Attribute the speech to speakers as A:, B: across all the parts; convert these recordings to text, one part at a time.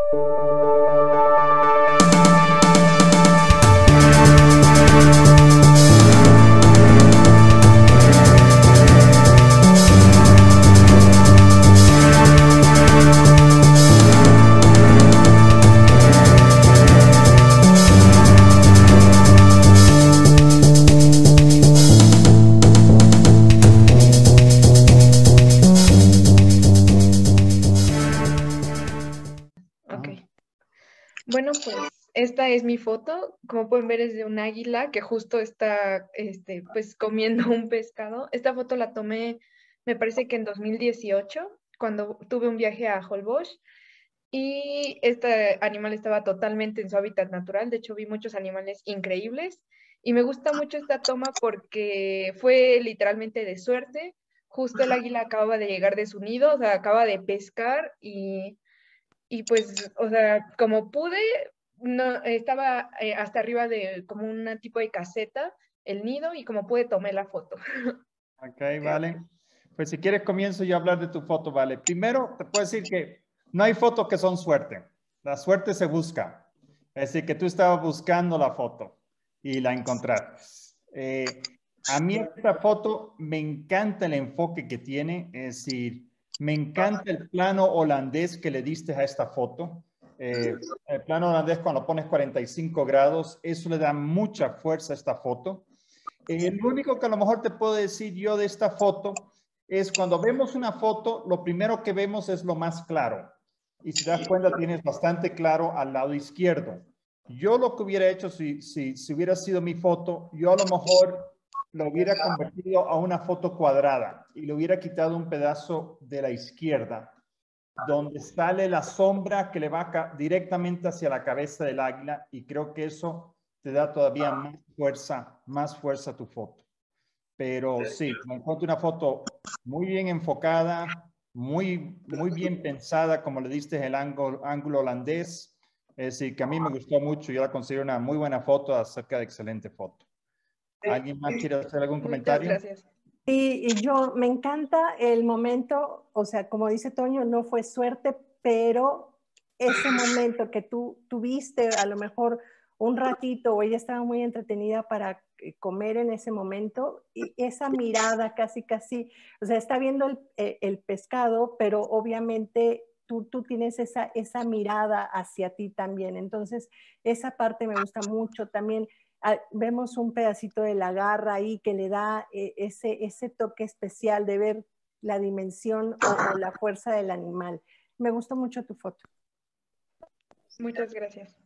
A: esta Como pueden ver es de un águila que justo está este, pues, comiendo un pescado. Esta foto la tomé, me parece que en 2018, cuando tuve un viaje a Holbox. Y este animal estaba totalmente en su hábitat natural. De hecho, vi muchos animales increíbles. Y me gusta mucho esta toma porque fue literalmente de suerte. Justo el águila acababa de llegar de su nido, o sea, acaba de pescar y, y pues, o sea, como pude, no, estaba eh, hasta arriba de como un tipo de caseta, el nido, y como pude tomé la foto.
B: Ok, vale. Pues si quieres comienzo yo a hablar de tu foto, vale. Primero, te puedo decir que no hay fotos que son suerte. La suerte se busca. Es decir, que tú estabas buscando la foto y la encontraste. Eh, a mí esta foto me encanta el enfoque que tiene, es decir, me encanta el plano holandés que le diste a esta foto. Eh, el plano holandés cuando pones 45 grados, eso le da mucha fuerza a esta foto. Lo único que a lo mejor te puedo decir yo de esta foto es cuando vemos una foto, lo primero que vemos es lo más claro. Y si das cuenta, tienes bastante claro al lado izquierdo. Yo lo que hubiera hecho si, si, si hubiera sido mi foto, yo a lo mejor lo hubiera convertido a una foto cuadrada y le hubiera quitado un pedazo de la izquierda donde sale la sombra que le va directamente hacia la cabeza del águila y creo que eso te da todavía más fuerza, más fuerza a tu foto. Pero sí, me encuentro una foto muy bien enfocada, muy, muy bien pensada, como le diste el ángulo, ángulo holandés. Es decir, que a mí me gustó mucho, yo la considero una muy buena foto acerca de excelente foto. ¿Alguien más quiere hacer algún comentario?
A: gracias.
C: Y, yo me encanta el momento, o sea, como dice Toño, no fue suerte, pero ese momento que tú tuviste, a lo mejor un ratito, o ella estaba muy entretenida para comer en ese momento, y esa mirada casi, casi, o sea, está viendo el, eh, el pescado, pero obviamente Tú, tú, tienes esa, esa mirada hacia ti también. Entonces, esa parte me gusta mucho. También vemos un pedacito de la garra ahí que le da eh, ese, ese toque especial de ver la dimensión o, la fuerza del animal. Me gustó mucho tu foto.
A: Muchas gracias.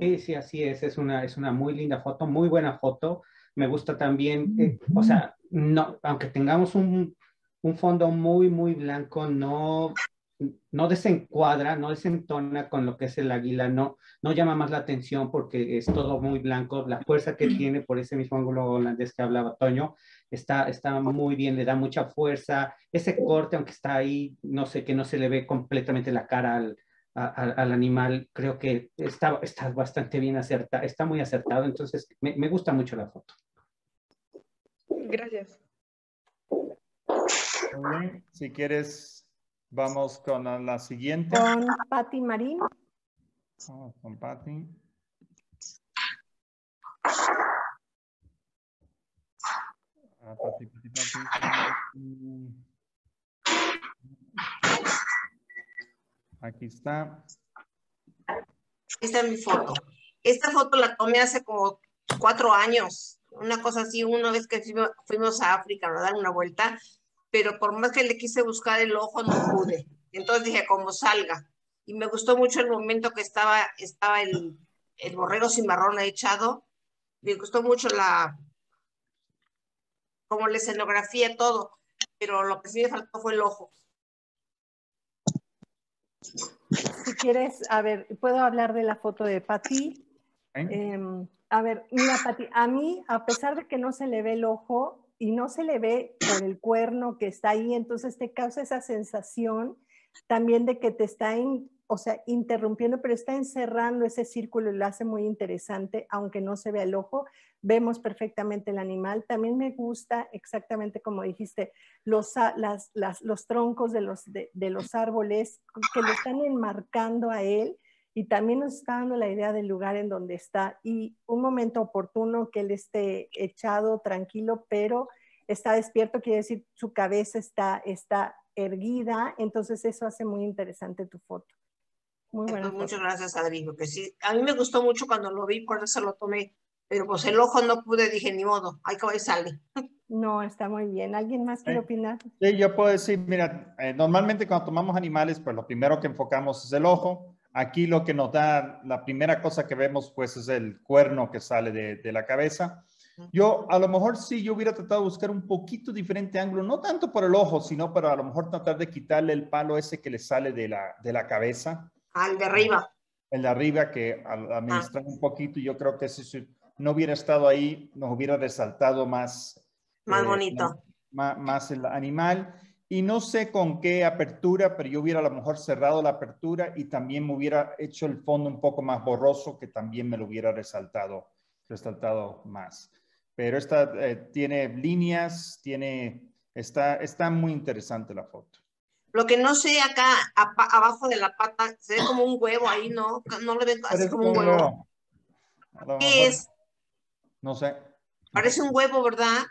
D: Sí, sí, así es. Es una, es una muy linda foto, muy buena foto. Me gusta también, eh, o sea, no, aunque tengamos un, un fondo muy, muy blanco, no, no desencuadra, no desentona con lo que es el águila, no, no llama más la atención porque es todo muy blanco. La fuerza que tiene por ese mismo ángulo holandés que hablaba Toño está, está muy bien, le da mucha fuerza. Ese corte, aunque está ahí, no sé, que no se le ve completamente la cara al, al animal, creo que está, está bastante bien acertado, está muy acertado, entonces me, me gusta mucho la foto.
A: Gracias.
B: Si quieres Vamos con la siguiente.
C: Con Patti Marín.
B: Vamos con Patti. Ah, Patti, Patti, Patti. Aquí está.
E: Esta es mi foto. Esta foto la tomé hace como cuatro años. Una cosa así, una vez que fuimos a África a dar una vuelta, pero por más que le quise buscar el ojo, no pude. Entonces dije, como salga. Y me gustó mucho el momento que estaba, estaba el, el borrego cimarrón echado. Me gustó mucho la, como la escenografía, todo. Pero lo que sí me faltó fue el ojo.
C: Si quieres, a ver, ¿puedo hablar de la foto de Patti? Em, a ver, mira, Patti, a mí, a pesar de que no se le ve el ojo, y no se le ve por el cuerno que está ahí, entonces te causa esa sensación también de que te está, o sea, interrumpiendo, pero está encerrando ese círculo y lo hace muy interesante, aunque no se vea el ojo, vemos perfectamente el animal. También me gusta exactamente como dijiste, los, los troncos de los, de, los árboles que lo están enmarcando a él, y también nos está dando la idea del lugar en donde está y un momento oportuno que él esté echado, tranquilo, pero está despierto, quiere decir su cabeza está, está erguida, entonces eso hace muy interesante tu foto.
E: Muy buena. Pues muchas gracias, Adri, porque sí, a mí me gustó mucho cuando lo vi, por eso lo tomé, pero pues el ojo no pude, dije, ni modo, hay que sale.
C: No, está muy bien. ¿Alguien más quiere opinar?
B: Sí, yo puedo decir, mira, eh, normalmente cuando tomamos animales, pues lo primero que enfocamos es el ojo. Aquí lo que nos da, la primera cosa que vemos, pues es el cuerno que sale de, de la cabeza. Yo a lo mejor sí, yo hubiera tratado de buscar un poquito diferente ángulo, no tanto por el ojo, sino para a lo mejor tratar de quitarle el palo ese que le sale de la, de la cabeza.
E: Al de arriba.
B: El de arriba que al administrar un poquito, yo creo que si no hubiera estado ahí, nos hubiera resaltado más
E: más eh, bonito.
B: Más, el animal. Y no sé con qué apertura, pero yo hubiera a lo mejor cerrado la apertura y también me hubiera hecho el fondo un poco más borroso, que también me lo hubiera resaltado, resaltado más. Pero esta eh, tiene líneas, tiene, está, está muy interesante la foto.
E: Lo que no sé acá, abajo de la pata, se ve como un huevo ahí, ¿no? No le ven así como un huevo. ¿Qué es?
B: No sé.
E: Parece un huevo, ¿verdad?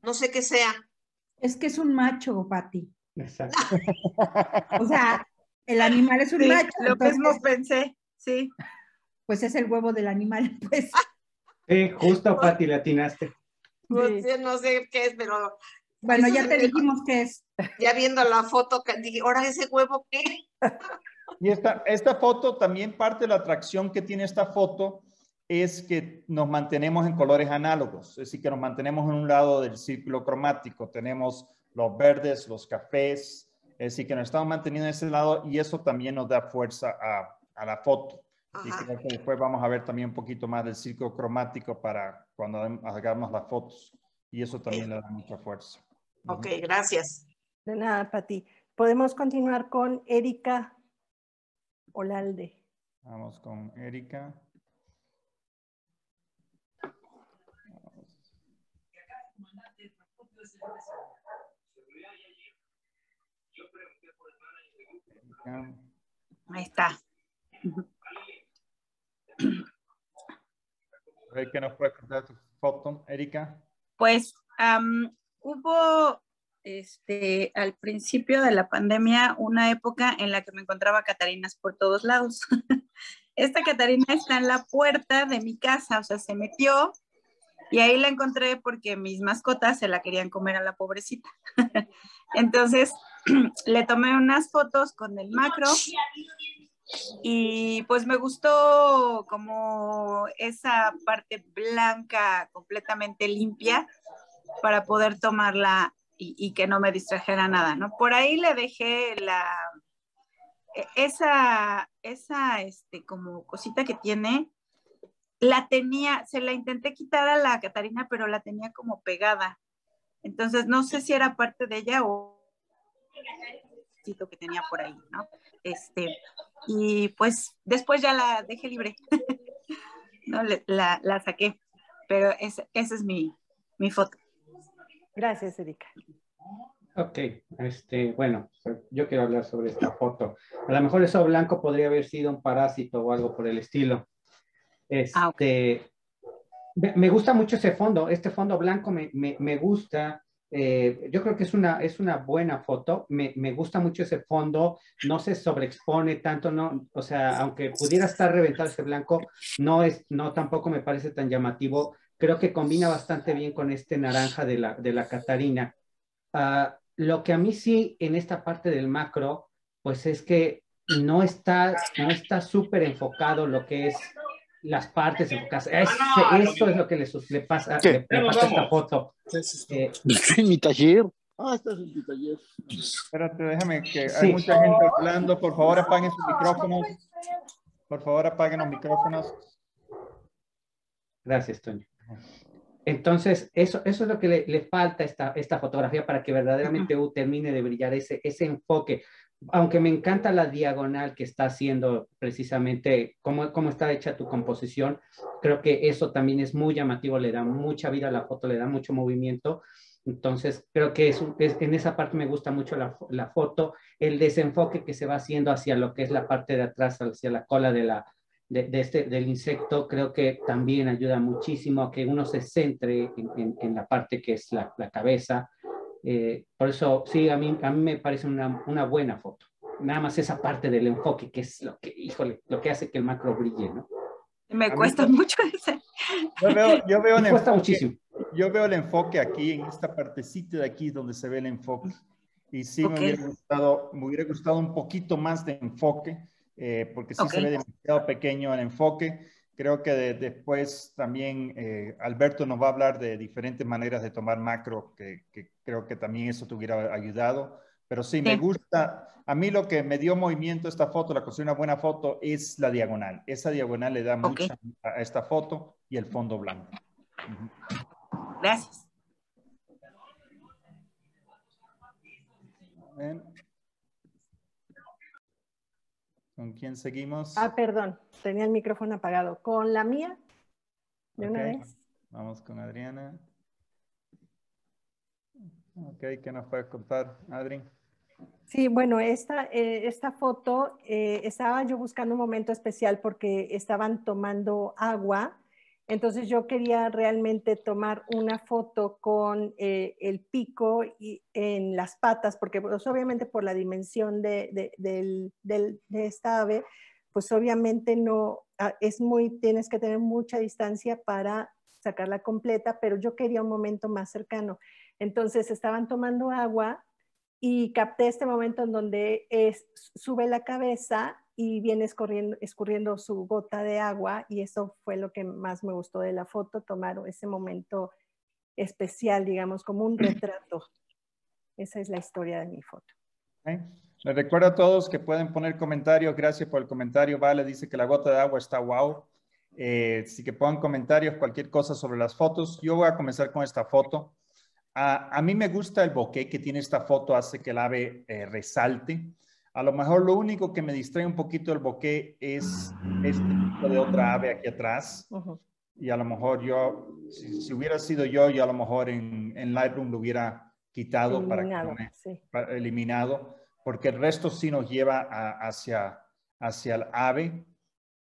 E: No sé qué sea.
F: Es que es un macho, Pati. Exacto. o sea, el animal es un macho.
A: Lo mismo pensé, sí.
F: Pues es el huevo del animal, pues.
D: Sí, justo, Pati, latinaste.
E: Pues, no sé qué es, pero.
F: Bueno, ya te dijimos qué es.
E: Ya viendo la foto, dije, ¿ahora ese huevo qué?
B: Y esta, esta foto también parte de la atracción que tiene esta foto es que nos mantenemos en colores análogos, es decir, que nos mantenemos en un lado del círculo cromático. Tenemos los verdes, los cafés, es decir, que nos estamos manteniendo en ese lado y eso también nos da fuerza a, a la foto. Y creo que después vamos a ver también un poquito más del círculo cromático para cuando hagamos las fotos. Y eso también le da mucha fuerza.
E: Ok, gracias.
C: De nada, Pati. Podemos continuar con Erika Olalde.
B: Vamos con Erika.
G: Ahí está.
B: ¿Qué nos puedes contar tu foto, Erika?
G: Pues hubo este, al principio de la pandemia una época en la que me encontraba Catarinas por todos lados. Esta Catarina está en la puerta de mi casa, o sea, se metió y ahí la encontré porque mis mascotas se la querían comer a la pobrecita. Entonces le tomé unas fotos con el macro y pues me gustó como esa parte blanca completamente limpia para poder tomarla y, que no me distrajera nada, ¿no? Por ahí le dejé la, e, esa, esa, este, como cosita que tiene, la tenía, se la intenté quitar a la Catarina, pero la tenía como pegada. Entonces, no sé si era parte de ella o que tenía por ahí, ¿no? Este, y pues después ya la dejé libre, ¿no? La, la, saqué, pero esa es mi, mi foto.
C: Gracias, Erika.
D: Ok, este, bueno, yo quiero hablar sobre esta foto. A lo mejor eso blanco podría haber sido un parásito o algo por el estilo. Ah, este, me gusta mucho ese fondo, este fondo blanco me, me, me gusta. Eh, yo creo que es una, es una buena foto, me, me, gusta mucho ese fondo, no se sobreexpone tanto, no, o sea, aunque pudiera estar reventado ese blanco, no es, no tampoco me parece tan llamativo, creo que combina bastante bien con este naranja de la, de la Catarina. Ah, lo que a mí sí en esta parte del macro, pues es que no está, no está súper enfocado lo que es las partes enfocadas. Es, eso es lo que le, le pasa, le, le, pasa a esta foto.
H: Eh, en mi taller.
B: Ah, estás en mi taller. Espérate, déjame que hay mucha gente hablando. Por favor, apaguen sus micrófonos. Por favor, apaguen los micrófonos.
D: Gracias, Toño. Entonces, eso, eso es lo que le, le falta a esta, esta fotografía para que verdaderamente termine de brillar ese, ese enfoque aunque me encanta la diagonal que está haciendo precisamente, cómo, cómo está hecha tu composición, creo que eso también es muy llamativo, le da mucha vida a la foto, le da mucho movimiento. Entonces, creo que es, en esa parte me gusta mucho la, la, foto, el desenfoque que se va haciendo hacia lo que es la parte de atrás, hacia la cola de la, de, este, del insecto, creo que también ayuda muchísimo a que uno se centre en, la parte que es la cabeza. Eh, por eso, sí, a mí, a mí me parece una, una, buena foto. Nada más esa parte del enfoque, que es lo que, híjole, lo que hace que el macro brille, ¿no?
G: Me cuesta mucho ese.
B: Yo veo, yo veo
D: me cuesta muchísimo
B: yo veo el enfoque aquí, en esta partecita de aquí donde se ve el enfoque. Y sí me, hubiera gustado, me hubiera gustado un poquito más de enfoque, eh, porque sí se ve demasiado pequeño el enfoque. Creo que después también eh, Alberto nos va a hablar de diferentes maneras de tomar macro, que, creo que también eso te hubiera ayudado. Pero sí, me gusta. A mí lo que me dio movimiento esta foto, la considero una buena foto, es la diagonal. Esa diagonal le da mucho a esta foto y el fondo blanco.
G: Gracias.
B: ¿Con quién seguimos?
C: Ah, perdón, tenía el micrófono apagado. ¿Con la mía? ¿De una vez?
B: Vamos con Adriana. Ok, ¿qué nos puede contar, Adri?
C: Sí, bueno, esta, eh, esta foto, eh, estaba yo buscando un momento especial porque estaban tomando agua entonces yo quería realmente tomar una foto con eh, el pico y en las patas, porque pues, obviamente por la dimensión de, esta ave, pues obviamente no, ah, es muy, tienes que tener mucha distancia para sacarla completa, pero yo quería un momento más cercano. Entonces estaban tomando agua y capté este momento en donde es, sube la cabeza y viene escurriendo, escurriendo su gota de agua y eso fue lo que más me gustó de la foto, tomar ese momento especial, digamos, como un retrato. Esa es la historia de mi foto.
B: Les recuerdo a todos que pueden poner comentarios. Gracias por el comentario. Vale, dice que la gota de agua está wow. Eh, que pongan comentarios, cualquier cosa sobre las fotos. Yo voy a comenzar con esta foto. a mí me gusta el bokeh que tiene esta foto, hace que el ave eh, resalte. A lo mejor lo único que me distrae un poquito el bokeh es este tipo de otra ave aquí atrás. Y a lo mejor yo, si, hubiera sido yo, yo a lo mejor en, en Lightroom lo hubiera quitado eliminado, para, eliminado, porque el resto sí nos lleva hacia, hacia el ave.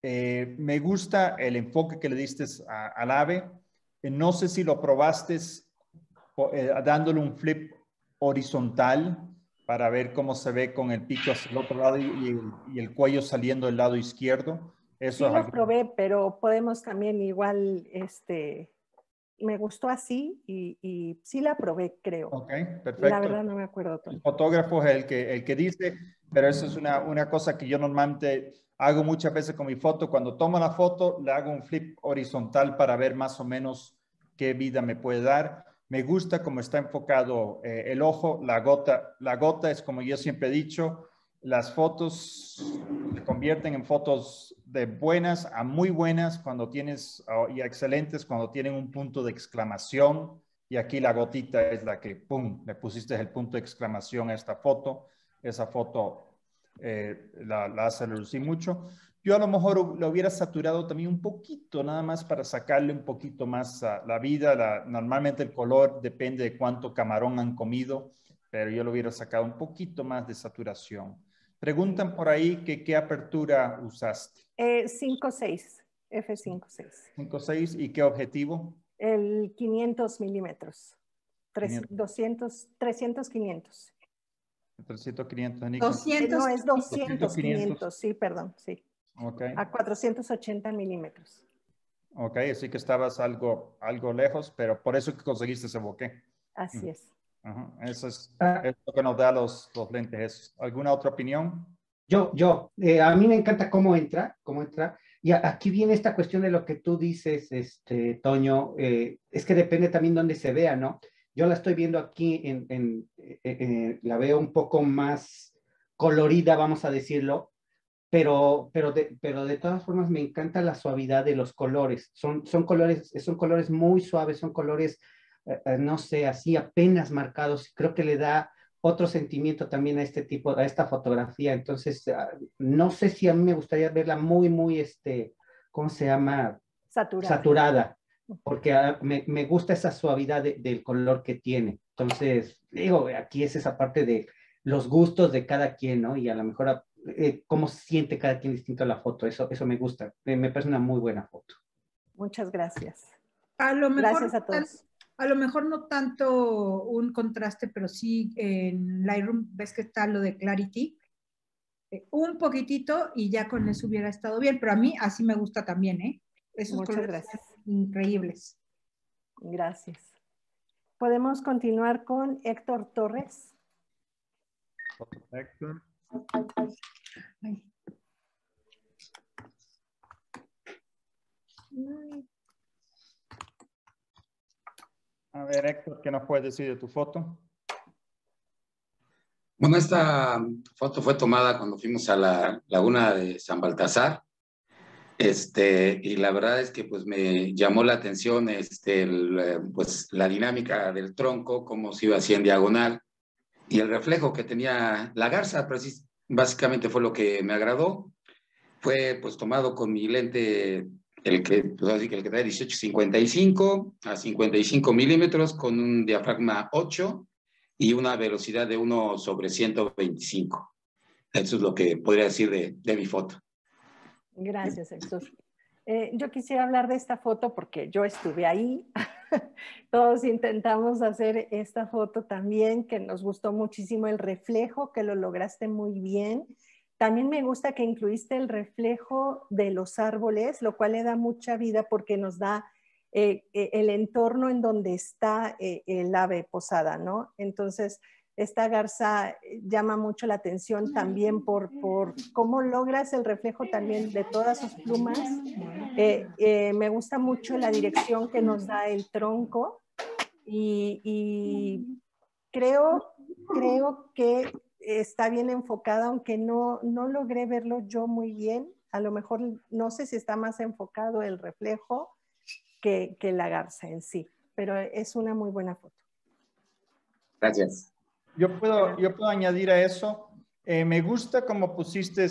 B: Eh, me gusta el enfoque que le diste al ave. Eh, no sé si lo probaste eh, dándole un flip horizontal para ver cómo se ve con el pico hacia el otro lado y, el, cuello saliendo del lado izquierdo. Eso
C: sí lo probé, pero podemos también igual, este, me gustó así y, y, sí la probé, creo.
B: Ok, perfecto.
C: La verdad no me acuerdo.
B: El fotógrafo es el que, el que dice, pero eso es una, una cosa que yo normalmente hago muchas veces con mi foto. Cuando tomo la foto, le hago un flip horizontal para ver más o menos qué vida me puede dar. Me gusta cómo está enfocado eh, el ojo, la gota. La gota es, como yo siempre he dicho, las fotos se convierten en fotos de buenas a muy buenas cuando tienes, y excelentes cuando tienen un punto de exclamación. Y aquí la gotita es la que, ¡pum!, le pusiste el punto de exclamación a esta foto. Esa foto eh, la, la, hace lucir mucho. Yo a lo mejor lo hubiera saturado también un poquito, nada más para sacarle un poquito más a la vida. normalmente el color depende de cuánto camarón han comido, pero yo lo hubiera sacado un poquito más de saturación. Preguntan por ahí que qué apertura usaste.
C: 5.6,
B: F5.6. 5.6 y qué objetivo?
C: El 500 milímetros. 200, 300, 500.
B: 300, 500
C: 200, no, es 200, 500, sí, perdón, sí. A 480 milímetros.
B: Ok, así que estabas algo, algo lejos, pero por eso que conseguiste ese boque.
C: Así es.
B: Eso es, lo que nos da los, los lentes. ¿Alguna otra opinión?
D: Yo, yo, eh, a mí me encanta cómo entra, cómo entra. Y aquí viene esta cuestión de lo que tú dices, este, Toño, eh, es que depende también dónde se vea, ¿no? Yo la estoy viendo aquí, en, en eh, la veo un poco más colorida, vamos a decirlo, pero, pero, de, pero de todas formas me encanta la suavidad de los colores. Son, son, colores, son colores muy suaves, son colores, eh, eh, no sé, así apenas marcados. Creo que le da otro sentimiento también a este tipo, a esta fotografía. Entonces, ah, no sé si a mí me gustaría verla muy, muy, este, ¿cómo se llama?
C: Saturada.
D: Saturada. porque ah, me, me, gusta esa suavidad del color que tiene. Entonces, digo, aquí es esa parte de los gustos de cada quien, ¿no? Y a lo mejor ah, eh, cómo siente cada quien distinto la foto. Eso, eso me gusta. Me, parece una muy buena foto.
C: Muchas gracias.
F: A lo mejor, gracias a todos. A lo mejor no tanto un contraste, pero sí en Lightroom ves que está lo de Clarity. Eh, un poquitito y ya con eso hubiera estado bien, pero a mí así me gusta también, ¿eh? Esos
C: Muchas gracias.
F: increíbles.
C: Gracias. Podemos continuar con Héctor Torres. Héctor.
B: A ver, Héctor, ¿qué nos puedes decir de tu foto?
I: Bueno, esta foto fue tomada cuando fuimos a la laguna de San Baltasar. Este, y la verdad es que pues me llamó la atención este, pues, la dinámica del tronco, cómo se iba así en diagonal y el reflejo que tenía la garza, básicamente fue lo que me agradó. Fue pues tomado con mi lente, el que, pues, así que el que trae 1855 a 55 milímetros con un diafragma 8 y una velocidad de 1 sobre 125. Eso es lo que podría decir de, de mi foto.
C: Gracias, Héctor. Eh, yo quisiera hablar de esta foto porque yo estuve ahí. Todos intentamos hacer esta foto también, que nos gustó muchísimo el reflejo, que lo lograste muy bien. También me gusta que incluiste el reflejo de los árboles, lo cual le da mucha vida porque nos da eh, eh, el entorno en donde está el ave posada, ¿no? Entonces, esta garza eh, llama mucho la atención también por, por cómo logras el reflejo también de todas sus plumas. Eh, eh, me gusta mucho la dirección que nos da el tronco y, creo, creo que está bien enfocada, aunque no, no logré verlo yo muy bien. A lo mejor no sé si está más enfocado el reflejo que, que la garza en sí, pero es una muy buena foto.
I: Gracias.
B: Yo puedo, yo puedo añadir a eso. Eh, me gusta cómo pusiste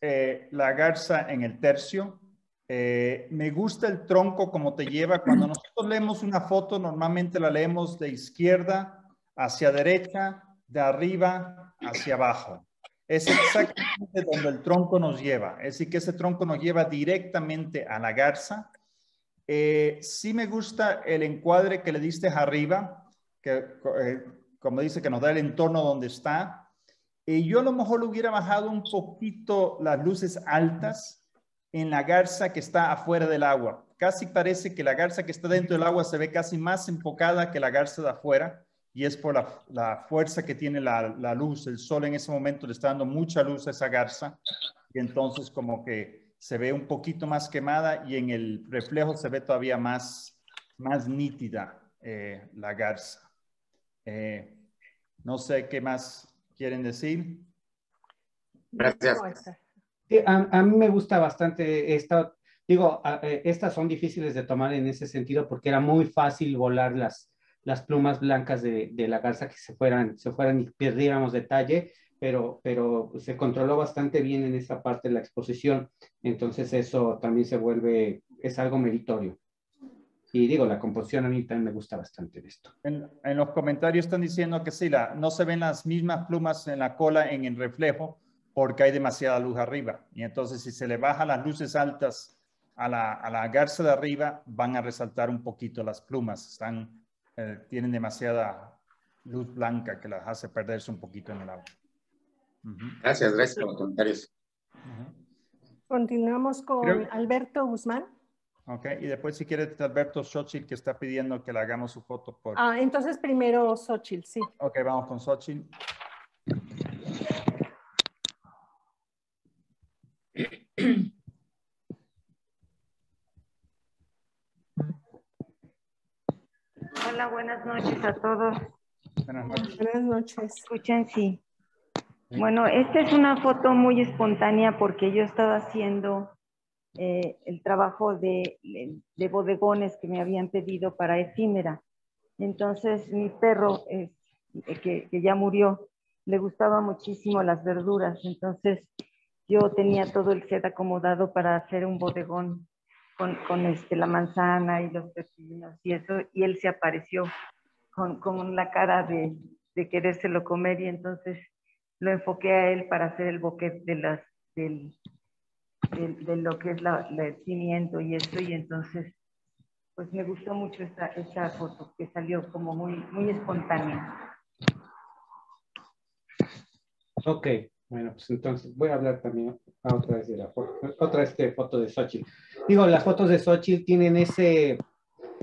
B: eh, la garza en el tercio. Eh, me gusta el tronco como te lleva. Cuando nosotros leemos una foto, normalmente la leemos de izquierda hacia derecha, de arriba hacia abajo. Es exactamente donde el tronco nos lleva. Es decir, que ese tronco nos lleva directamente a la garza. sí me gusta el encuadre que le diste arriba, que como dice, que nos da el entorno donde está. Y yo a lo mejor le hubiera bajado un poquito las luces altas en la garza que está afuera del agua. Casi parece que la garza que está dentro del agua se ve casi más enfocada que la garza de afuera y es por la, fuerza que tiene la, la, luz. El sol en ese momento le está dando mucha luz a esa garza y entonces como que se ve un poquito más quemada y en el reflejo se ve todavía más, más nítida eh, la garza. Eh, no sé qué más quieren decir.
I: Gracias.
D: a, mí me gusta bastante esta, digo, eh, estas son difíciles de tomar en ese sentido porque era muy fácil volar las, las plumas blancas de, la garza que se fueran, se fueran y perdiéramos detalle, pero, pero se controló bastante bien en esa parte de la exposición, entonces eso también se vuelve, es algo meritorio. Y digo, la composición a mí también me gusta bastante de esto.
B: En, los comentarios están diciendo que sí, la, no se ven las mismas plumas en la cola en el reflejo porque hay demasiada luz arriba. Y entonces si se le baja las luces altas a la, a la garza de arriba, van a resaltar un poquito las plumas. Están, eh, tienen demasiada luz blanca que las hace perderse un poquito en el agua.
I: Gracias, gracias por los comentarios.
C: Continuamos con Alberto Guzmán.
B: Ok, y después si quiere Alberto Xochitl que está pidiendo que le hagamos su foto por...
C: Ah, entonces primero Xochitl, sí.
B: Ok, vamos con Xochitl.
J: Hola, buenas noches a todos.
C: Buenas noches. Buenas noches.
J: Escuchen, sí. Bueno, esta es una foto muy espontánea porque yo estaba haciendo eh, el trabajo de, de, bodegones que me habían pedido para efímera. Entonces mi perro, eh, que, ya murió, le gustaba muchísimo las verduras. Entonces yo tenía todo el set acomodado para hacer un bodegón con, este, la manzana y los pepinos y eso, y él se apareció con, con la cara de, de querérselo comer y entonces lo enfoqué a él para hacer el boquete de las, del, de, lo que es la, el pimiento y eso, y entonces pues me gustó mucho esta, esta foto que salió como muy, muy espontánea.
D: Ok, bueno, pues entonces voy a hablar también otra vez de la foto, otra este, foto de Xochitl. Digo, las fotos de Xochitl tienen ese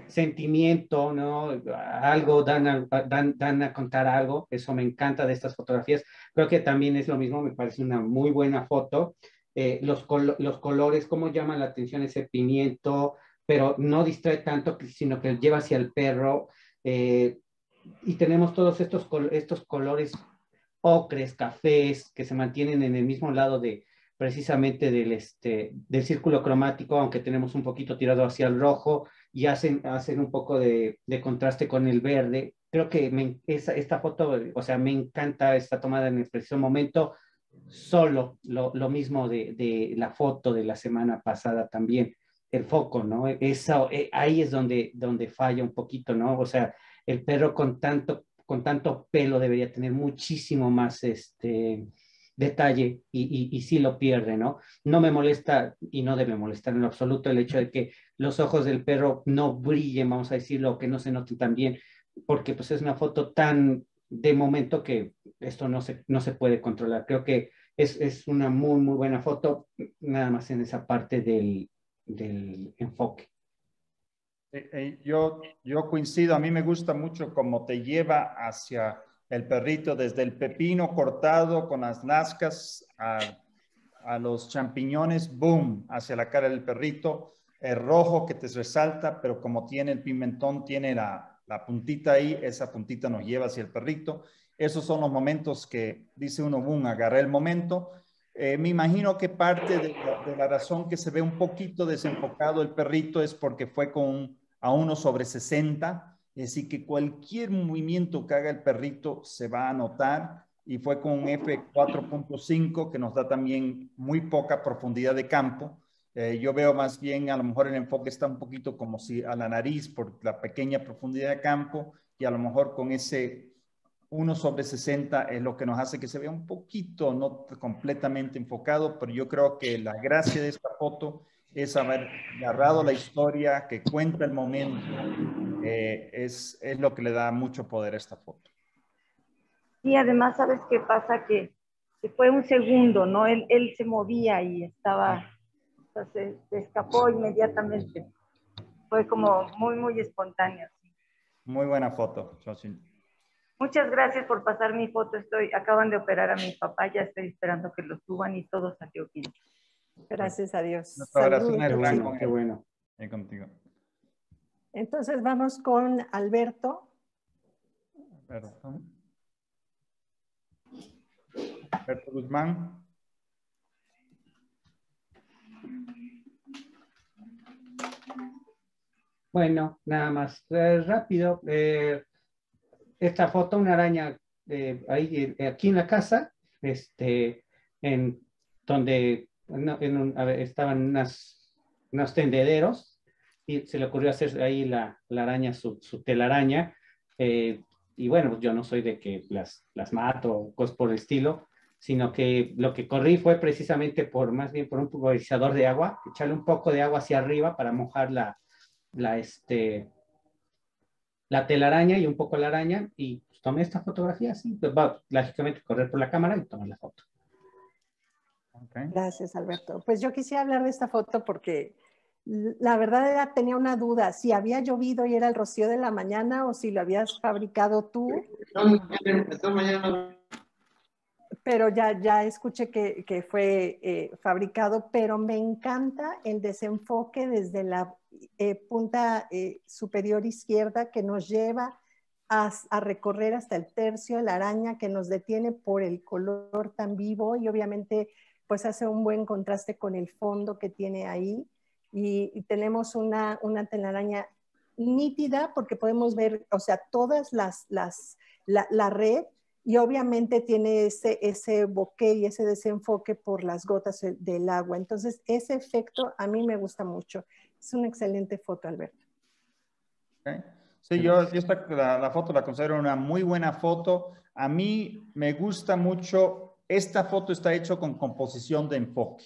D: sentimiento, ¿no? Algo dan a, dan, dan a contar algo, eso me encanta de estas fotografías. Creo que también es lo mismo, me parece una muy buena foto. Eh, los, colores, cómo llama la atención ese pimiento, pero no distrae tanto, sino que lleva hacia el perro. Eh, y tenemos todos estos, estos colores ocres, cafés, que se mantienen en el mismo lado de precisamente del, este, del círculo cromático, aunque tenemos un poquito tirado hacia el rojo y hacen, hacen un poco de, contraste con el verde. Creo que esta foto, o sea, me encanta, esta tomada en el preciso momento, solo lo, lo mismo de, de, la foto de la semana pasada también, el foco, ¿no? Esa, eh, ahí es donde, donde falla un poquito, ¿no? O sea, el perro con tanto con tanto pelo debería tener muchísimo más este, detalle y, y, sí lo pierde, ¿no? No me molesta y no debe molestar en lo absoluto el hecho de que los ojos del perro no brillen, vamos a decirlo, que no se noten tan bien, porque pues es una foto tan de momento que esto no se, no se puede controlar. Creo que es, es una muy, muy buena foto, nada más en esa parte del, del enfoque.
B: Eh, eh, yo, yo coincido, a mí me gusta mucho cómo te lleva hacia el perrito, desde el pepino cortado con las lascas a, a los champiñones, boom, hacia la cara del perrito, el rojo que te resalta, pero como tiene el pimentón, tiene la, la puntita ahí, esa puntita nos lleva hacia el perrito. Esos son los momentos que dice uno, boom, agarré el momento. Eh, me imagino que parte de la, razón que se ve un poquito desenfocado el perrito es porque fue con a uno sobre 60, es decir, que cualquier movimiento que haga el perrito se va a notar y fue con un F4.5 que nos da también muy poca profundidad de campo. Eh, yo veo más bien, a lo mejor el enfoque está un poquito como si a la nariz por la pequeña profundidad de campo y a lo mejor con ese 1 sobre 60 es lo que nos hace que se vea un poquito, no completamente enfocado, pero yo creo que la gracia de esta foto es haber agarrado la historia, que cuenta el momento, eh, es, es, lo que le da mucho poder a esta foto.
J: Y además, ¿sabes qué pasa? Que, que fue un segundo, ¿no? Él, él, se movía y estaba, sea, se, se, escapó inmediatamente. Fue como muy, muy espontáneo.
B: Muy buena foto, Jocelyn.
J: Muchas gracias por pasar mi foto. Estoy, acaban de operar a mi papá, ya estoy esperando que lo suban y todo salió bien.
C: Gracias a Dios.
B: Qué bueno. Y contigo.
C: Entonces vamos con Alberto.
B: Alberto. Alberto Guzmán.
D: Bueno, nada más eh, rápido. Eh, esta foto, una araña eh, ahí, eh, aquí en la casa, este, en donde estaban unas, unos tendederos y se le ocurrió hacer ahí la, la araña, su, su telaraña. Y bueno, yo no soy de que las, las mato o cosas por el estilo, sino que lo que corrí fue precisamente por, más bien por un pulverizador de agua, echarle un poco de agua hacia arriba para mojar la, la, este, la telaraña y un poco la araña y pues, tomé esta fotografía así, pues va, lógicamente correr por la cámara y tomar la foto.
C: Okay. Gracias, Alberto. Pues yo quisiera hablar de esta foto porque la verdad era, tenía una duda, si había llovido y era el rocío de la mañana o si lo habías fabricado tú. Pero ya, ya escuché que, que fue eh, fabricado, pero me encanta el desenfoque desde la eh, punta eh, superior izquierda que nos lleva a, recorrer hasta el tercio de la araña que nos detiene por el color tan vivo y obviamente pues hace un buen contraste con el fondo que tiene ahí. Y, tenemos una, una, telaraña nítida porque podemos ver, o sea, todas las, las la, red y obviamente tiene ese, ese bokeh y ese desenfoque por las gotas del agua. Entonces, ese efecto a mí me gusta mucho. Es una excelente foto, Alberto.
B: Sí, yo, la, foto la considero una muy buena foto. A mí me gusta mucho, esta foto está hecha con composición de enfoque.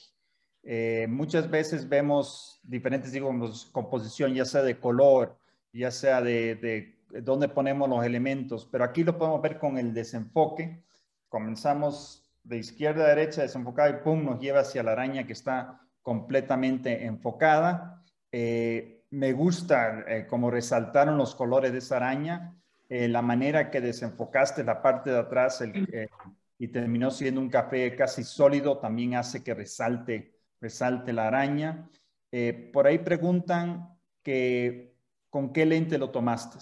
B: Eh, muchas veces vemos diferentes, digamos, composición, ya sea de color, ya sea de, de dónde ponemos los elementos, pero aquí lo podemos ver con el desenfoque. Comenzamos de izquierda a derecha, desenfocada y pum, nos lleva hacia la araña que está completamente enfocada. Eh, me gusta eh, como resaltaron los colores de esa araña, eh, la manera que desenfocaste la parte de atrás eh, y terminó siendo un café casi sólido, también hace que resalte, resalte la araña. por ahí preguntan que con qué lente lo tomaste.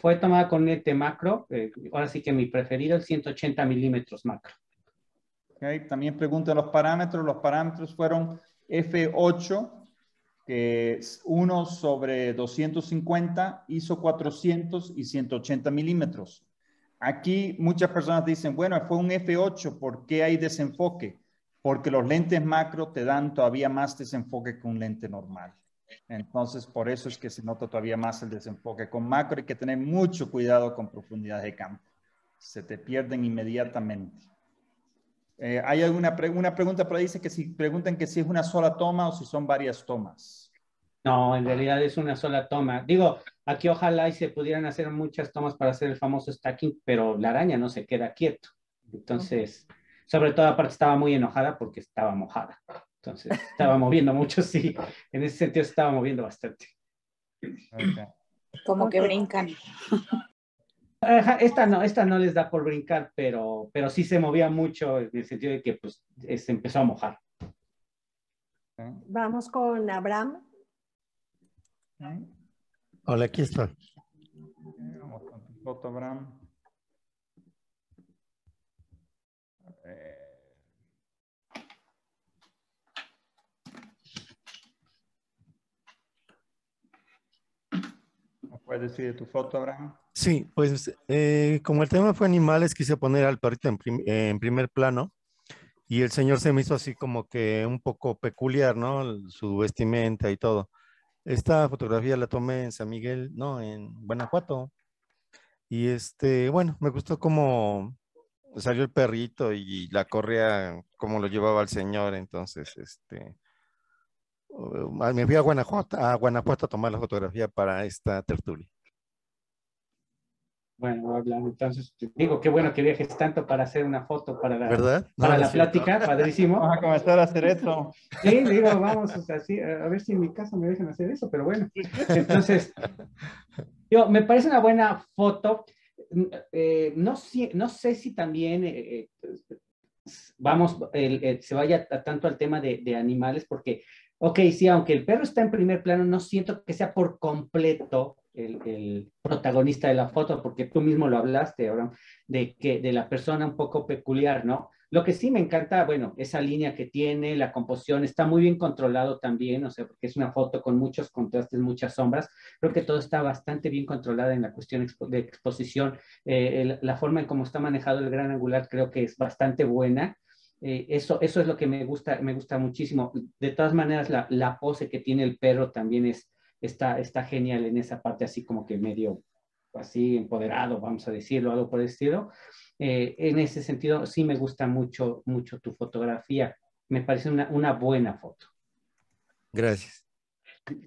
D: fue tomada con lente macro, ahora sí que mi preferido, el 180 milímetros macro.
B: También preguntan los parámetros, los parámetros fueron F8 que es 1 sobre 250, ISO 400 y 180 milímetros. Aquí muchas personas dicen, bueno, fue un F8, ¿por qué hay desenfoque? Porque los lentes macro te dan todavía más desenfoque que un lente normal. Entonces, por eso es que se nota todavía más el desenfoque. Con macro hay que tener mucho cuidado con profundidad de campo. Se te pierden inmediatamente. Eh, hay alguna una pregunta por ahí, dice que si preguntan que si es una sola toma o si son varias tomas.
D: No, en realidad es una sola toma. Digo, aquí ojalá y se pudieran hacer muchas tomas para hacer el famoso stacking, pero la araña no se queda quieto. Entonces, sobre todo aparte estaba muy enojada porque estaba mojada. Entonces, estaba moviendo mucho, sí. En ese sentido estaba moviendo bastante.
G: Como que brincan.
D: Esta no, esta no les da por brincar, pero, pero sí se movía mucho en el sentido de que pues, se empezó a mojar.
C: Vamos con Abraham.
K: Hola, aquí está.
B: Vamos con tu foto, Abraham. puedes decir de tu foto, Abraham?
K: Sí, pues eh, como el tema fue animales, quise poner al perrito en, primer plano y el señor se me hizo así como que un poco peculiar, ¿no? Su vestimenta y todo. Esta fotografía la tomé en San Miguel, no, en Guanajuato. Y este, bueno, me gustó cómo salió el perrito y la correa, cómo lo llevaba el señor. Entonces, este, me fui a Guanajuato, a Guanajuato a tomar la fotografía para esta tertulia.
D: Bueno, hablando, entonces digo, qué bueno que viajes tanto para hacer una foto para la,
K: ¿verdad?
D: para la plática, padrísimo.
B: Vamos a comenzar a hacer eso.
D: Sí, digo, vamos, o sea, sí, a ver si en mi casa me dejan hacer eso, pero bueno. Entonces, yo, me parece una buena foto. Eh, no, no sé si también eh, eh, vamos, se vaya tanto al tema de, de animales, porque, ok, sí, aunque el perro está en primer plano, no siento que sea por completo el, protagonista de la foto, porque tú mismo lo hablaste, ahora, de que de la persona un poco peculiar, ¿no? Lo que sí me encanta, bueno, esa línea que tiene, la composición, está muy bien controlado también, o sea, porque es una foto con muchos contrastes, muchas sombras. Creo que todo está bastante bien controlado en la cuestión de exposición. Eh, la forma en cómo está manejado el gran angular creo que es bastante buena. Eh, eso, eso es lo que me gusta, me gusta muchísimo. De todas maneras, la, la pose que tiene el perro también es, está, está genial en esa parte así como que medio así empoderado, vamos a decirlo, algo por el estilo. Eh, en ese sentido, sí me gusta mucho, mucho tu fotografía. Me parece una, una buena foto.
K: Gracias.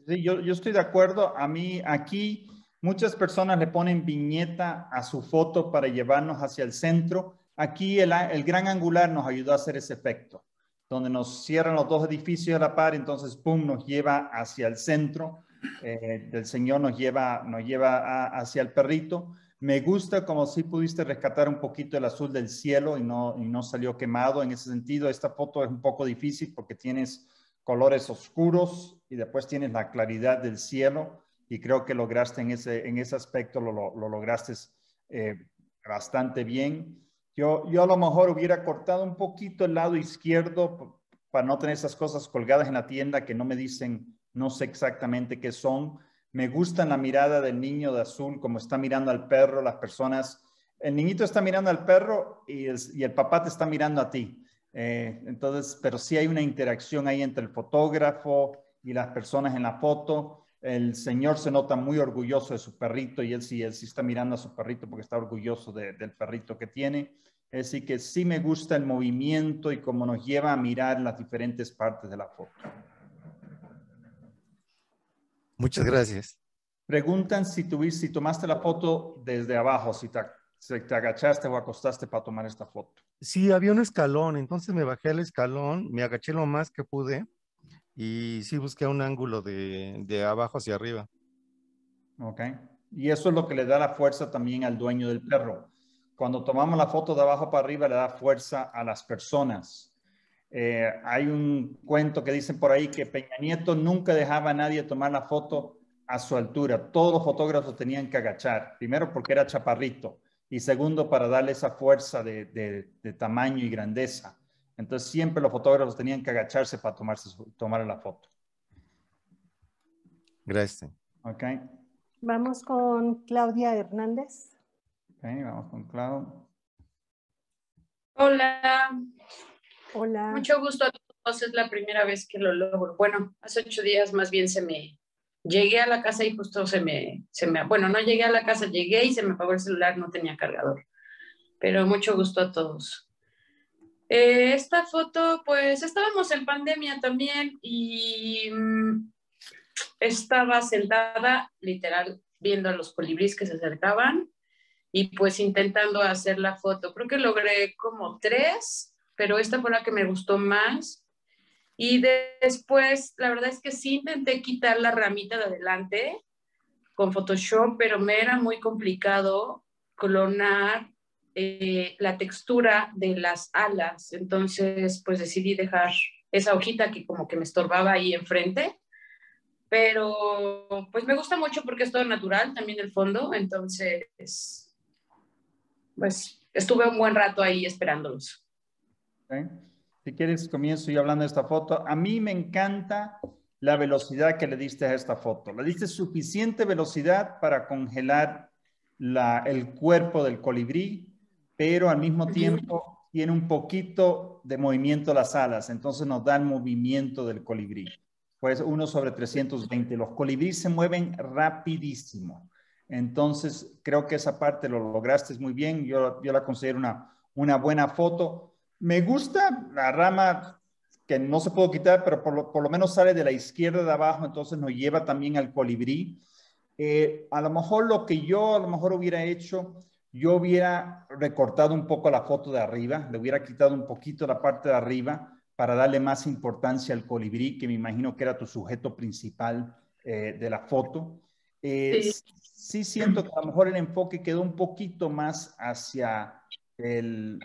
B: Sí, yo, yo estoy de acuerdo. A mí aquí muchas personas le ponen viñeta a su foto para llevarnos hacia el centro. Aquí el, el gran angular nos ayudó a hacer ese efecto, donde nos cierran los dos edificios a la par, entonces, pum, nos lleva hacia el centro eh, del Señor nos lleva, nos lleva hacia el perrito. Me gusta como si pudiste rescatar un poquito el azul del cielo y no, y no salió quemado. En ese sentido, esta foto es un poco difícil porque tienes colores oscuros y después tienes la claridad del cielo y creo que lograste en ese, en ese aspecto, lo, lo, lograste eh, bastante bien. Yo, yo a lo mejor hubiera cortado un poquito el lado izquierdo para no tener esas cosas colgadas en la tienda que no me dicen no sé exactamente qué son. Me gusta la mirada del niño de azul, como está mirando al perro, las personas el niñito está mirando al perro y el, papá te está mirando a ti. Eh, entonces, pero sí hay una interacción ahí entre el fotógrafo y las personas en la foto. El señor se nota muy orgulloso de su perrito y él sí, él sí está mirando a su perrito porque está orgulloso del perrito que tiene. Decir, que sí me gusta el movimiento y cómo nos lleva a mirar las diferentes partes de la foto.
K: Muchas gracias.
B: Preguntan si, tuviste, si tomaste la foto desde abajo, si te, si te agachaste o acostaste para tomar esta foto.
K: Sí, había un escalón, entonces me bajé al escalón, me agaché lo más que pude y sí busqué un ángulo de, de abajo hacia arriba.
B: Ok. Y eso es lo que le da la fuerza también al dueño del perro cuando tomamos la foto de abajo para arriba le da fuerza a las personas. Eh, hay un cuento que dicen por ahí que Peña Nieto nunca dejaba a nadie tomar la foto a su altura. Todos los fotógrafos tenían que agachar. Primero porque era chaparrito y segundo para darle esa fuerza de, tamaño y grandeza. Entonces siempre los fotógrafos tenían que agacharse para tomarse, tomar la foto.
K: Gracias.
B: Ok.
C: Vamos con Claudia Hernández
B: vamos con Clau.
L: Hola.
C: Hola.
L: Mucho gusto a todos. Es la primera vez que lo logro. Bueno, hace ocho días más bien se me... Llegué a la casa y justo se me, se me... Bueno, no llegué a la casa, llegué y se me apagó el celular, no tenía cargador. Pero mucho gusto a todos. Eh, esta foto, pues estábamos en pandemia también y mm, estaba sentada, literal, viendo a los colibríes que se acercaban y pues intentando hacer la foto. Creo que logré como tres, pero esta fue la que me gustó más. Y después, la verdad es que sí intenté quitar la ramita de adelante con Photoshop, pero me era muy complicado clonar eh, la textura de las alas. Entonces, pues decidí dejar esa hojita que como que me estorbaba ahí enfrente. Pero pues me gusta mucho porque es todo natural también el fondo. Entonces, pues estuve un buen rato ahí esperándolos.
B: Si quieres, comienzo yo hablando de esta foto. A mí me encanta la velocidad que le diste a esta foto. Le diste suficiente velocidad para congelar la, el cuerpo del colibrí, pero al mismo tiempo tiene un poquito de movimiento las alas, entonces nos da el movimiento del colibrí. Pues uno sobre 320. Los colibríes se mueven rapidísimo. Entonces, creo que esa parte lo lograste muy bien. Yo, yo la considero una, una buena foto. Me gusta la rama que no se puede quitar, pero por lo, por lo, menos sale de la izquierda de abajo, entonces nos lleva también al colibrí. Eh, a lo mejor lo que yo a lo mejor hubiera hecho, yo hubiera recortado un poco la foto de arriba, le hubiera quitado un poquito la parte de arriba para darle más importancia al colibrí, que me imagino que era tu sujeto principal eh, de la foto. Eh, sí siento que a lo mejor el enfoque quedó un poquito más hacia el,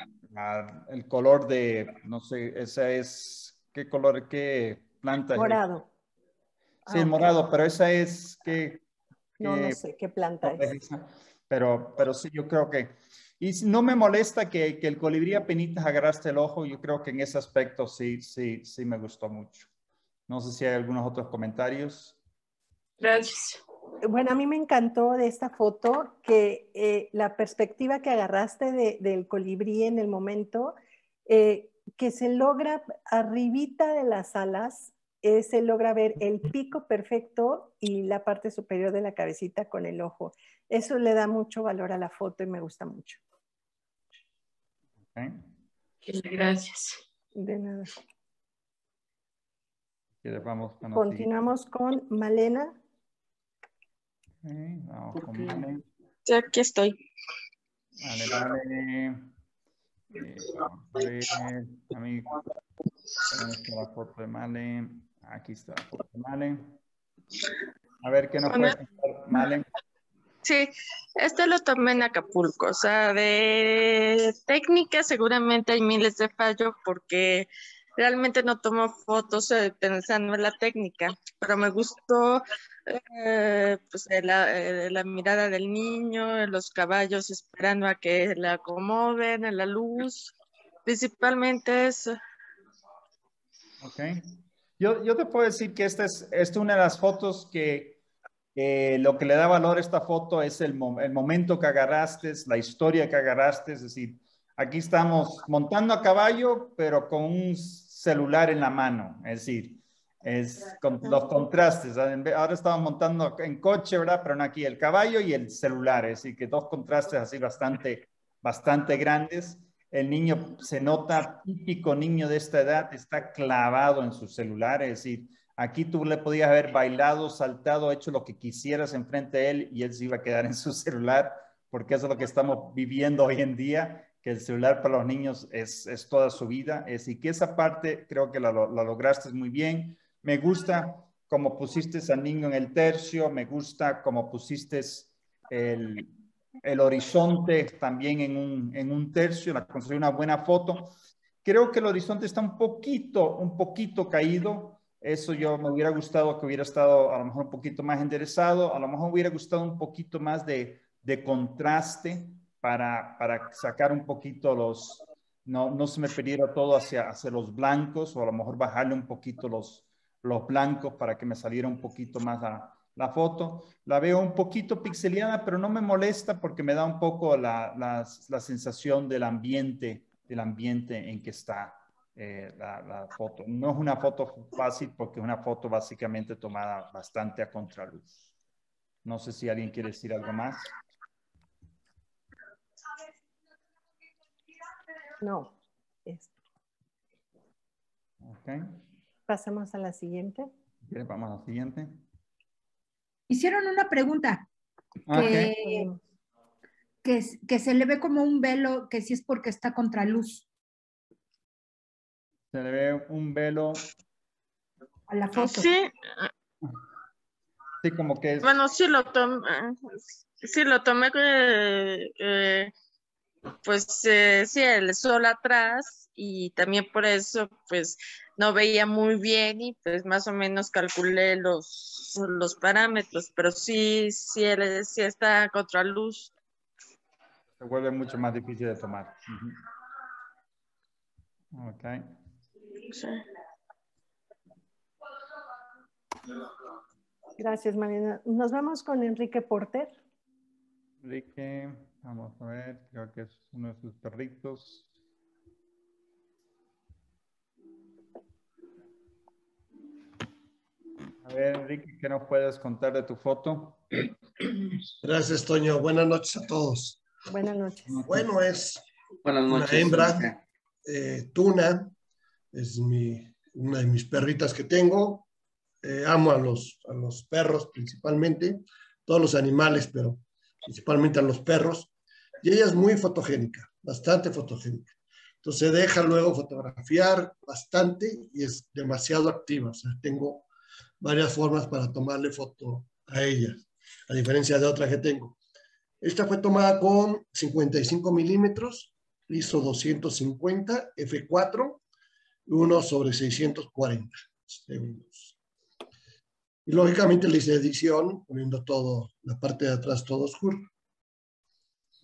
B: el color de, no sé, esa es, ¿qué color, qué planta?
C: Morado.
B: Sí, el ah, morado, pero esa es, ¿qué?
C: No, no sé qué planta es.
B: Pero, pero sí, yo creo que, y no me molesta que, que el colibrí penitas agarraste el ojo, yo creo que en ese aspecto sí, sí, sí me gustó mucho. No sé si hay algunos otros comentarios.
L: Gracias
C: bueno, a mí me encantó de esta foto que eh, la perspectiva que agarraste del colibrí en el momento, eh, que se logra arribita de las alas, eh, se logra ver el pico perfecto y la parte superior de la cabecita con el ojo. Eso le da mucho valor a la foto y me gusta mucho.
L: Gracias.
C: De nada.
B: Continuamos
C: con Malena
B: vamos con Male.
M: Sí, aquí estoy.
B: Vale, vale. Eh, a mí, está la foto de Male. Aquí está la foto de Male. A ver, ¿qué nos puede contar, Male?
M: Sí, este lo tomé en Acapulco, o sea, de técnica seguramente hay miles de fallos porque realmente no tomo fotos eh, pensando en la técnica, pero me gustó eh, pues, la, la, mirada del niño, los caballos esperando a que la acomoden, en la luz, principalmente eso.
B: Ok. Yo, yo te puedo decir que esta es, esta es una de las fotos que Eh, lo que le da valor a esta foto es el, el, momento que agarraste, la historia que agarraste, es decir, aquí estamos montando a caballo, pero con un celular en la mano, es decir, es con los contrastes. Ahora estamos montando en coche, ¿verdad? Pero no aquí el caballo y el celular, es decir, que dos contrastes así bastante, bastante grandes. El niño se nota típico niño de esta edad, está clavado en su celular, es decir, aquí tú le podías haber bailado, saltado, hecho lo que quisieras enfrente de él y él se iba a quedar en su celular, porque eso es lo que estamos viviendo hoy en día que el celular para los niños es, es toda su vida. Es, y que esa parte creo que la, la lograste muy bien. Me gusta como pusiste al niño en el tercio, me gusta como pusiste el, el horizonte también en un, en un tercio, la construí una buena foto. Creo que el horizonte está un poquito, un poquito caído. Eso yo me hubiera gustado que hubiera estado a lo mejor un poquito más enderezado, a lo mejor hubiera gustado un poquito más de, de contraste para, para sacar un poquito los, no, no se me perdiera todo hacia, hacia los blancos o a lo mejor bajarle un poquito los, los blancos para que me saliera un poquito más la, la foto. La veo un poquito pixelada, pero no me molesta porque me da un poco la, la, la sensación del ambiente, del ambiente en que está eh, la, la, foto. No es una foto fácil porque es una foto básicamente tomada bastante a contraluz. No sé si alguien quiere decir algo más.
C: No.
B: Ok.
C: Pasamos a la siguiente.
B: vamos a la siguiente.
F: Hicieron una pregunta que, que, se le ve como un velo, que si es porque está contra luz.
B: Se le ve un velo.
F: A la foto.
M: Sí.
B: Sí, como que es.
M: Bueno, sí lo tomé. Sí, lo tomé. Eh, eh, pues eh, sí, el sol atrás y también por eso pues no veía muy bien y pues más o menos calculé los, los parámetros, pero sí, sí, sí está contra luz.
B: Se vuelve mucho más difícil de tomar. Ok.
C: Gracias, Mariana. Nos vamos con Enrique Porter.
B: Enrique, vamos a ver, creo que es uno de sus perritos. A ver, Enrique, ¿qué nos puedes contar de tu foto?
N: Gracias, Toño. Buenas noches a todos.
C: Buenas noches.
N: Bueno, es
I: Buenas noches,
N: una hembra, eh, Tuna, es mi, una de mis perritas que tengo. Eh, amo a los, a los perros principalmente, todos los animales, pero principalmente a los perros. Y ella es muy fotogénica, bastante fotogénica. Entonces deja luego fotografiar bastante y es demasiado activa. O sea, tengo varias formas para tomarle foto a ella, a diferencia de otras que tengo. Esta fue tomada con 55 milímetros, ISO 250, F4, 1 sobre 640 segundos. Y lógicamente le hice edición poniendo todo, la parte de atrás todo oscuro.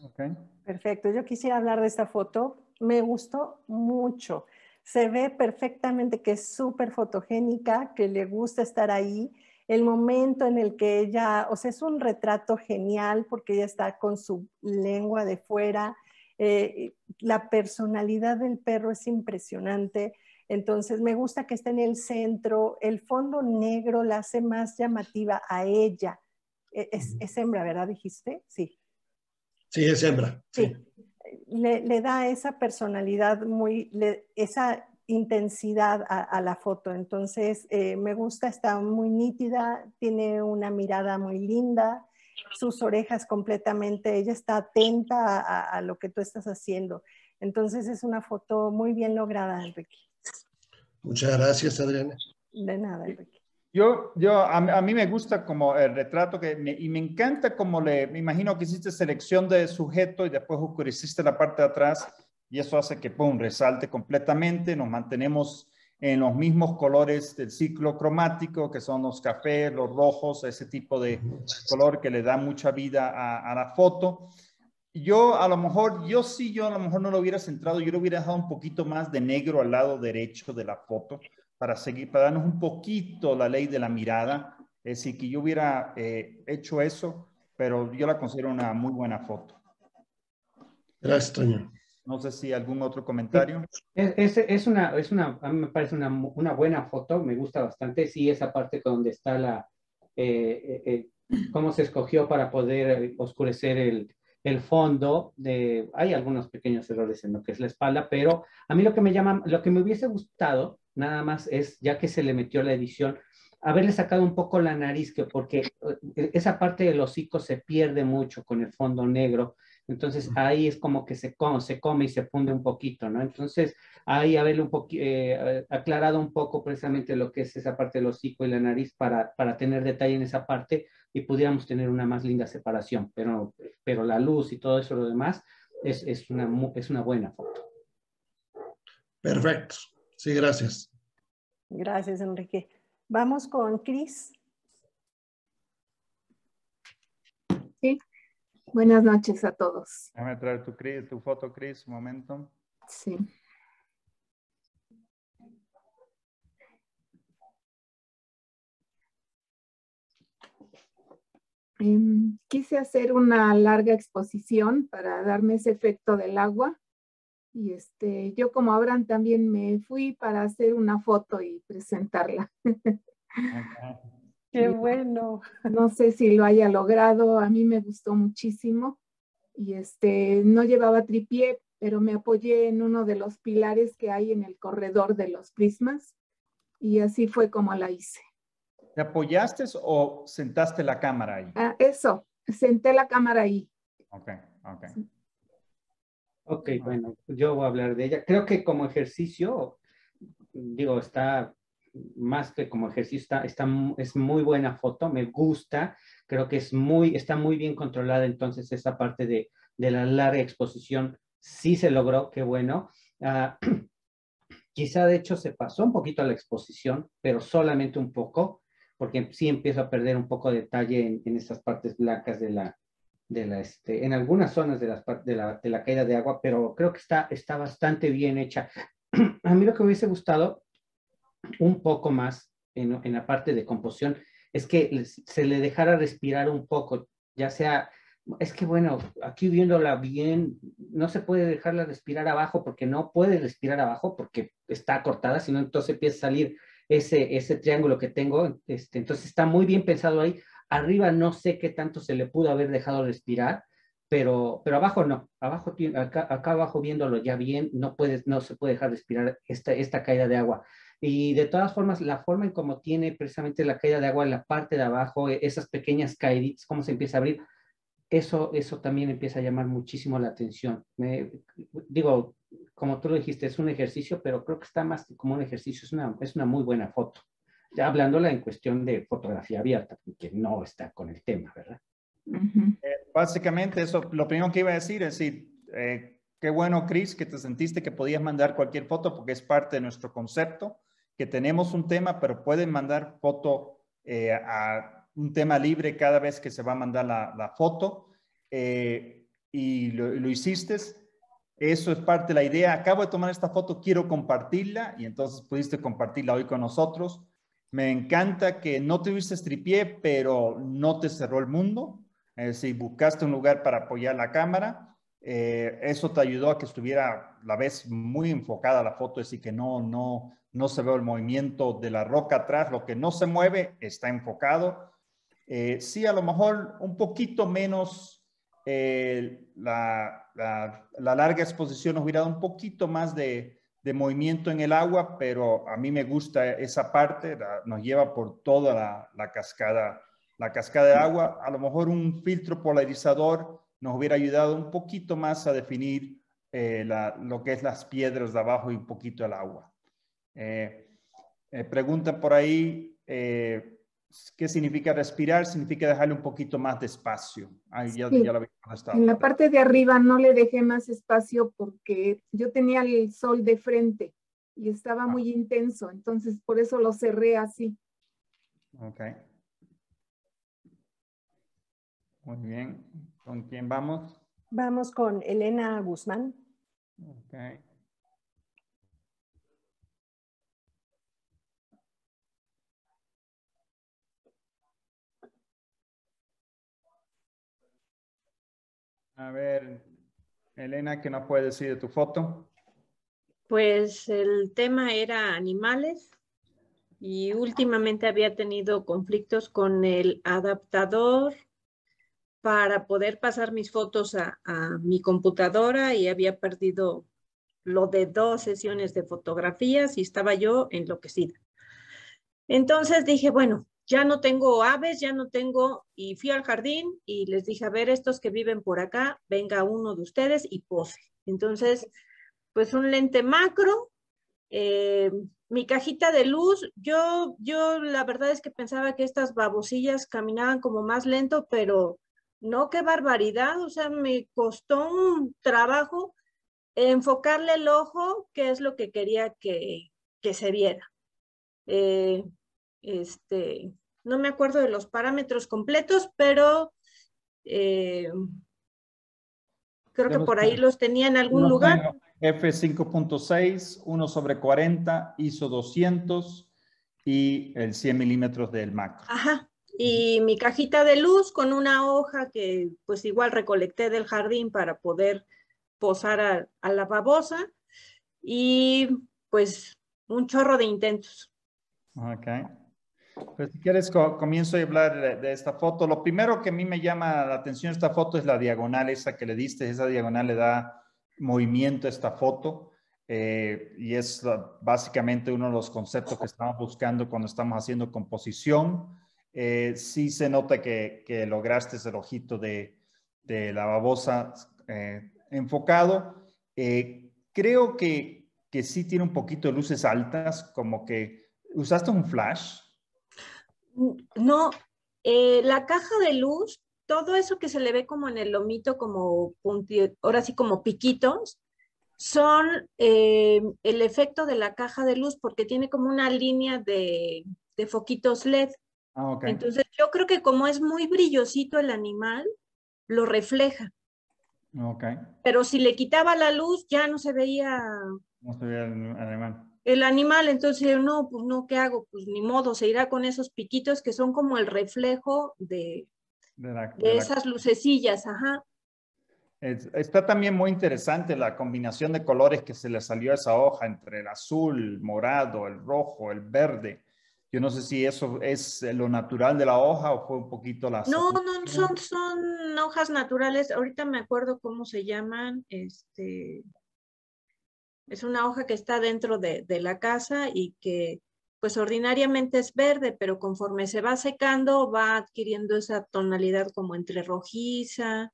B: Okay.
C: Perfecto. Yo quisiera hablar de esta foto. Me gustó mucho se ve perfectamente que es súper fotogénica, que le gusta estar ahí. El momento en el que ella, o sea, es un retrato genial porque ella está con su lengua de fuera. Eh, la personalidad del perro es impresionante. Entonces, me gusta que esté en el centro. El fondo negro la hace más llamativa a ella. E, es, hembra, ¿verdad? Dijiste? Sí.
N: Sí, es hembra.
C: sí le, da esa personalidad muy, esa intensidad a, la foto. Entonces, eh, me gusta, está muy nítida, tiene una mirada muy linda, sus orejas completamente, ella está atenta a, lo que tú estás haciendo. Entonces, es una foto muy bien lograda, Enrique.
N: Muchas gracias, Adriana.
C: De nada, Enrique.
B: Yo, yo a, mí me gusta como el retrato que y me encanta como le, me imagino que hiciste selección de sujeto y después oscureciste la parte de atrás y eso hace que, pum, resalte completamente, nos mantenemos en los mismos colores del ciclo cromático, que son los cafés, los rojos, ese tipo de color que le da mucha vida a, a la foto. Yo a lo mejor, yo sí, yo a lo mejor no lo hubiera centrado, yo lo hubiera dejado un poquito más de negro al lado derecho de la foto, para seguir, para darnos un poquito la ley de la mirada. Es decir, que yo hubiera eh, hecho eso, pero yo la considero una muy buena foto.
N: Gracias, Toño.
B: No sé si algún otro comentario.
D: Es, es, una, es una, a mí me parece una, una, buena foto, me gusta bastante. Sí, esa parte donde está la, eh, eh, cómo se escogió para poder oscurecer el, el fondo. De, hay algunos pequeños errores en lo que es la espalda, pero a mí lo que me llama, lo que me hubiese gustado, nada más es, ya que se le metió la edición, haberle sacado un poco la nariz, que porque eh, esa parte del hocico se pierde mucho con el fondo negro entonces ahí es como que se come, se come y se funde un poquito, ¿no? Entonces ahí haberle un eh, aclarado un poco precisamente lo que es esa parte del hocico y la nariz para, para tener detalle en esa parte y pudiéramos tener una más linda separación, pero, pero la luz y todo eso lo demás es, es, una, es una buena foto.
N: Perfecto. Sí, gracias.
C: Gracias, Enrique. Vamos con Cris.
O: Sí, Buenas noches a todos.
B: Déjame traer tu, tu foto, Cris, un momento.
O: Sí. Em, quise hacer una larga exposición para darme ese efecto del agua. Y este, yo como Abraham también me fui para hacer una foto y presentarla.
C: Qué bueno.
O: No sé si lo haya logrado, a mí me gustó muchísimo y este no llevaba tripié, pero me apoyé en uno de los pilares que hay en el corredor de los prismas y así fue como la hice.
B: ¿Te apoyaste o sentaste la cámara ahí?
O: Ah, eso, senté la cámara ahí.
B: Ok, ok.
D: Ok, bueno, yo voy a hablar de ella. Creo que como ejercicio, digo, está más que como ejercicio, está, está, es muy buena foto, me gusta, creo que es muy, está muy bien controlada, entonces esa parte de, de la larga exposición sí se logró, qué bueno. Uh, quizá de hecho se pasó un poquito a la exposición, pero solamente un poco, porque sí empiezo a perder un poco de detalle en, en estas partes blancas de la, de la este, en algunas zonas de, las, de, la, de la caída de agua, pero creo que está, está bastante bien hecha. A mí lo que me hubiese gustado un poco más en, en la parte de composición es que se le dejara respirar un poco, ya sea, es que bueno, aquí viéndola bien, no se puede dejarla respirar abajo porque no puede respirar abajo porque está cortada, sino entonces empieza a salir ese, ese triángulo que tengo, este, entonces está muy bien pensado ahí. Arriba no sé qué tanto se le pudo haber dejado respirar, pero, pero abajo no, abajo, acá, abajo viéndolo ya bien, no, puedes, no se puede dejar respirar esta, esta caída de agua. Y de todas formas, la forma en cómo tiene precisamente la caída de agua en la parte de abajo, e, esas pequeñas caídas, cómo se empieza a abrir, eso, eso también empieza a llamar muchísimo la atención. Digo, como tú lo dijiste, es un ejercicio, pero creo que está más que como un ejercicio, es una, es una muy buena foto. Ya hablándola en cuestión de fotografía abierta, que no está con el tema, ¿verdad?
B: Eh, básicamente, eso, lo primero que iba a decir es decir, eh, qué bueno, Chris, que te sentiste que podías mandar cualquier foto porque es parte de nuestro concepto que tenemos un tema, pero pueden mandar foto eh, a un tema libre cada vez que se va a mandar la, foto. Eh, y lo, lo, hiciste. Eso es parte de la idea. Acabo de tomar esta foto, quiero compartirla y entonces pudiste compartirla hoy con nosotros. Me encanta que no tuviste tripié, pero no te cerró el mundo. Es decir, buscaste un lugar para apoyar la cámara. Eh, eso te ayudó a que estuviera la vez muy enfocada la foto, es decir, que no, no, no se ve el movimiento de la roca atrás, lo que no se mueve está enfocado. Eh, sí, a lo mejor un poquito menos eh, la, larga exposición nos hubiera dado un poquito más de, movimiento en el agua, pero a mí me gusta esa parte, nos lleva por toda la, cascada, la cascada de agua. A lo mejor un filtro polarizador nos hubiera ayudado un poquito más a definir eh, lo que es las piedras de abajo y un poquito el agua. Eh, eh, preguntan por ahí, ¿qué significa respirar? Significa dejarle un poquito más de espacio.
O: en la parte de arriba no le dejé más espacio porque yo tenía el sol de frente y estaba ah. muy intenso, entonces por eso lo cerré así.
B: Ok. Muy bien. ¿Con quién vamos?
C: Vamos con Elena Guzmán.
B: Okay. A ver, Elena, ¿qué nos puede decir de tu foto?
P: Pues el tema era animales y últimamente había tenido conflictos con el adaptador para poder pasar mis fotos a, mi computadora y había perdido lo de dos sesiones de fotografías y estaba yo enloquecida. Entonces dije, bueno, ya no tengo aves, ya no tengo, y fui al jardín y les dije, a ver, estos que viven por acá, venga uno de ustedes y pose. Entonces, pues un lente macro, eh, mi cajita de luz, yo, yo la verdad es que pensaba que estas babosillas caminaban como más lento, pero no, qué barbaridad, o sea, me costó un trabajo enfocarle el ojo, que es lo que quería que, que se viera. Eh, este, no me acuerdo de los parámetros completos, pero eh, creo que por ahí los tenía en algún lugar.
B: F5.6, 1 sobre 40, ISO 200 y el 100 milímetros del macro.
P: Ajá, y mi cajita de luz con una hoja que pues igual recolecté del jardín para poder posar a, a la babosa y pues un chorro de intentos.
B: Ok. Pues si quieres, comienzo a hablar de, esta foto. Lo primero que a mí me llama la atención esta foto es la diagonal esa que le diste. Esa diagonal le da movimiento a esta foto. Eh, y es básicamente uno de los conceptos que estamos buscando cuando estamos haciendo composición. Eh, sí se nota que, que lograste el ojito de, de la babosa eh, enfocado. creo que, que sí tiene un poquito de luces altas, como que usaste un flash.
P: No, eh, la caja de luz, todo eso que se le ve como en el lomito, como ahora sí como piquitos, son eh, el efecto de la caja de luz porque tiene como una línea de, foquitos LED. Ah, Entonces yo creo que como es muy brillosito el animal, lo refleja.
B: Okay.
P: Pero si le quitaba la luz ya no se veía.
B: No se veía el animal
P: el animal, entonces no, pues no, ¿qué hago? Pues ni modo, se irá con esos piquitos que son como el reflejo de, de, esas lucecillas, ajá.
B: está también muy interesante la combinación de colores que se le salió a esa hoja entre el azul, el morado, el rojo, el verde. Yo no sé si eso es lo natural de la hoja o fue un poquito la...
P: No, no, son, son hojas naturales. Ahorita me acuerdo cómo se llaman. Este, es una hoja que está dentro de, la casa y que pues ordinariamente es verde, pero conforme se va secando va adquiriendo esa tonalidad como entre rojiza,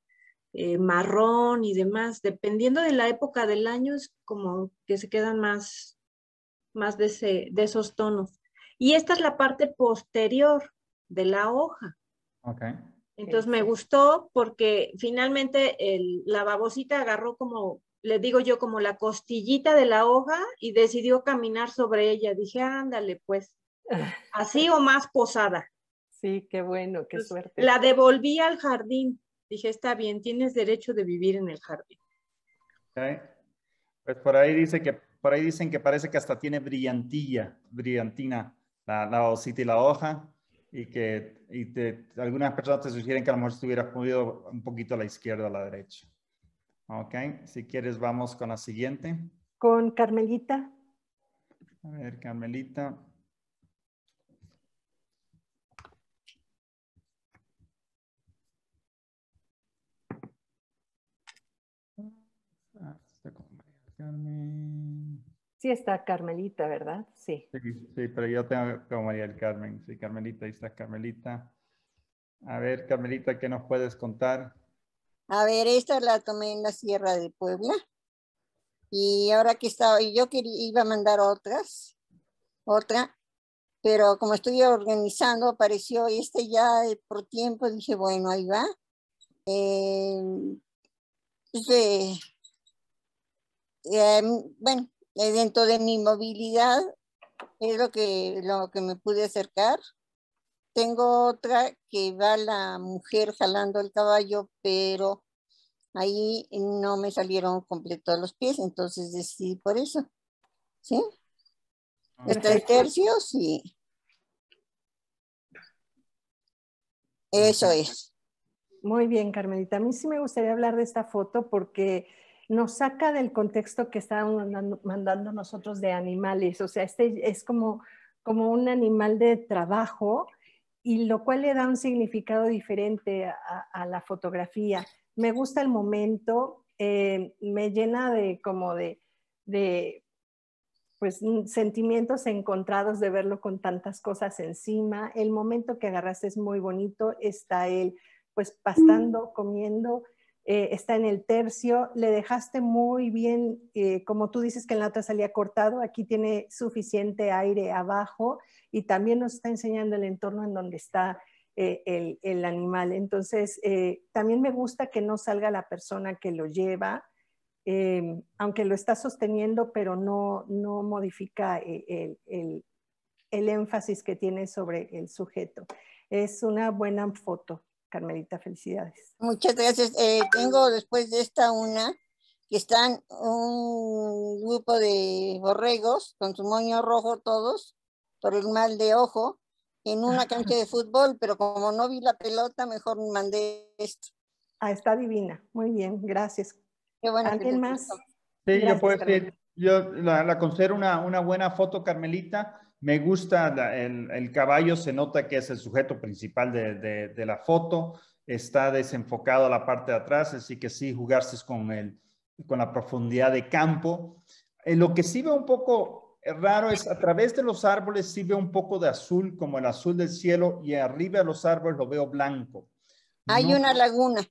P: eh, marrón y demás. Dependiendo de la época del año es como que se quedan más, más de, ese, de esos tonos. Y esta es la parte posterior de la hoja.
B: Okay.
P: Entonces me gustó porque finalmente el, la babosita agarró como le digo yo, como la costillita de la hoja y decidió caminar sobre ella. Dije, ándale, pues, así o más posada.
C: Sí, qué bueno, qué suerte.
P: La devolví al jardín. Dije, está bien, tienes derecho de vivir en el jardín.
B: Pues por ahí dice que, por ahí dicen que parece que hasta tiene brillantilla, brillantina, la, la osita y la hoja, y que y algunas personas te sugieren que a lo mejor estuvieras movido un poquito a la izquierda o a la derecha. Ok, si quieres vamos con la siguiente.
C: Con Carmelita.
B: A ver, Carmelita.
C: Sí está Carmelita, ¿verdad? Sí.
B: sí. pero yo tengo como María del Carmen. Sí, Carmelita, ahí está Carmelita. A ver, Carmelita, ¿qué nos puedes contar?
Q: A ver, esta la tomé en la Sierra de Puebla. Y ahora que estaba, yo quería, iba a mandar otras, otra, pero como estoy organizando, apareció este ya por tiempo, dije, bueno, ahí va. Eh, bueno, eh, dentro de mi movilidad es lo que, lo que me pude acercar. Tengo otra que va la mujer jalando el caballo, pero ahí no me salieron completos los pies, entonces decidí por eso. ¿Sí? Está el tercio, sí. Eso es.
C: Muy bien, Carmelita. A mí sí me gustaría hablar de esta foto porque nos saca del contexto que estábamos mandando, nosotros de animales. O sea, este es como, como un animal de trabajo y lo cual le da un significado diferente a, la fotografía. Me gusta el momento, eh, me llena de como de, pues sentimientos encontrados de verlo con tantas cosas encima. El momento que agarraste es muy bonito, está él pues pastando, comiendo, eh, está en el tercio, le dejaste muy bien, eh, como tú dices que en la otra salía cortado, aquí tiene suficiente aire abajo y también nos está enseñando el entorno en donde está eh, el, animal. Entonces, también me gusta que no salga la persona que lo lleva, aunque lo está sosteniendo, pero no, no modifica el, el énfasis que tiene sobre el sujeto. Es una buena foto. Carmelita, felicidades.
Q: Muchas gracias. Eh, tengo después de esta una que están un grupo de borregos con su moño rojo todos por el mal de ojo en una cancha de fútbol, pero como no vi la pelota, mejor me mandé esto.
C: Ah, está divina. Muy bien, gracias.
Q: Qué bueno
C: ¿Alguien más?
B: Sí, yo puedo decir, yo la, la considero una, una buena foto, Carmelita me gusta el, caballo, se nota que es el sujeto principal de, la foto, está desenfocado a la parte de atrás, así que sí, jugarse con, el, con la profundidad de campo. Eh, lo que sí veo un poco raro es a través de los árboles sí veo un poco de azul, como el azul del cielo, y arriba de los árboles lo veo blanco.
Q: Hay una laguna.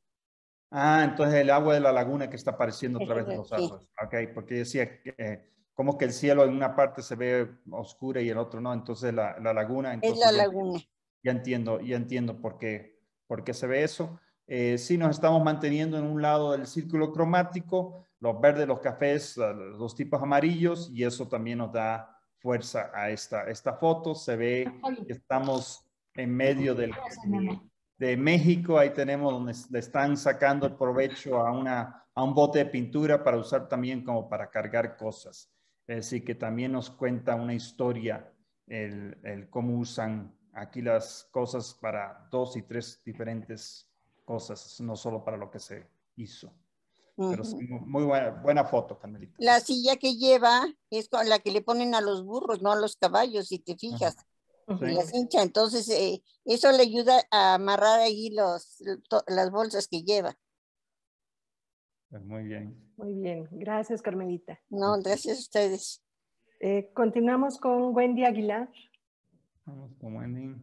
B: Ah, entonces el agua de la laguna que está apareciendo a través de los árboles. Ok, porque decía que... Eh, como que el cielo en una parte se ve oscura y el otro no, entonces la, la laguna.
Q: es la laguna.
B: Ya, entiendo, ya entiendo por qué, por qué se ve eso. Eh, sí nos estamos manteniendo en un lado del círculo cromático, los verdes, los cafés, los tipos amarillos, y eso también nos da fuerza a esta, esta foto. Se ve que estamos en medio del, de, México, ahí tenemos donde le están sacando el provecho a, una, a un bote de pintura para usar también como para cargar cosas. Así que también nos cuenta una historia el, cómo usan aquí las cosas para dos y tres diferentes cosas, no solo para lo que se hizo. Pero muy buena, foto, Carmelita.
Q: La silla que lleva es con la que le ponen a los burros, no a los caballos, si te fijas. La cincha, entonces eh, eso le ayuda a amarrar ahí los, las bolsas que lleva.
B: Pues muy bien.
C: Muy bien, gracias Carmelita.
Q: No, gracias a ustedes.
C: Eh, continuamos con Wendy Aguilar.
B: Vamos con Wendy.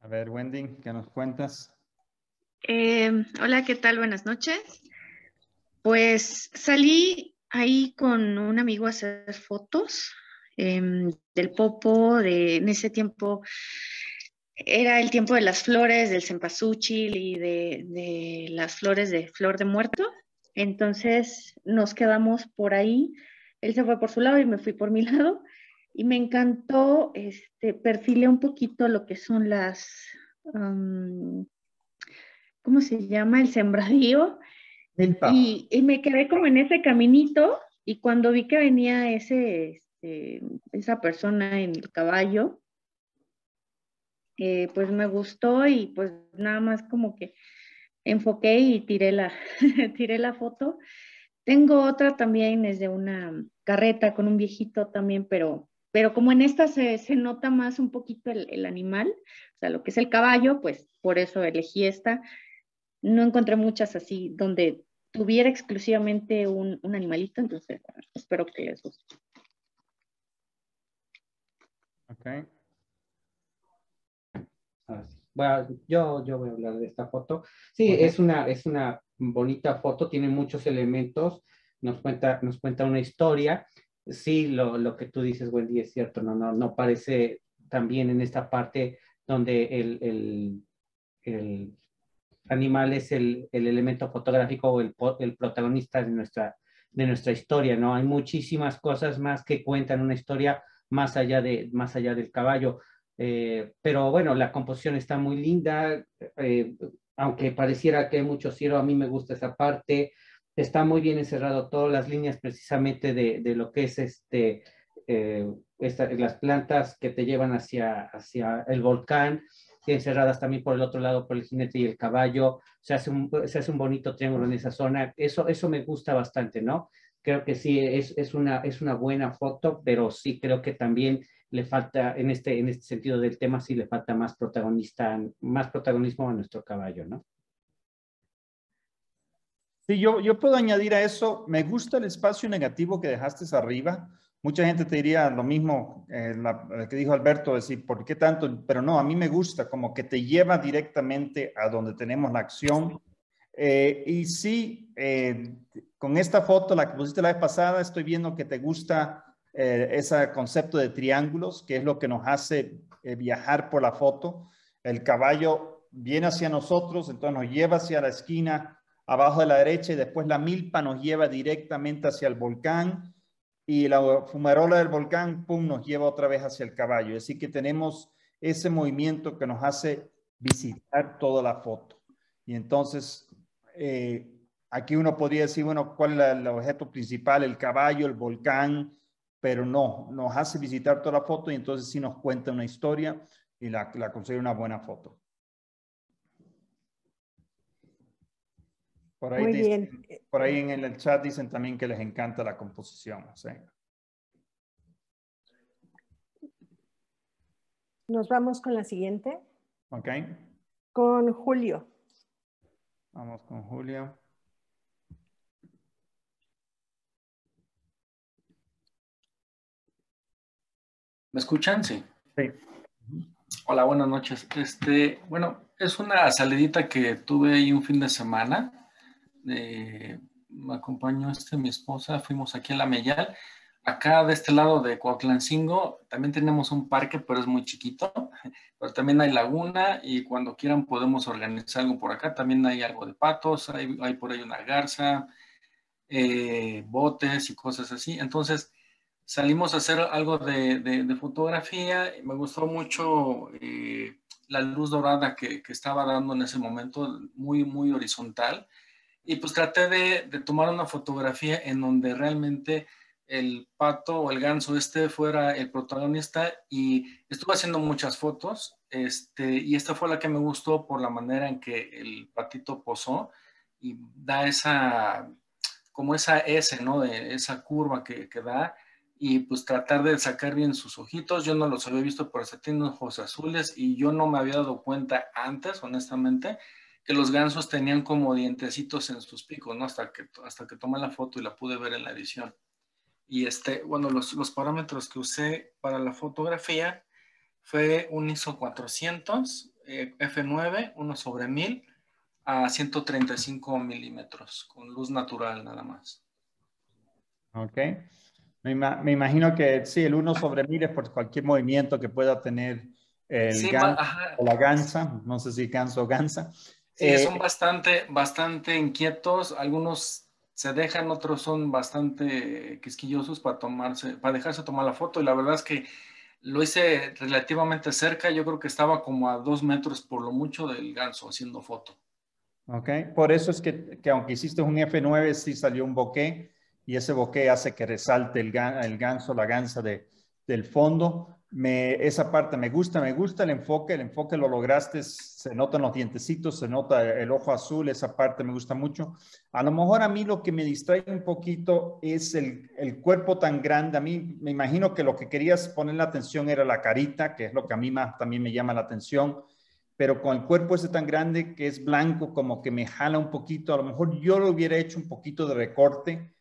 B: A ver, Wendy, ¿qué nos cuentas?
R: Eh, hola, ¿qué tal? Buenas noches. Pues salí ahí con un amigo a hacer fotos Em, del popo, de, en ese tiempo era el tiempo de las flores, del cempasúchil y de, las flores de flor de muerto. Entonces nos quedamos por ahí. Él se fue por su lado y me fui por mi lado. Y me encantó, este, perfilé un poquito lo que son las, ¿cómo se llama? El sembradío. Y, y, me quedé como en ese caminito y cuando vi que venía ese, este, esa persona en el caballo, eh, pues me gustó y pues nada más como que enfoqué y tiré la, tiré la foto. Tengo otra también, es de una carreta con un viejito también, pero, pero como en esta se, nota más un poquito el, animal, o sea, lo que es el caballo, pues por eso elegí esta. No encontré muchas así donde tuviera exclusivamente un, un animalito, entonces espero que les guste.
B: Okay.
D: Bueno, yo, yo voy a hablar de esta foto. Sí, es una, es una bonita foto, tiene muchos elementos, nos cuenta, nos cuenta una historia. Sí, lo, lo que tú dices, Wendy, es cierto, no, no, no parece también en esta parte donde el, el, el animal es el, el, elemento fotográfico o el, el protagonista de nuestra, de nuestra historia, ¿no? Hay muchísimas cosas más que cuentan una historia más allá, de, más allá del caballo. Eh, pero bueno, la composición está muy linda, eh, aunque pareciera que hay mucho cielo, a mí me gusta esa parte. Está muy bien encerrado todas las líneas precisamente de, de lo que es este, eh, las plantas que te llevan hacia, hacia el volcán, encerradas también por el otro lado por el jinete y el caballo, se hace un, se hace un bonito triángulo en esa zona, eso, eso me gusta bastante, ¿no? Creo que sí, es, es, una, es una buena foto, pero sí creo que también le falta, en este, en este sentido del tema, sí le falta más protagonista, más protagonismo a nuestro caballo, ¿no?
B: Sí, yo, yo puedo añadir a eso, me gusta el espacio negativo que dejaste arriba. Mucha gente te diría lo mismo eh, que dijo Alberto, decir, ¿por qué tanto? Pero no, a mí me gusta, como que te lleva directamente a donde tenemos la acción. Eh, y sí, eh, con esta foto, la que pusiste la vez pasada, estoy viendo que te gusta ese concepto de triángulos, que es lo que nos hace viajar por la foto. El caballo viene hacia nosotros, entonces nos lleva hacia la esquina abajo de la derecha y después la milpa nos lleva directamente hacia el volcán y la fumarola del volcán, pum, nos lleva otra vez hacia el caballo. Así que tenemos ese movimiento que nos hace visitar toda la foto. Y entonces, eh, aquí uno podría decir, bueno, ¿cuál es el objeto principal? El caballo, el volcán, pero no, nos hace visitar toda la foto y entonces sí nos cuenta una historia y la, la consigue una buena foto. Por ahí, bien. por ahí en el chat dicen también que les encanta la composición.
C: Nos vamos con la siguiente.
B: Ok.
C: Con Julio.
B: Vamos con Julio.
S: ¿Me escuchan? Sí.
B: Sí.
S: Hola, buenas noches. Este, bueno, es una salidita que tuve ahí un fin de semana me acompañó este, mi esposa, fuimos aquí a La Meyal. Acá de este lado de Coatlancingo también tenemos un parque, pero es muy chiquito, pero también hay laguna y cuando quieran podemos organizar algo por acá. También hay algo de patos, hay, hay por ahí una garza, eh, botes y cosas así. Entonces salimos a hacer algo de, fotografía. Me gustó mucho eh, la luz dorada que, que, estaba dando en ese momento, muy, muy horizontal. Y pues traté de, tomar una fotografía en donde realmente el pato o el ganso este fuera el protagonista y estuve haciendo muchas fotos este, y esta fue la que me gustó por la manera en que el patito posó y da esa, como esa S, ¿no? De esa curva que, que da y pues tratar de sacar bien sus ojitos. Yo no los había visto, pero se tienen ojos azules y yo no me había dado cuenta antes, honestamente, que los gansos tenían como dientecitos en sus picos, ¿no? Hasta que, hasta que tomé la foto y la pude ver en la edición. Y este, bueno, los, los parámetros que usé para la fotografía fue un ISO 400, F9, 1 sobre 1000 a 135 milímetros, con luz natural nada más.
B: Ok. Me, me, imagino que sí, el 1 sobre 1000 es por cualquier movimiento que pueda tener el ganso o la gansa, no sé si ganso o gansa.
S: Sí, eh, son bastante, bastante inquietos. Algunos se dejan, otros son bastante quisquillosos para tomarse, para dejarse tomar la foto. Y la verdad es que lo hice relativamente cerca. Yo creo que estaba como a dos metros por lo mucho del ganso haciendo foto.
B: Ok, por eso es que, que aunque hiciste un F9, sí salió un bokeh y ese bokeh hace que resalte el, el ganso, la gansa de, del fondo me, esa parte me gusta, me gusta el enfoque, el enfoque lo lograste, se notan los dientecitos, se nota el ojo azul, esa parte me gusta mucho. A lo mejor a mí lo que me distrae un poquito es el, el cuerpo tan grande. A mí me imagino que lo que querías poner la atención era la carita, que es lo que a mí también me llama la atención, pero con el cuerpo ese tan grande que es blanco, como que me jala un poquito. A lo mejor yo lo hubiera hecho un poquito de recorte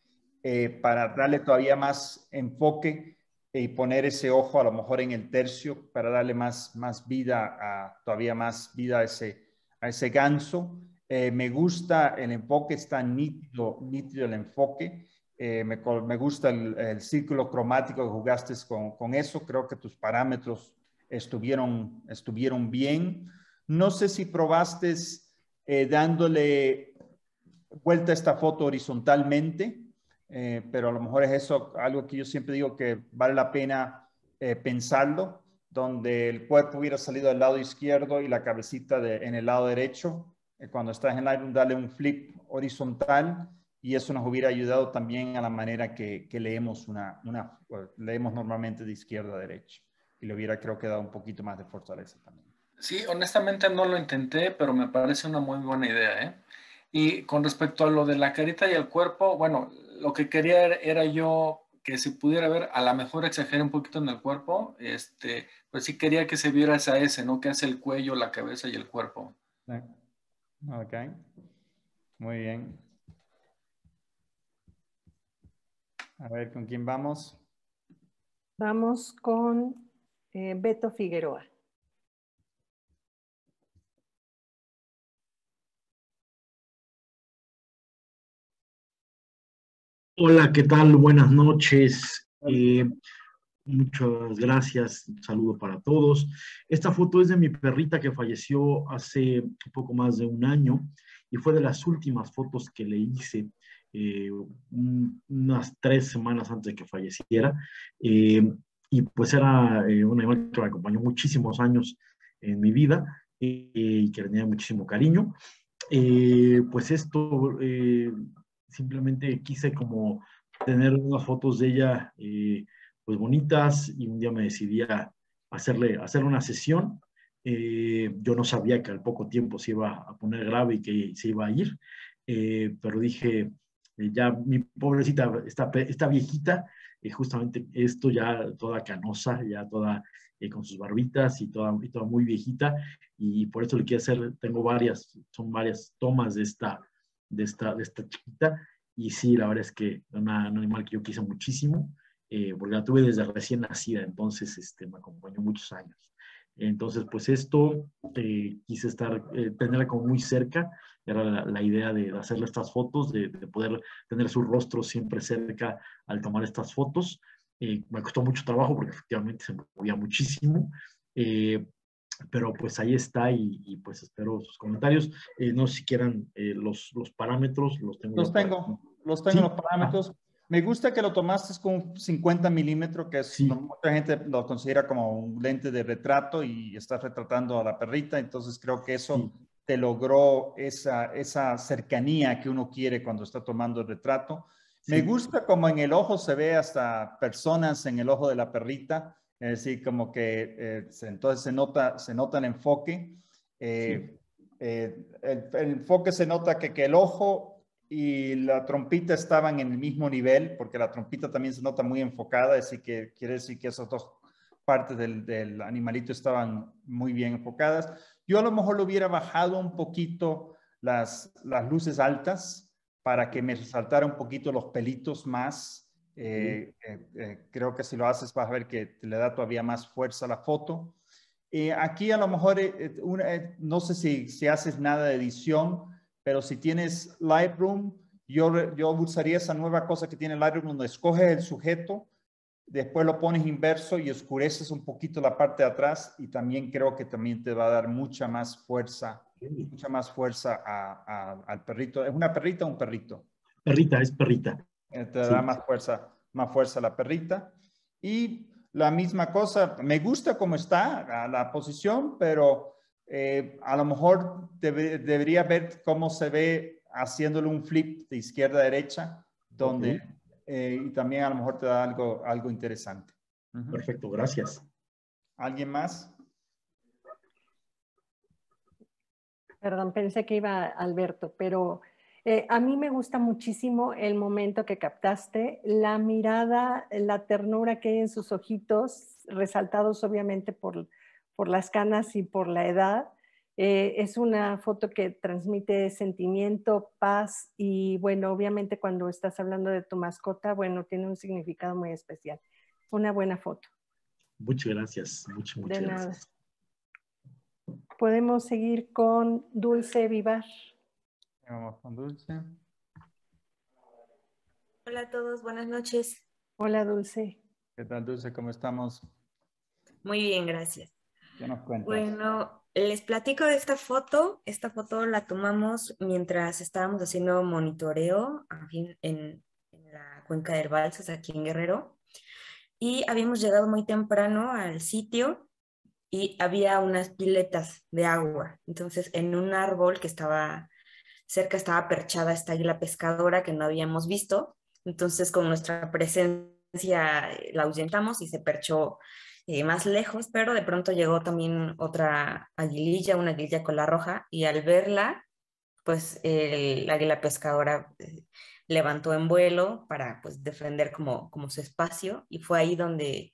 B: eh, para darle todavía más enfoque y poner ese ojo a lo mejor en el tercio para darle más, más vida, a, todavía más vida a ese, a ese ganso. Eh, me gusta el enfoque, está nítido, nítido el enfoque. Eh, me, me, gusta el, círculo cromático que jugaste con, con, eso. Creo que tus parámetros estuvieron, estuvieron bien. No sé si probaste eh, dándole vuelta a esta foto horizontalmente. Eh, pero a lo mejor es eso algo que yo siempre digo que vale la pena eh, pensarlo, donde el cuerpo hubiera salido del lado izquierdo y la cabecita de, en el lado derecho. Eh, cuando estás en Lightroom, dale un flip horizontal y eso nos hubiera ayudado también a la manera que, que leemos, una, una, leemos normalmente de izquierda a derecha y le hubiera creo que dado un poquito más de fortaleza también.
S: Sí, honestamente no lo intenté, pero me parece una muy buena idea. ¿eh? Y con respecto a lo de la carita y el cuerpo, bueno, lo que quería era yo que se pudiera ver, a lo mejor exageré un poquito en el cuerpo, este, pues sí quería que se viera esa S, ¿no? Que hace el cuello, la cabeza y el cuerpo.
B: Ok, muy bien. A ver, ¿con quién vamos?
C: Vamos con eh, Beto Figueroa.
T: Hola, ¿qué tal? Buenas noches. Eh, muchas gracias. Un saludo para todos. Esta foto es de mi perrita que falleció hace un poco más de un año y fue de las últimas fotos que le hice eh, unas tres semanas antes de que falleciera. Eh, y pues era un animal que me acompañó muchísimos años en mi vida y que tenía muchísimo cariño. pues esto simplemente quise como tener unas fotos de ella eh, pues bonitas y un día me decidí a hacerle, hacerle una sesión. Eh, yo no sabía que al poco tiempo se iba a poner grave y que se iba a ir, eh, pero dije, ya mi pobrecita, esta, esta viejita, justamente esto ya toda canosa, ya toda con sus barbitas y toda, y toda muy viejita, y por eso le quiero hacer, tengo varias, son varias tomas de esta, de esta, de esta chiquita. Y sí, la verdad es que una, un animal que yo quise muchísimo, eh, porque la tuve desde recién nacida, entonces este, me acompañó muchos años. Entonces, pues esto, eh, quise estar, eh, tenerla como muy cerca, era la, idea de, hacerle estas fotos, de, de, poder tener su rostro siempre cerca al tomar estas fotos. me costó mucho trabajo porque efectivamente se movía muchísimo, pero pues ahí está y, pues espero sus comentarios. Eh, no sé si quieran eh, los, los parámetros, los tengo.
B: Los tengo, los tengo los parámetros. Me gusta que lo tomaste con 50 milímetros, que es, mucha gente lo considera como un lente de retrato y estás retratando a la perrita, entonces creo que eso te logró esa, esa cercanía que uno quiere cuando está tomando el retrato. Me gusta como en el ojo se ve hasta personas en el ojo de la perrita es decir, como que eh, entonces se nota, se nota el enfoque. Eh, eh, el, enfoque se nota que, que, el ojo y la trompita estaban en el mismo nivel, porque la trompita también se nota muy enfocada, así que quiere decir que esas dos partes del, del, animalito estaban muy bien enfocadas. Yo a lo mejor lo hubiera bajado un poquito las, las luces altas para que me resaltara un poquito los pelitos más eh, eh, eh, creo que si lo haces vas a ver que le da todavía más fuerza a la foto. aquí a lo mejor, no sé si, si haces nada de edición, pero si tienes Lightroom, yo, yo usaría esa nueva cosa que tiene Lightroom donde escoges el sujeto, después lo pones inverso y oscureces un poquito la parte de atrás y también creo que también te va a dar mucha más fuerza, mucha más fuerza al perrito. ¿Es una perrita o un perrito?
T: Perrita, es perrita.
B: Te da más fuerza, más fuerza la perrita. Y la misma cosa, me gusta cómo está la posición, pero eh, a lo mejor debería ver cómo se ve haciéndole un flip de izquierda a derecha, donde eh, y también a lo mejor te da algo, algo interesante.
T: Perfecto, gracias.
B: ¿Alguien más?
C: Perdón, pensé que iba Alberto, pero eh, a mí me gusta muchísimo el momento que captaste, la mirada, la ternura que hay en sus ojitos, resaltados obviamente por, por las canas y por la edad. Eh, es una foto que transmite sentimiento, paz y bueno, obviamente cuando estás hablando de tu mascota, bueno, tiene un significado muy especial. Una buena foto.
T: Muchas gracias, muchas, muchas gracias.
C: Podemos seguir con Dulce Vivar.
B: Vamos con Dulce.
U: Hola a todos, buenas noches.
C: Hola Dulce.
B: ¿Qué tal Dulce? ¿Cómo estamos?
U: Muy bien, gracias.
B: ¿Qué nos cuentas?
U: Bueno, les platico de esta foto. Esta foto la tomamos mientras estábamos haciendo monitoreo en, en la cuenca del Balsas, aquí en Guerrero. Y habíamos llegado muy temprano al sitio y había unas piletas de agua. Entonces, en un árbol que estaba cerca estaba perchada esta águila pescadora que no habíamos visto. Entonces, con nuestra presencia eh, la ahuyentamos y se perchó eh, más lejos, pero de pronto llegó también otra aguililla, una aguililla con la roja, y al verla, pues el águila pescadora eh, levantó en vuelo para pues defender como, como su espacio y fue ahí donde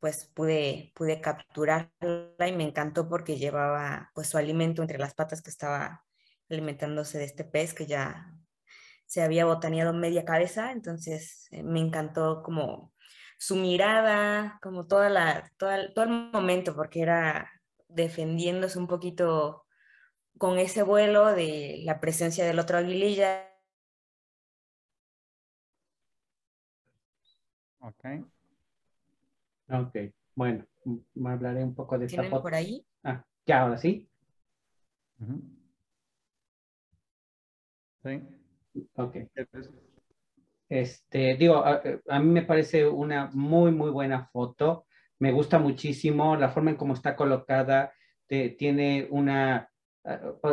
U: pues pude, pude capturarla y me encantó porque llevaba pues su alimento entre las patas que estaba alimentándose de este pez que ya se había botaneado media cabeza, entonces eh, me encantó como su mirada, como toda la, toda, todo el momento, porque era defendiéndose un poquito con ese vuelo de la presencia del otro aguililla.
D: Ok. Ok, bueno, me hablaré un poco de esta foto.
U: por ahí?
D: Ah, ya, ahora sí.
B: Sí.
D: Ok. Este, digo, a, mí me parece una muy, muy buena foto. Me gusta muchísimo la forma en cómo está colocada. tiene una,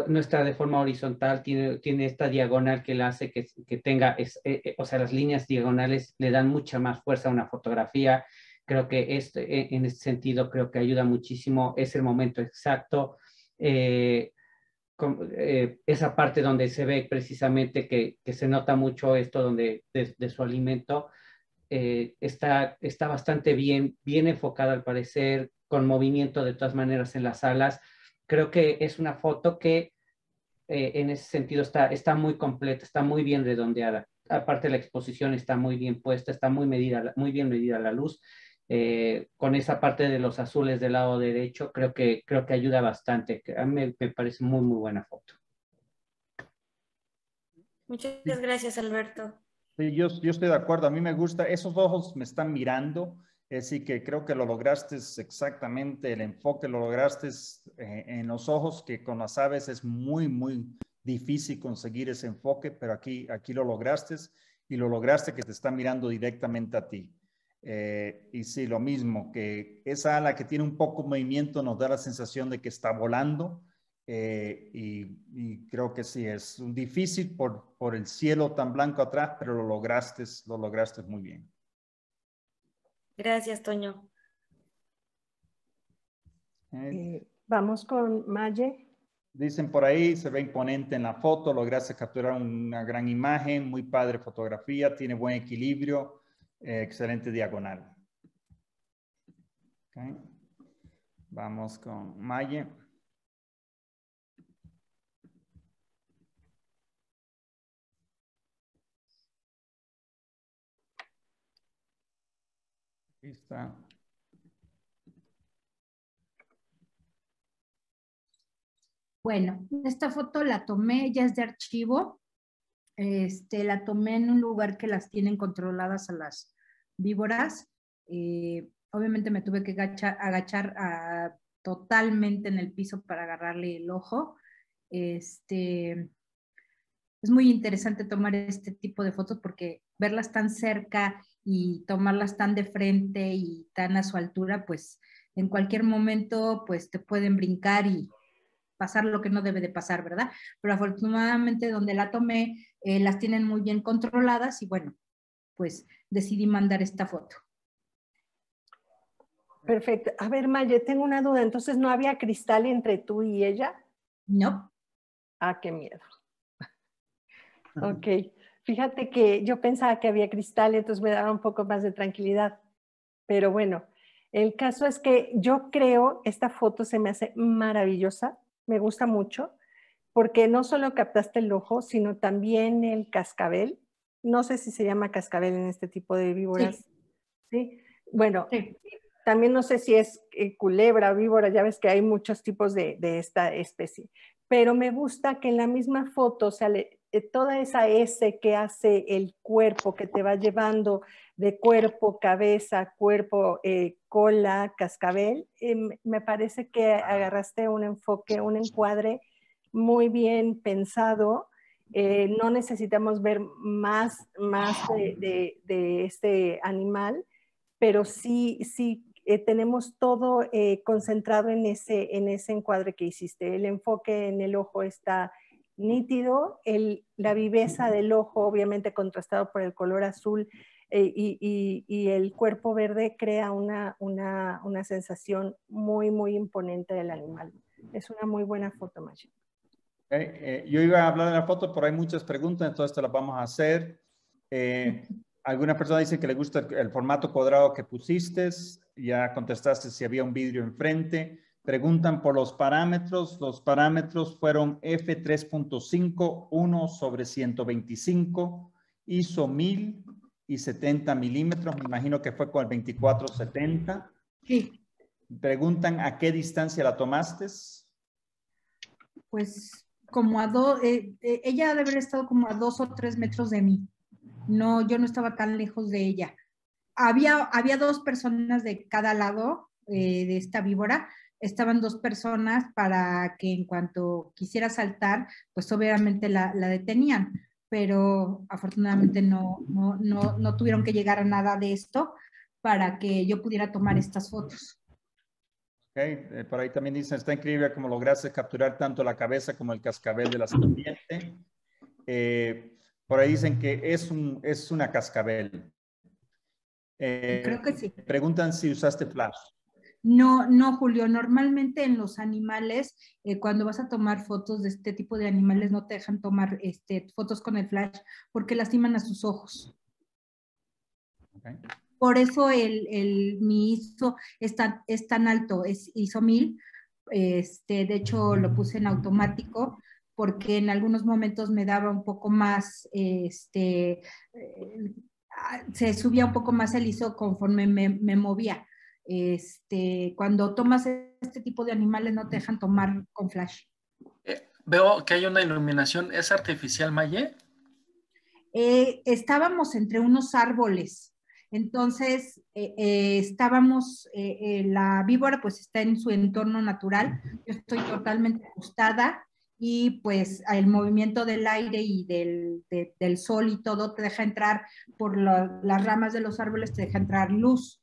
D: no está de forma horizontal, tiene, tiene esta diagonal que la hace que, que tenga, es, eh, eh, o sea, las líneas diagonales le dan mucha más fuerza a una fotografía. Creo que este, e, en este sentido, creo que ayuda muchísimo. Es el momento exacto. Eh, eh, esa parte donde se ve precisamente que, se nota mucho esto donde de, su alimento eh, está, está bastante bien, bien enfocada al parecer, con movimiento de todas maneras en las alas. Creo que es una foto que en ese sentido está, está muy completa, está muy bien redondeada. Aparte la exposición está muy bien puesta, está muy, medida, muy bien medida la luz eh, con esa parte de los azules del lado derecho, creo que, creo que ayuda bastante. A mí me, parece muy, muy buena foto.
U: Muchas gracias, Alberto.
B: Sí, yo, yo estoy de acuerdo. A mí me gusta, esos ojos me están mirando, así que creo que lo lograste exactamente, el enfoque lo lograste eh, en los ojos, que con las aves es muy, muy difícil conseguir ese enfoque, pero aquí, aquí lo lograste y lo lograste que te está mirando directamente a ti. Eh, y sí, lo mismo, que esa ala que tiene un poco de movimiento nos da la sensación de que está volando. Eh, y, creo que sí, es difícil por, por el cielo tan blanco atrás, pero lo lograste, lo lograste muy bien.
U: Gracias, Toño.
C: Eh, vamos con Maye.
B: Dicen por ahí, se ve imponente en la foto, lograste capturar una gran imagen, muy padre fotografía, tiene buen equilibrio excelente diagonal. Vamos con Maye. Está.
F: Bueno, esta foto la tomé, ya es de archivo. Este, la tomé en un lugar que las tienen controladas a las víboras. Eh, obviamente me tuve que agachar, ah, totalmente en el piso para agarrarle el ojo. Este, es muy interesante tomar este tipo de fotos porque verlas tan cerca y tomarlas tan de frente y tan a su altura, pues en cualquier momento pues te pueden brincar y pasar lo que no debe de pasar, ¿verdad? Pero afortunadamente donde la tomé eh, las tienen muy bien controladas y bueno, pues decidí mandar esta foto.
C: Perfecto. A ver, Maye, tengo una duda. Entonces, ¿no había cristal entre tú y ella?
F: No.
C: Ah, qué miedo. ok. Fíjate que yo pensaba que había cristal, entonces me daba un poco más de tranquilidad. Pero bueno, el caso es que yo creo, esta foto se me hace maravillosa, me gusta mucho, porque no solo captaste el ojo, sino también el cascabel no sé si se llama cascabel en este tipo de víboras. Sí. Bueno, también no sé si es eh, culebra, víbora, ya ves que hay muchos tipos de, esta especie. Pero me gusta que en la misma foto sale eh, toda esa S que hace el cuerpo, que te va llevando de cuerpo, cabeza, cuerpo, eh, cola, cascabel. me parece que agarraste un enfoque, un encuadre muy bien pensado eh, no necesitamos ver más, más de, este animal, pero sí, sí eh, tenemos todo eh, concentrado en ese, en ese encuadre que hiciste. El enfoque en el ojo está nítido, la viveza del ojo, obviamente contrastado por el color azul, y, el cuerpo verde crea una, una, una, sensación muy, muy imponente del animal. Es una muy buena foto, Machi.
B: Eh, yo iba a hablar de la foto, pero hay muchas preguntas, entonces te las vamos a hacer. Eh, alguna persona dice que le gusta el, formato cuadrado que pusiste, ya contestaste si había un vidrio enfrente. Preguntan por los parámetros. Los parámetros fueron F3.5, 1 sobre 125, ISO 1000 y 70 milímetros. Me imagino que fue con el 2470.
F: Sí.
B: Preguntan a qué distancia la tomaste.
F: Pues como a dos, eh, eh, ella debe haber estado como a dos o tres metros de mí. No, yo no estaba tan lejos de ella. Había, había dos personas de cada lado eh, de esta víbora. Estaban dos personas para que en cuanto quisiera saltar, pues obviamente la, la detenían pero afortunadamente no, no, no, no tuvieron que llegar a nada de esto para que yo pudiera tomar estas fotos.
B: Ok, eh, por ahí también dicen, está increíble cómo lograste capturar tanto la cabeza como el cascabel de la serpiente. Eh, por ahí dicen que es, un, es una cascabel.
F: Eh, Creo que sí.
B: Preguntan si usaste flash.
F: No, no, Julio. Normalmente en los animales, eh, cuando vas a tomar fotos de este tipo de animales, no te dejan tomar este, fotos con el flash porque lastiman a sus ojos. Por eso el, el, mi ISO es tan, es tan alto, es ISO 1000. Este, de hecho, lo puse en automático porque en algunos momentos me daba un poco más, este, eh, se subía un poco más el ISO conforme me, me movía este, cuando tomas este tipo de animales no te dejan tomar con flash.
S: Eh, veo que hay una iluminación, ¿es artificial, Maye?
F: Eh, estábamos entre unos árboles, entonces eh, estábamos, la víbora pues está en su entorno natural, yo estoy totalmente ajustada y pues el movimiento del aire y del, del sol y todo te deja entrar por las ramas de los árboles, te deja entrar luz.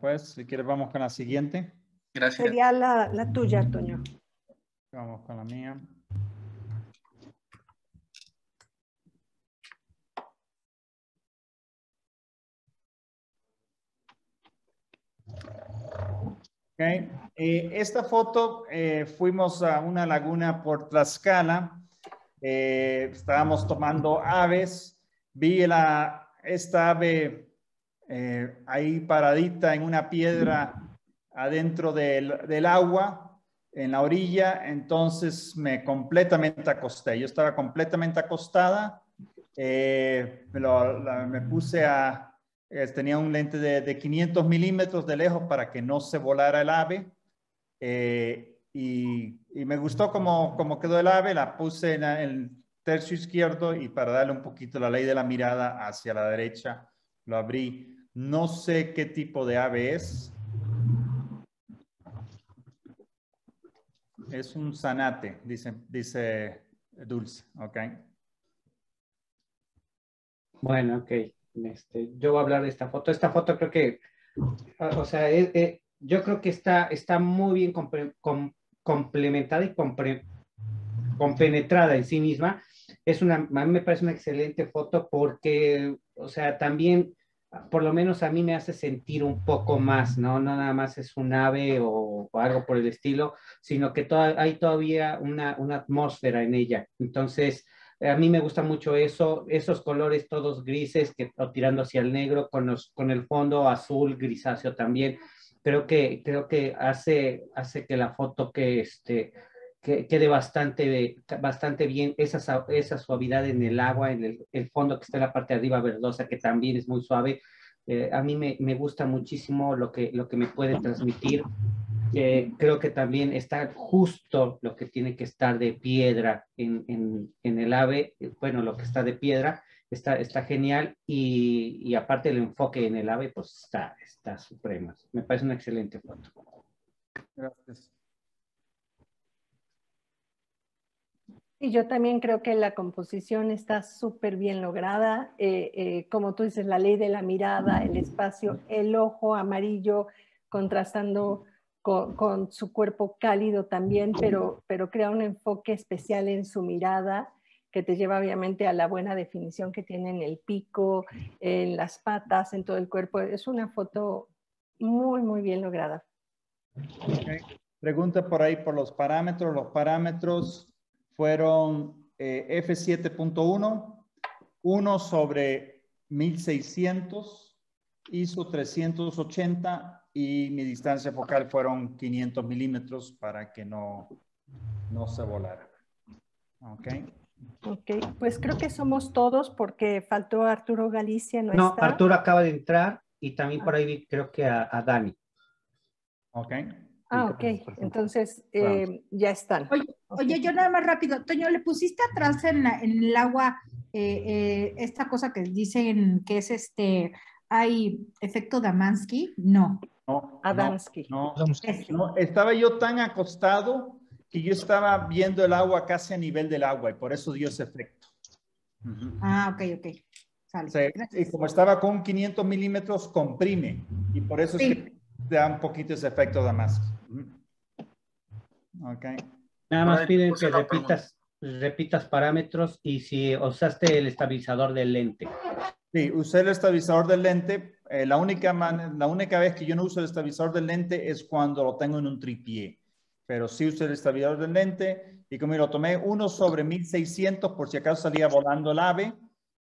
B: Pues, si quieres, vamos con la siguiente.
S: Gracias.
C: Sería la, la tuya, Toño.
B: Vamos con la mía. Okay. Eh, esta foto eh, fuimos a una laguna por Tlaxcala. Eh, estábamos tomando aves. Vi la, esta ave ahí paradita en una piedra adentro del, agua, en la orilla, entonces me completamente acosté. Yo estaba completamente acostada, eh, me, puse a, eh, tenía un lente de, 500 milímetros de lejos para que no se volara el ave. Y, me gustó cómo, cómo, quedó el ave, la puse en el tercio izquierdo y para darle un poquito la ley de la mirada hacia la derecha, lo abrí. No sé qué tipo de ave es. Es un zanate, dice, dice Dulce, ¿ok?
D: Bueno, ok. Este, yo voy a hablar de esta foto. Esta foto creo que, o sea, yo creo que está, está muy bien complementada y compenetrada en sí misma. Es una, a mí me parece una excelente foto porque, o sea, también por lo menos a mí me hace sentir un poco más, ¿no? No nada más es un ave o, algo por el estilo, sino que hay todavía una, atmósfera en ella. Entonces, a mí me gusta mucho eso, esos colores todos grises que, tirando hacia el negro con, los, con el fondo azul, grisáceo también. Creo que, creo que hace, hace que la foto este, que quede bastante, bastante bien esa, esa suavidad en el agua, en el, fondo que está en la parte de arriba verdosa, que también es muy suave. Eh, a mí me, me, gusta muchísimo lo que, lo que me puede transmitir. Eh, creo que también está justo lo que tiene que estar de piedra en, en, en el ave, bueno, lo que está de piedra, está, está genial y, y, aparte el enfoque en el ave, pues está, está supremo. Me parece una excelente foto.
B: Gracias.
C: Y yo también creo que la composición está súper bien lograda. Eh, eh, como tú dices, la ley de la mirada, el espacio, el ojo amarillo contrastando con, su cuerpo cálido también, pero, pero crea un enfoque especial en su mirada que te lleva obviamente a la buena definición que tiene en el pico, en las patas, en todo el cuerpo. Es una foto muy, muy bien lograda.
B: Pregunta por ahí por los parámetros. Los parámetros fueron eh, F7.1, 1 sobre 1600, ISO 380 y mi distancia focal fueron 500 milímetros para que no, no se volara. Ok.
C: Ok, pues creo que somos todos porque faltó Arturo Galicia. No,
D: no Arturo acaba de entrar y también por ahí creo que a, a Dani.
B: Ok.
C: Ah, ok. Entonces eh, ya están.
F: Oye, yo nada más rápido. Toño, ¿le pusiste atrás en, en el agua eh, eh, esta cosa que dicen que es este, hay efecto Damansky? No.
B: No, Adamski. No, no, estaba yo tan acostado que yo estaba viendo el agua casi a nivel del agua y por eso dio ese efecto.
F: Ah, ok, ok.
B: y como estaba con 500 milímetros, comprime y por eso es que da un poquito ese efecto Damask. Ok.
D: Nada más piden que repitas, repitas parámetros y si usaste el estabilizador del lente.
B: Sí, usé el estabilizador del lente. Eh, la, única la única vez que yo no uso el estabilizador del lente es cuando lo tengo en un tripié. Pero sí usé el estabilizador del lente y como lo tomé uno sobre 1600 por si acaso salía volando el ave,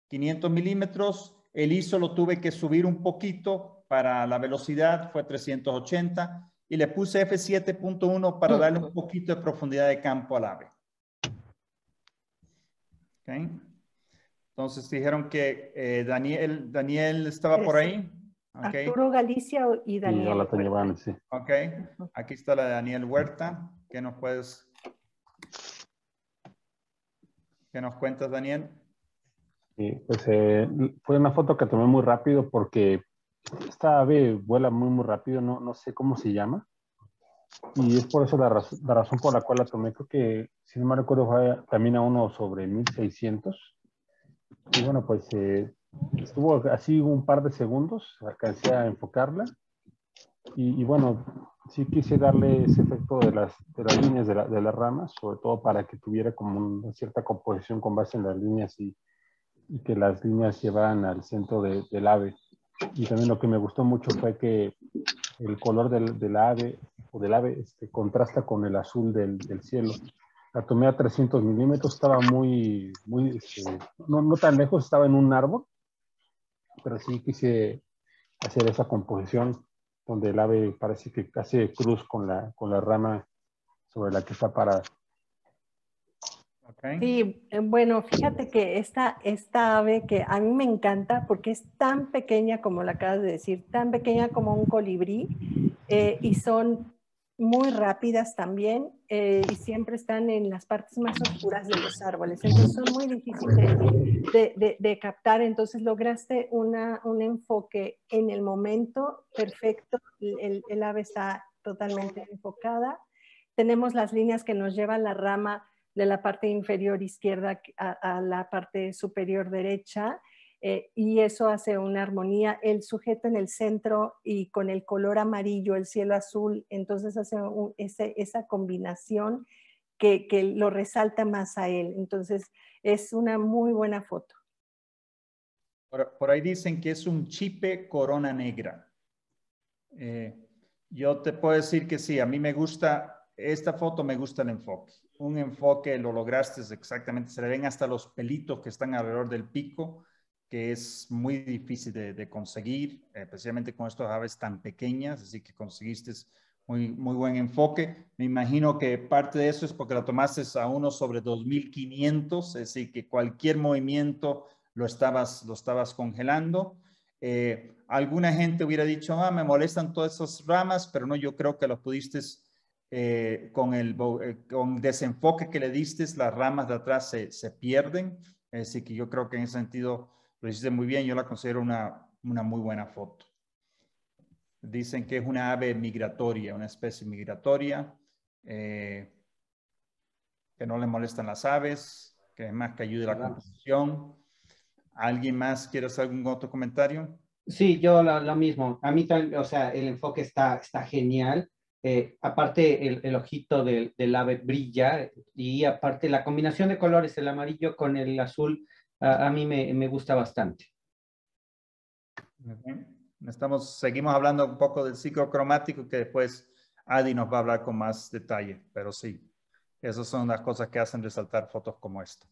B: 500 milímetros. El ISO lo tuve que subir un poquito para la velocidad, fue 380 y le puse F7.1 para darle un poquito de profundidad de campo al ave. Okay. Entonces dijeron que eh, Daniel, Daniel estaba por ahí.
C: Okay. Arturo Galicia y Daniel.
B: sí. Ok, aquí está la de Daniel Huerta. ¿Qué nos puedes, qué nos cuentas, Daniel?
H: Sí, pues eh, fue una foto que tomé muy rápido porque esta ave vuela muy, muy rápido, no, no sé cómo se llama. Y es por eso la, la razón por la cual la tomé. Creo que, si no me recuerdo, fue también a uno sobre 1600 y bueno, pues eh, estuvo así un par de segundos, alcancé a enfocarla. Y, bueno, sí quise darle ese efecto de las, de las líneas de, de, las ramas, sobre todo para que tuviera como una cierta composición con base en las líneas y, que las líneas llevaran al centro de, del ave. Y también lo que me gustó mucho fue que el color del, del ave o del ave este, contrasta con el azul del cielo la tomé a 300 milímetros, estaba muy, muy, este, no, no, tan lejos, estaba en un árbol, pero sí quise hacer esa composición donde el ave parece que hace cruz con la, con la rama sobre la que está parada.
C: Sí, eh, bueno, fíjate que esta, esta ave que a mí me encanta porque es tan pequeña como la acabas de decir, tan pequeña como un colibrí eh, y son muy rápidas también eh, y siempre están en las partes más oscuras de los árboles. Entonces son muy difíciles de, captar. Entonces lograste una, un enfoque en el momento perfecto. El, el, ave está totalmente enfocada. Tenemos las líneas que nos llevan la rama de la parte inferior izquierda a la parte superior derecha eh, y eso hace una armonía. El sujeto en el centro y con el color amarillo, el cielo azul, entonces hace esa combinación que, lo resalta más a él. Entonces es una muy buena foto.
B: Por, ahí dicen que es un chipe corona negra. Eh, yo te puedo decir que sí, a mí me gusta, esta foto me gusta el enfoque. Un enfoque lo lograste exactamente, se le ven hasta los pelitos que están alrededor del pico es muy difícil de, conseguir, especialmente con estas aves tan pequeñas, así que conseguiste muy, muy buen enfoque. Me imagino que parte de eso es porque lo tomaste a uno sobre 2500, es decir, que cualquier movimiento lo estabas, lo estabas congelando. Eh, alguna gente hubiera dicho, ah, me molestan todas esas ramas, pero no, yo creo que lo pudiste eh, con el eh, con desenfoque que le diste, las ramas de atrás se, se pierden. Así que yo creo que en ese sentido lo hiciste muy bien, yo la considero una, una muy buena foto. Dicen que es una ave migratoria, una especie migratoria, eh, que no le molestan las aves, que es más que ayude a la composición. ¿Alguien más quiere hacer algún otro comentario?
D: Sí, yo lo, mismo. A mí también, o sea, el enfoque está, está genial. eh, aparte el, el ojito del, del, ave brilla y aparte la combinación de colores, el amarillo con el azul, a, a mí me, me, gusta bastante.
B: Estamos, seguimos hablando un poco del ciclo cromático que después Adi nos va a hablar con más detalle, pero sí, esas son las cosas que hacen resaltar fotos como esta.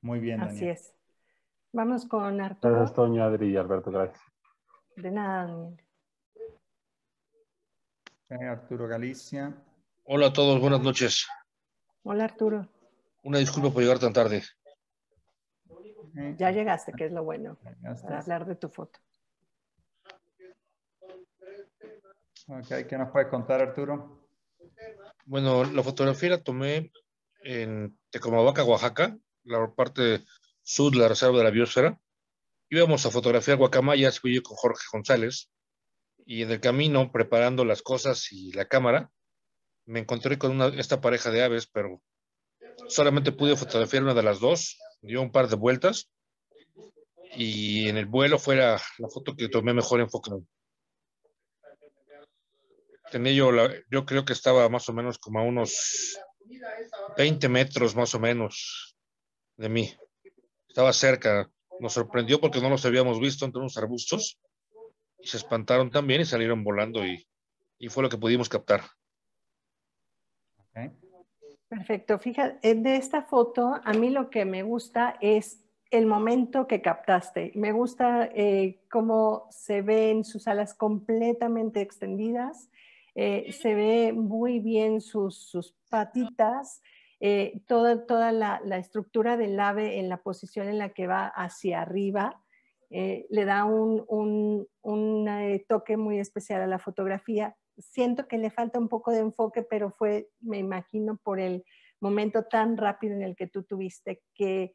B: Muy bien,
C: Daniel. Así es. Vamos con Arturo.
H: Gracias, Toño, Adri y Alberto, gracias.
C: De nada, Daniel.
B: Arturo Galicia.
V: Hola a todos, buenas noches.
C: Hola, Arturo.
V: Una disculpa por llegar tan tarde.
C: Ya llegaste, que es lo bueno, para hablar de tu foto.
B: Ok, ¿qué nos puede contar, Arturo?
V: Bueno, la fotografía la tomé en Tecomavaca, Oaxaca, la parte sur de la reserva de la biosfera. Íbamos a fotografiar guacamayas, fui yo con Jorge González, y en el camino, preparando las cosas y la cámara, me encontré con una, esta pareja de aves, pero solamente pude fotografiar una de las dos, dio un par de vueltas, y en el vuelo fue la, la foto que tomé mejor enfoque tenía yo, la, yo creo que estaba más o menos como a unos 20 metros más o menos de mí. Estaba cerca. Nos sorprendió porque no los habíamos visto entre unos arbustos y se espantaron también y salieron volando y, y fue lo que pudimos captar.
C: Okay. Perfecto. Fíjate, de esta foto, a mí lo que me gusta es el momento que captaste. Me gusta eh, cómo se ven sus alas completamente extendidas eh, se ve muy bien sus, sus patitas, eh, toda, toda la, la, estructura del ave en la posición en la que va hacia arriba. Eh, le da un, un, un, toque muy especial a la fotografía. Siento que le falta un poco de enfoque, pero fue, me imagino, por el momento tan rápido en el que tú tuviste que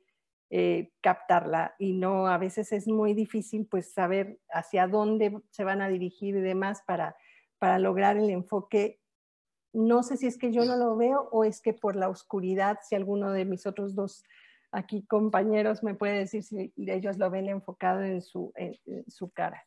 C: eh, captarla y no, a veces es muy difícil pues saber hacia dónde se van a dirigir y demás para para lograr el enfoque. No sé si es que yo no lo veo o es que por la oscuridad, si alguno de mis otros dos aquí compañeros me puede decir si ellos lo ven enfocado en su, en, en su cara.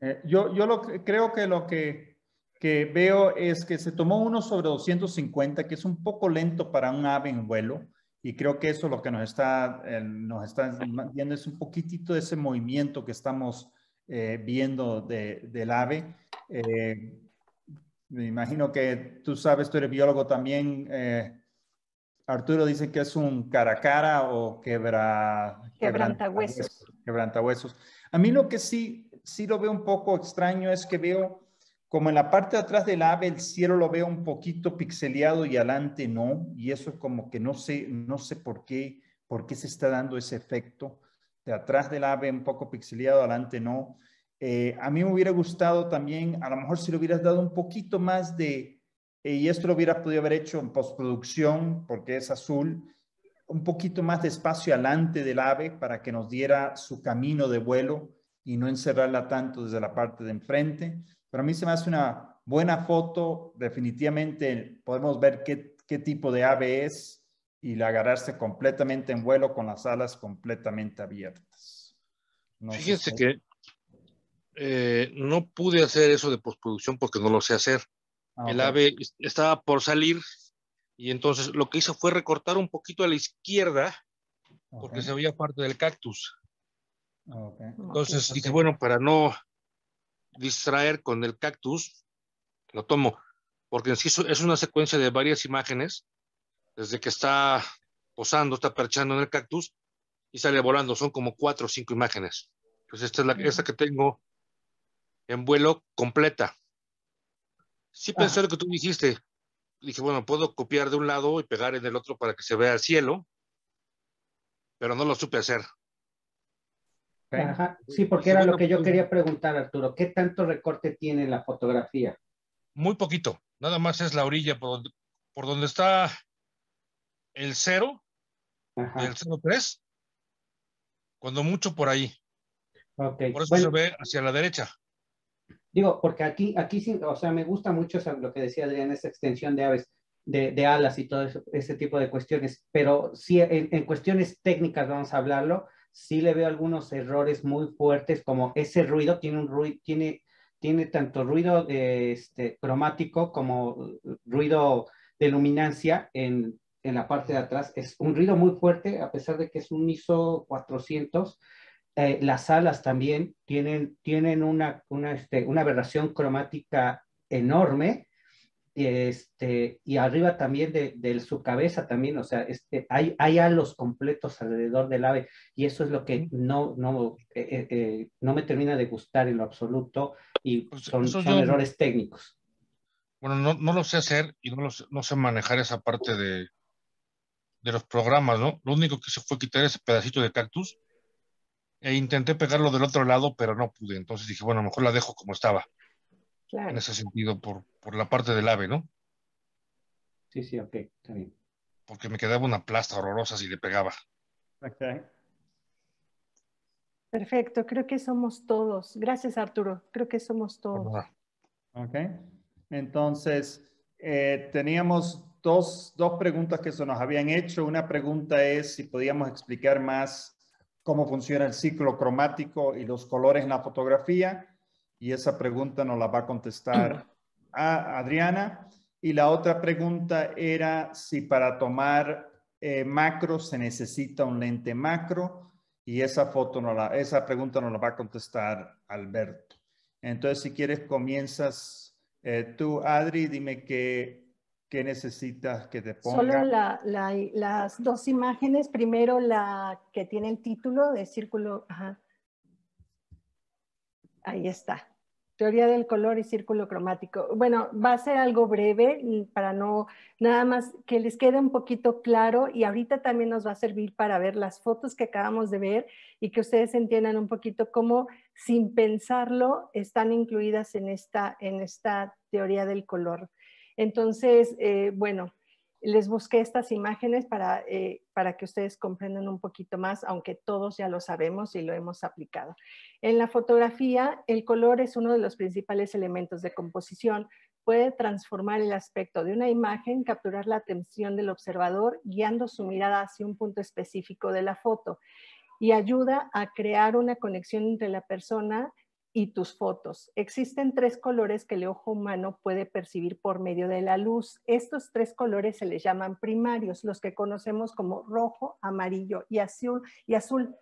B: Eh, yo yo lo, creo que lo que, que veo es que se tomó uno sobre 250, que es un poco lento para un ave en vuelo. Y creo que eso lo que nos está, eh, nos está viendo es un poquitito de ese movimiento que estamos eh, viendo de, del ave. Eh, me imagino que tú sabes, tú eres biólogo también. Eh, Arturo dice que es un cara a cara o quebra,
C: quebrantahuesos.
B: Quebrantahuesos. A mí lo que sí, sí lo veo un poco extraño es que veo como en la parte de atrás del ave el cielo lo veo un poquito pixeleado y adelante no. Y eso como que no sé, no sé por qué, por qué se está dando ese efecto de atrás del ave un poco pixeleado, adelante no. Eh, a mí me hubiera gustado también, a lo mejor si le hubieras dado un poquito más de, eh, y esto lo hubiera podido haber hecho en postproducción, porque es azul, un poquito más de espacio adelante del ave para que nos diera su camino de vuelo y no encerrarla tanto desde la parte de enfrente. Pero a mí se me hace una buena foto, definitivamente podemos ver qué, qué tipo de ave es, y agarrarse completamente en vuelo con las alas completamente abiertas.
V: No Fíjense sé. que eh, no pude hacer eso de postproducción porque no lo sé hacer. Ah, El okay. ave estaba por salir y entonces lo que hizo fue recortar un poquito a la izquierda porque okay. se veía parte del cactus.
B: Okay.
V: Entonces dije, bueno, para no distraer con el cactus, lo tomo, porque en sí es una secuencia de varias imágenes desde que está posando, está perchando en el cactus y sale volando. Son como cuatro o cinco imágenes. Pues esta es la esta que tengo en vuelo completa. Sí pensé ah. lo que tú dijiste. Dije, bueno, puedo copiar de un lado y pegar en el otro para que se vea el cielo, pero no lo supe hacer.
D: Ajá. Sí, porque era lo que yo quería preguntar, Arturo. ¿Qué tanto recorte tiene la fotografía?
V: Muy poquito. Nada más es la orilla por donde, por donde está el 0, el 03, cuando mucho por ahí.
D: Okay.
V: Por eso bueno, se ve hacia la derecha.
D: Digo, porque aquí, aquí sí, o sea, me gusta mucho lo que decía Adrián, esa extensión de aves, de, de alas y todo eso, ese tipo de cuestiones, pero sí, en, en, cuestiones técnicas, vamos a hablarlo, sí le veo algunos errores muy fuertes, como ese ruido, tiene un ruido, tiene, tiene tanto ruido este, cromático como ruido de luminancia en, en, la parte de atrás. Es un ruido muy fuerte, a pesar de que es un ISO 400. Eh, las alas también tienen, tienen una, una, este, una aberración cromática enorme este, y arriba también de, su cabeza también, o sea, este, hay, hay halos completos alrededor del ave y eso es lo que no, no, eh, eh, no me termina de gustar en lo absoluto y pues, son, errores técnicos.
V: Bueno, no, no, lo sé hacer y no, no sé manejar esa parte de, de los programas, ¿no? Lo único que hice fue quitar ese pedacito de cactus e intenté pegarlo del otro lado, pero no pude. Entonces dije, bueno, mejor la dejo como estaba en ese sentido, por, por, la parte del ave, ¿no?
D: Sí, sí, ok, está bien.
V: Porque me quedaba una plasta horrorosa si le pegaba.
B: Ok.
C: Perfecto, creo que somos todos. Gracias, Arturo. Creo que somos todos.
B: Ok. Entonces, eh, teníamos dos, dos preguntas que se nos habían hecho. Una pregunta es si podíamos explicar más cómo funciona el ciclo cromático y los colores en la fotografía y esa pregunta nos la va a contestar a Adriana. Y la otra pregunta era si para tomar eh, macro se necesita un lente macro y esa foto no la, esa pregunta nos la va a contestar Alberto. Entonces, si quieres, comienzas eh, tú, Adri, dime qué, qué necesitas que te ponga.
C: Solo las dos imágenes. Primero la que tiene el título de círculo. Ahí está. Teoría del color y círculo cromático. Bueno, va a ser algo breve para no, nada más que les quede un poquito claro y ahorita también nos va a servir para ver las fotos que acabamos de ver y que ustedes entiendan un poquito cómo sin pensarlo están incluidas en esta, en esta teoría del color. Entonces, eh, bueno, les busqué estas imágenes para, eh, para que ustedes comprendan un poquito más, aunque todos ya lo sabemos y lo hemos aplicado. En la fotografía, el color es uno de los principales elementos de composición. Puede transformar el aspecto de una imagen, capturar la atención del observador, guiando su mirada hacia un punto específico de la foto y ayuda a crear una conexión entre la persona y tus fotos. Existen tres colores que el ojo humano puede percibir por medio de la luz. Estos tres colores se les llaman primarios, los que conocemos como rojo, amarillo y azul. Y azul.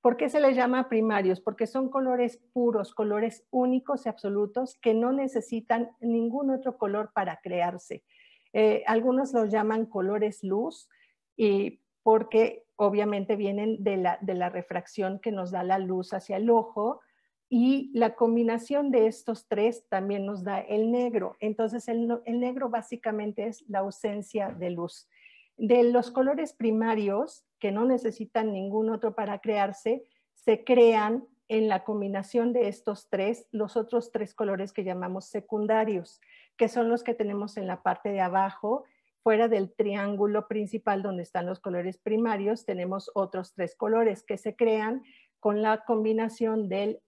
C: ¿Por qué se les llama primarios? Porque son colores puros, colores únicos y absolutos que no necesitan ningún otro color para crearse. Eh, algunos los llaman colores luz y porque obviamente vienen de la, de la refracción que nos da la luz hacia el ojo y la combinación de estos tres también nos da el negro. Entonces el, negro básicamente es la ausencia de luz. De los colores primarios, que no necesitan ningún otro para crearse, se crean en la combinación de estos tres, los otros tres colores que llamamos secundarios, que son los que tenemos en la parte de abajo, fuera del triángulo principal donde están los colores primarios, tenemos otros tres colores que se crean con la combinación del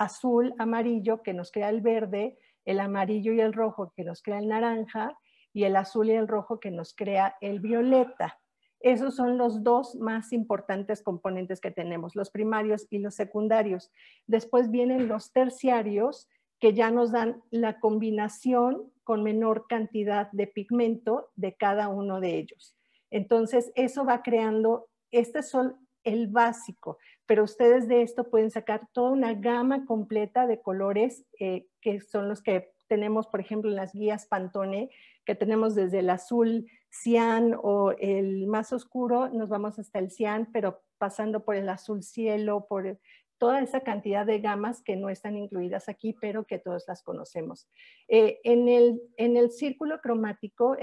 C: azul, amarillo que nos crea el verde, el amarillo y el rojo que nos crea el naranja y el azul y el rojo que nos crea el violeta. Esos son los dos más importantes componentes que tenemos, los primarios y los secundarios. Después vienen los terciarios que ya nos dan la combinación con menor cantidad de pigmento de cada uno de ellos. Entonces, eso va creando, este son el básico pero ustedes de esto pueden sacar toda una gama completa de colores eh, que son los que tenemos, por ejemplo, en las guías Pantone, que tenemos desde el azul cian o el más oscuro, nos vamos hasta el cian, pero pasando por el azul cielo, por toda esa cantidad de gamas que no están incluidas aquí, pero que todos las conocemos. Eh, en, el, en el círculo cromático,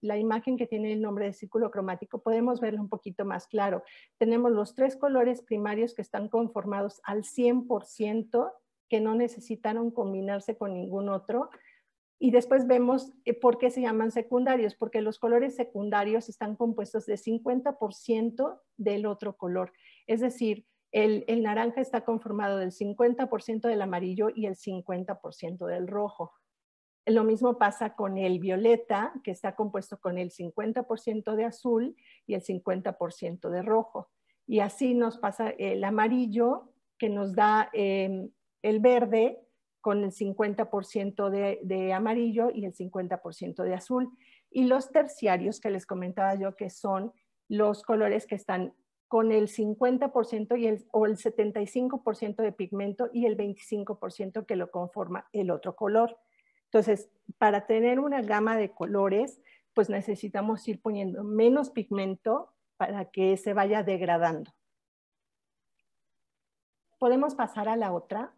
C: la imagen que tiene el nombre de círculo cromático, podemos verlo un poquito más claro. Tenemos los tres colores primarios que están conformados al 100%, que no necesitaron combinarse con ningún otro. Y después vemos eh, por qué se llaman secundarios, porque los colores secundarios están compuestos de 50% del otro color. Es decir, el, naranja está conformado del 50% del amarillo y el 50% del rojo. Lo mismo pasa con el violeta, que está compuesto con el 50% de azul y el 50% de rojo. Y así nos pasa el amarillo, que nos da em, el verde, con el 50% de, de amarillo y el 50% de azul. Y los terciarios que les comentaba yo que son los colores que están con el 50% y el, o el 75% de pigmento y el 25% que lo conforma el otro color. Entonces, para tener una gama de colores, pues necesitamos ir poniendo menos pigmento para que se vaya degradando. ¿Podemos pasar a la otra?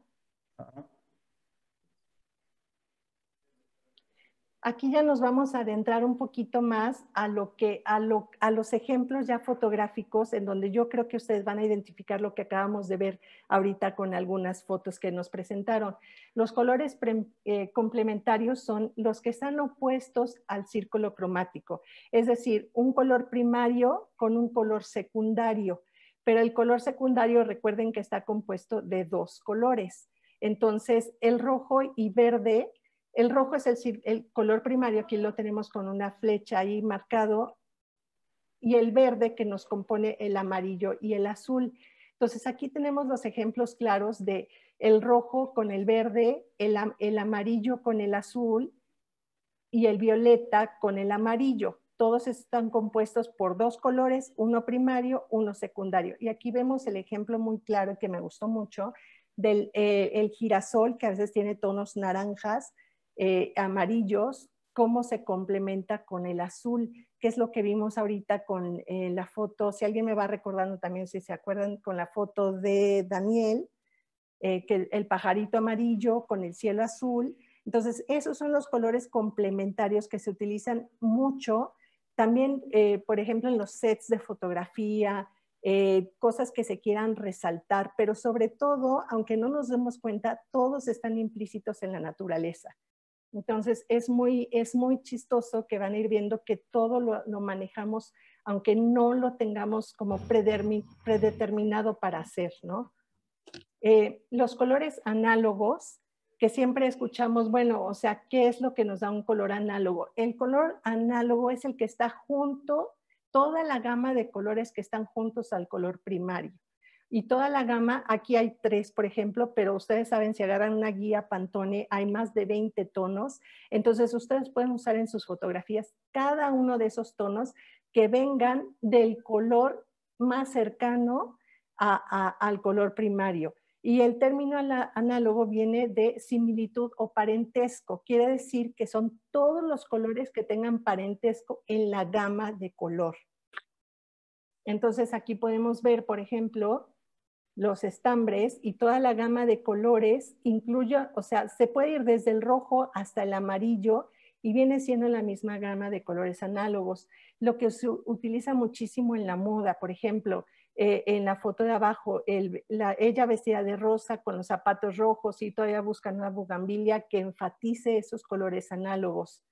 C: Aquí ya nos vamos a adentrar un poquito más a, lo que, a, a los ejemplos ya fotográficos en donde yo creo que ustedes van a identificar lo que acabamos de ver ahorita con algunas fotos que nos presentaron. Los colores eh, complementarios son los que están opuestos al círculo cromático, es decir, un color primario con un color secundario, pero el color secundario recuerden que está compuesto de dos colores. Entonces, el rojo y verde el rojo es el, color primario, aquí lo tenemos con una flecha ahí marcado, y el verde que nos compone el amarillo y el azul. Entonces aquí tenemos los ejemplos claros de el rojo con el verde, el, amarillo con el azul y el violeta con el amarillo. Todos están compuestos por dos colores, uno primario, uno secundario. Y aquí vemos el ejemplo muy claro que me gustó mucho del eh, el girasol, que a veces tiene tonos naranjas, eh, amarillos, cómo se complementa con el azul, que es lo que vimos ahorita con eh, la foto, si alguien me va recordando también, si se acuerdan, con la foto de Daniel, eh, que el pajarito amarillo con el cielo azul. Entonces, esos son los colores complementarios que se utilizan mucho. También, por ejemplo, en los sets de fotografía, cosas que se quieran resaltar, pero sobre todo, aunque no nos demos cuenta, todos están implícitos en la naturaleza. Entonces es muy, es muy chistoso que van a ir viendo que todo lo, manejamos, aunque no lo tengamos como predeterminado para hacer, ¿no? Eh, los colores análogos, que siempre escuchamos, bueno, o sea, ¿qué es lo que nos da un color análogo? El color análogo es el que está junto, toda la gama de colores que están juntos al color primario y toda la gama, aquí hay tres, por ejemplo, pero ustedes saben, si agarran una guía Pantone, hay más de 20 tonos. Entonces, ustedes pueden usar en sus fotografías cada uno de esos tonos que vengan del color más cercano al color primario. Y el término análogo viene de similitud o parentesco. Quiere decir que son todos los colores que tengan parentesco en la gama de color. Entonces aquí podemos ver, por ejemplo, los estambres y toda la gama de colores incluye, o sea, se puede ir desde el rojo hasta el amarillo y viene siendo la misma gama de colores análogos. Lo que se utiliza muchísimo en la moda, por ejemplo, eh, en la foto de abajo, ella vestida de rosa con los zapatos rojos y todavía buscan una bugambilia que enfatice esos colores análogos.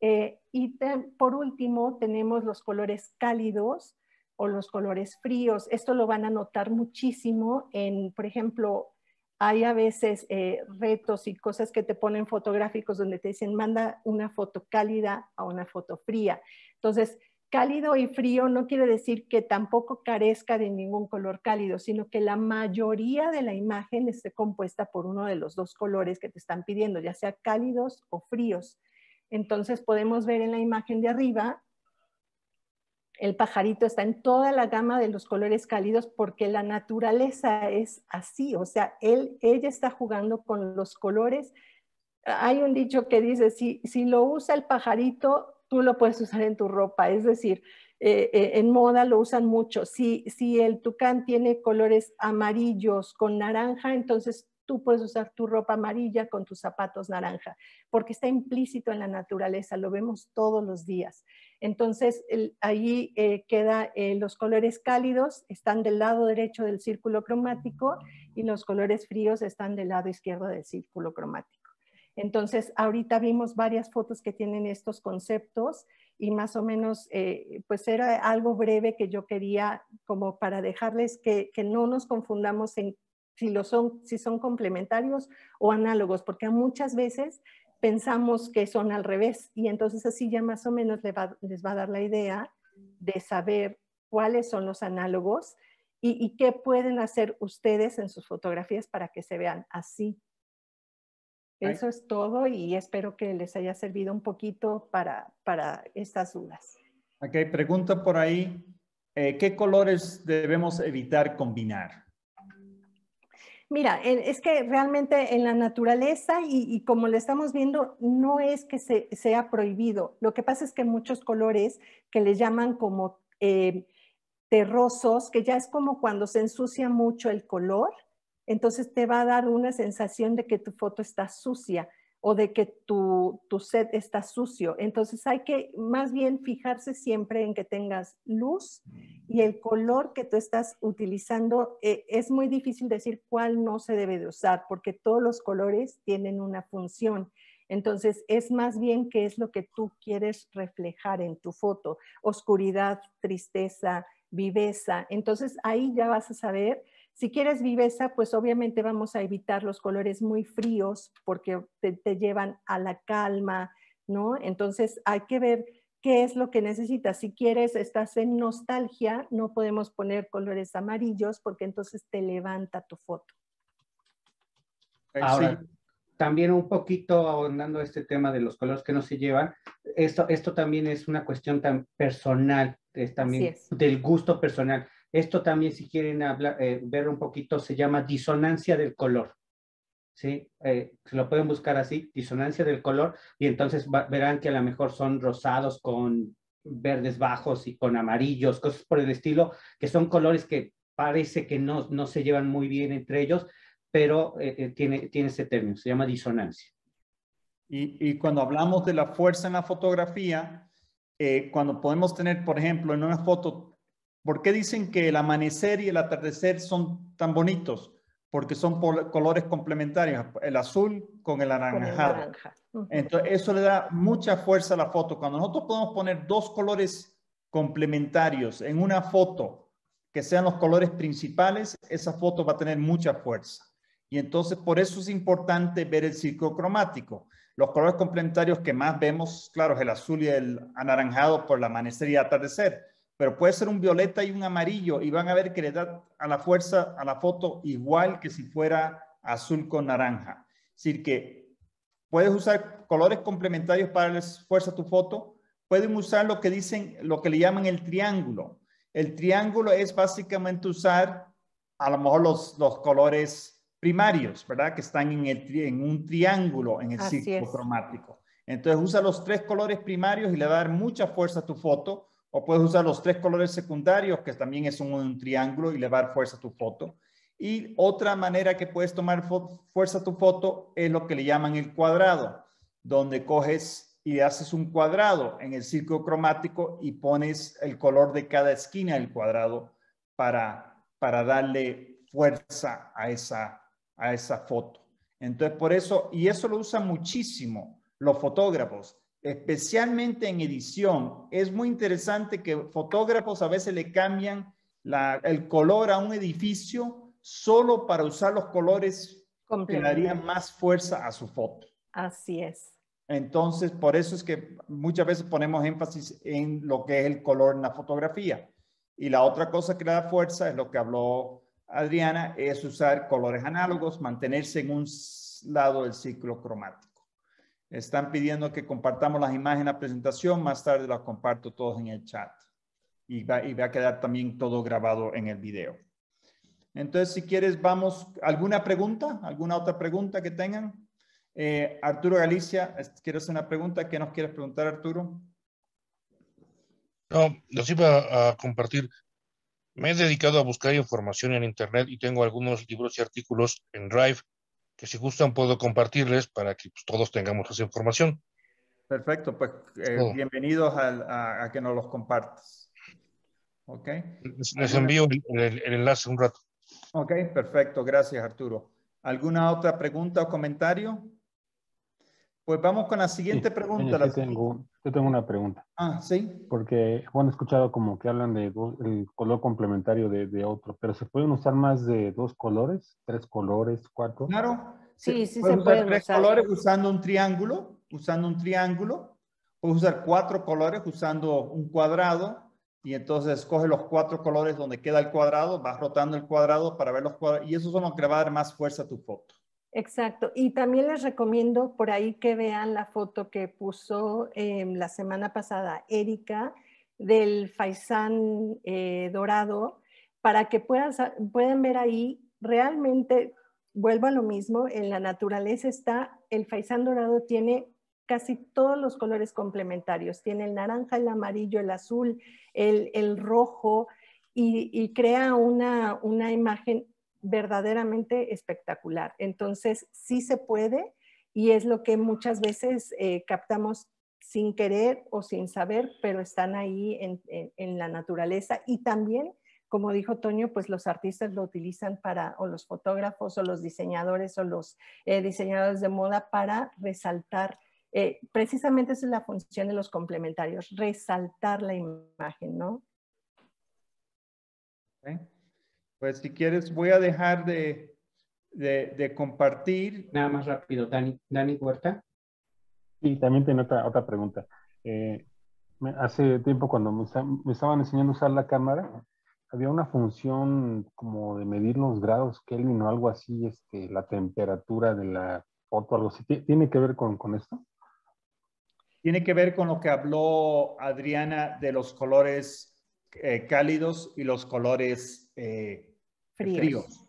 C: Eh, y por último, tenemos los colores cálidos, o los colores fríos. Esto lo van a notar muchísimo en, por ejemplo, hay a veces eh, retos y cosas que te ponen fotográficos donde te dicen manda una foto cálida a una foto fría. Entonces, cálido y frío no quiere decir que tampoco carezca de ningún color cálido, sino que la mayoría de la imagen esté compuesta por uno de los dos colores que te están pidiendo, ya sea cálidos o fríos. Entonces podemos ver en la imagen de arriba el pajarito está en toda la gama de los colores cálidos porque la naturaleza es así, o sea, él, ella está jugando con los colores. Hay un dicho que dice, si, si lo usa el pajarito, tú lo puedes usar en tu ropa, es decir, eh, eh, en moda lo usan mucho. Si, si el tucán tiene colores amarillos con naranja, entonces tú puedes usar tu ropa amarilla con tus zapatos naranja, porque está implícito en la naturaleza, lo vemos todos los días. Entonces, ahí eh, queda eh, los colores cálidos, están del lado derecho del círculo cromático y los colores fríos están del lado izquierdo del círculo cromático. Entonces, ahorita vimos varias fotos que tienen estos conceptos y más o menos, eh, pues era algo breve que yo quería como para dejarles que, que no nos confundamos en si, lo son, si son complementarios o análogos, porque muchas veces pensamos que son al revés y entonces así ya más o menos les va, les va a dar la idea de saber cuáles son los análogos y, y, qué pueden hacer ustedes en sus fotografías para que se vean así. Eso es todo y espero que les haya servido un poquito para, para estas dudas.
B: Ok, pregunta por ahí, eh, ¿qué colores debemos evitar combinar?
C: Mira, es que realmente en la naturaleza y, como le estamos viendo, no es que se, sea prohibido. Lo que pasa es que muchos colores que le llaman como eh, terrosos, que ya es como cuando se ensucia mucho el color, entonces te va a dar una sensación de que tu foto está sucia o de que tu, tu, set está sucio. Entonces hay que más bien fijarse siempre en que tengas luz y el color que tú estás utilizando. Eh, es muy difícil decir cuál no se debe de usar porque todos los colores tienen una función. Entonces es más bien qué es lo que tú quieres reflejar en tu foto. Oscuridad, tristeza, viveza. Entonces ahí ya vas a saber si quieres viveza, pues obviamente vamos a evitar los colores muy fríos porque te, llevan a la calma, ¿no? Entonces hay que ver qué es lo que necesitas. Si quieres, estás en nostalgia, no podemos poner colores amarillos porque entonces te levanta tu foto.
D: Ahora, también un poquito ahondando este tema de los colores que no se llevan, esto, esto también es una cuestión tan personal, es también del gusto personal. Esto también, si quieren hablar, eh, ver un poquito, se llama disonancia del color. ¿Sí? Eh, lo pueden buscar así, disonancia del color, y entonces verán que a lo mejor son rosados con verdes bajos y con amarillos, cosas por el estilo, que son colores que parece que no, no se llevan muy bien entre ellos, pero eh, tiene, tiene ese término, se llama disonancia.
B: Y, y cuando hablamos de la fuerza en la fotografía, cuando podemos tener, por ejemplo, en una foto ¿Por qué dicen que el amanecer y el atardecer son tan bonitos? Porque son colores complementarios, el azul con el anaranjado. Entonces, eso le da mucha fuerza a la foto. Cuando nosotros podemos poner dos colores complementarios en una foto que sean los colores principales, esa foto va a tener mucha fuerza. Y entonces, por eso es importante ver el ciclo cromático. Los colores complementarios que más vemos, claro, es el azul y el anaranjado por el amanecer y atardecer pero puede ser un violeta y un amarillo y van a ver que le da a la fuerza a la foto igual que si fuera azul con naranja. Es decir, que puedes usar colores complementarios para darle fuerza a tu foto. Pueden usar lo que dicen, lo que le llaman el triángulo. El triángulo es básicamente usar a lo mejor los, los colores primarios, ¿verdad? Que están en, el, en un triángulo en el ciclo cromático. Entonces usa los tres colores primarios y le va a dar mucha fuerza a tu foto o puedes usar los tres colores secundarios, que también es un, triángulo y le dar fuerza a tu foto. Y otra manera que puedes tomar fuerza a tu foto es lo que le llaman el cuadrado, donde coges y haces un cuadrado en el círculo cromático y pones el color de cada esquina del cuadrado para, para darle fuerza a esa, a esa foto. Entonces, por eso, y eso lo usan muchísimo los fotógrafos especialmente en edición. Es muy interesante que fotógrafos a veces le cambian el color a un edificio solo para usar los colores que darían más fuerza a su foto.
C: Así es.
B: Entonces, por eso es que muchas veces ponemos énfasis en lo que es el color en la fotografía. Y la otra cosa que le da fuerza es lo que habló Adriana, es usar colores análogos, mantenerse en un lado del ciclo cromático. Están pidiendo que compartamos las imágenes en la presentación, más tarde las comparto todos en el chat. Y va, a quedar también todo grabado en el video. Entonces, si quieres, vamos, ¿alguna pregunta? ¿Alguna otra pregunta que tengan? Eh, Arturo Galicia, ¿quieres hacer una pregunta? ¿Qué nos quieres preguntar, Arturo?
V: No, los iba a compartir. Me he dedicado a buscar información en Internet y tengo algunos libros y artículos en Drive que si gustan puedo compartirles para que pues, todos tengamos esa información.
B: Perfecto, pues eh, bienvenidos a, que nos los compartas. ¿Ok?
V: Les, envío el, enlace un rato.
B: Ok, perfecto, gracias Arturo. ¿Alguna otra pregunta o comentario? Pues vamos con la siguiente pregunta.
H: Yo tengo, yo tengo una pregunta.
B: Ah, sí.
H: Porque, bueno, he escuchado como que hablan de el color complementario de, de, otro, pero ¿se pueden usar más de dos colores? ¿Tres colores? ¿Cuatro?
B: Claro.
C: Sí, sí se pueden
B: tres colores usando un triángulo, usando un triángulo. Puedes usar cuatro colores usando un cuadrado. Y entonces escoge los cuatro colores donde queda el cuadrado, vas rotando el cuadrado para ver los cuadrados. Y eso son los que va a dar más fuerza a tu foto.
C: Exacto. Y también les recomiendo por ahí que vean la foto que puso em, la semana pasada Erika del faisán eh, dorado para que puedan, ver ahí realmente, vuelvo a lo mismo, en la naturaleza está, el faisán dorado tiene casi todos los colores complementarios. Tiene el naranja, el amarillo, el azul, el, rojo y, crea una, una imagen verdaderamente espectacular. Entonces, sí se puede y es lo que muchas veces eh, captamos sin querer o sin saber, pero están ahí en, la naturaleza. Y también, como dijo Toño, pues los artistas lo utilizan para, o los fotógrafos o los diseñadores o los eh, diseñadores de moda para resaltar. Eh, precisamente esa es la función de los complementarios, resaltar la imagen, ¿no?
B: Pues si quieres, voy a dejar de, de, compartir.
D: Nada más rápido, Dani, Dani Huerta.
H: Sí, también tengo otra, otra pregunta. Eh, hace tiempo cuando me, estaban enseñando a usar la cámara, había una función como de medir los grados Kelvin o algo así, este, la temperatura de la foto, algo así. ¿Tiene que ver con, con esto?
B: Tiene que ver con lo que habló Adriana de los colores eh, cálidos y los colores eh, fríos.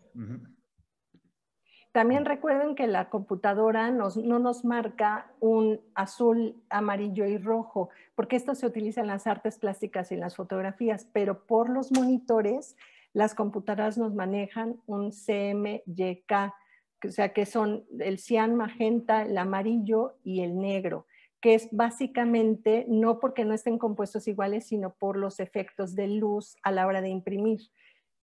C: También recuerden que la computadora no nos marca un azul, amarillo y rojo, porque esto se utiliza en las artes plásticas y en las fotografías, pero por los monitores, las computadoras nos manejan un CMYK, o sea que son el cian, magenta, el amarillo y el negro que es básicamente no porque no estén compuestos iguales, sino por los efectos de luz a la hora de imprimir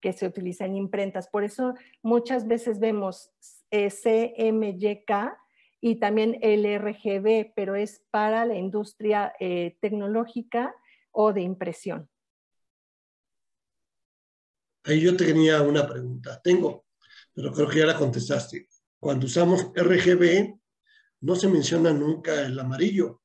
C: que se utiliza en imprentas. Por eso muchas veces vemos eh, CMYK y también el RGB, pero es para la industria eh, tecnológica o de impresión.
N: Ahí yo tenía una pregunta. Tengo, pero creo que ya la contestaste. Cuando usamos RGB, no se menciona nunca el amarillo.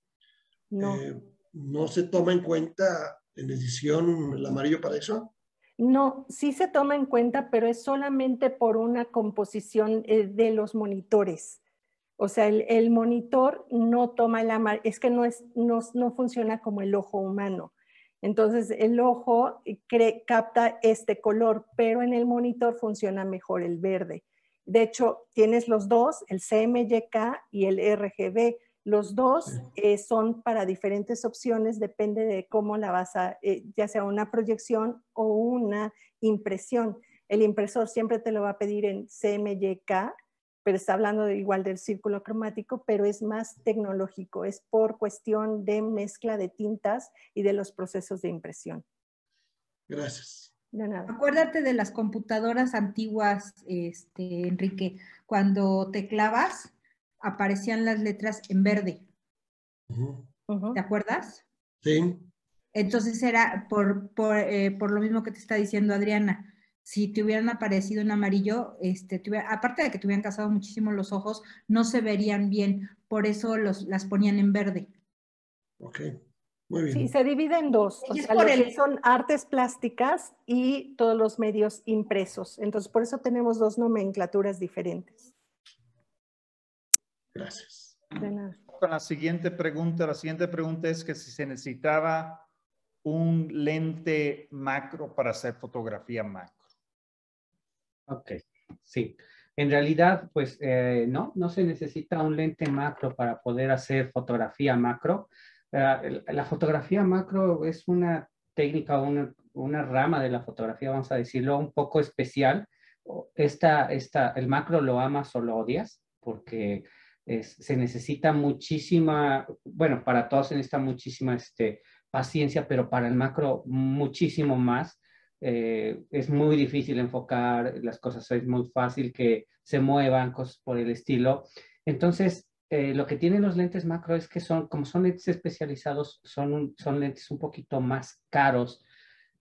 C: No.
N: Eh, ¿No se toma en cuenta en edición el amarillo para eso?
C: No, sí se toma en cuenta, pero es solamente por una composición eh, de los monitores. O sea, el, monitor no toma el amarillo, es que no, es, no, no, funciona como el ojo humano. Entonces, el ojo capta este color, pero en el monitor funciona mejor el verde. De hecho, tienes los dos, el CMYK y el RGB. Los dos eh, son para diferentes opciones, depende de cómo la vas a, eh, ya sea una proyección o una impresión. El impresor siempre te lo va a pedir en CMYK, pero está hablando igual del círculo cromático, pero es más tecnológico, es por cuestión de mezcla de tintas y de los procesos de impresión.
N: Gracias.
F: Acuérdate de las computadoras antiguas, este, Enrique, cuando teclabas aparecían las letras en verde. ¿Te acuerdas?
N: Sí.
F: Entonces era por, eh, por, lo mismo que te está diciendo Adriana. Si te hubieran aparecido en amarillo, este, aparte de que te hubieran casado muchísimo los ojos, no se verían bien. Por eso los, las ponían en verde.
N: Ok.
C: Sí, se divide en dos. O sea, son artes plásticas y todos los medios impresos. Entonces, por eso tenemos dos nomenclaturas diferentes.
N: Gracias.
B: De nada. Con la siguiente pregunta, la siguiente pregunta es que si se necesitaba un lente macro para hacer fotografía macro.
D: Ok, sí. En realidad, pues no, no se necesita un lente macro para poder hacer fotografía macro. La fotografía macro es una técnica, una, una rama de la fotografía, vamos a decirlo, un poco especial. Esta, esta, el macro lo amas o lo odias, porque se necesita muchísima, bueno, para todos se necesita muchísima este, paciencia, pero para el macro muchísimo más. Eh, es muy difícil enfocar las cosas, es muy fácil que se muevan, cosas por el estilo. Entonces, eh, lo que tienen los lentes macro es que son, como son lentes especializados, son, son lentes un poquito más caros,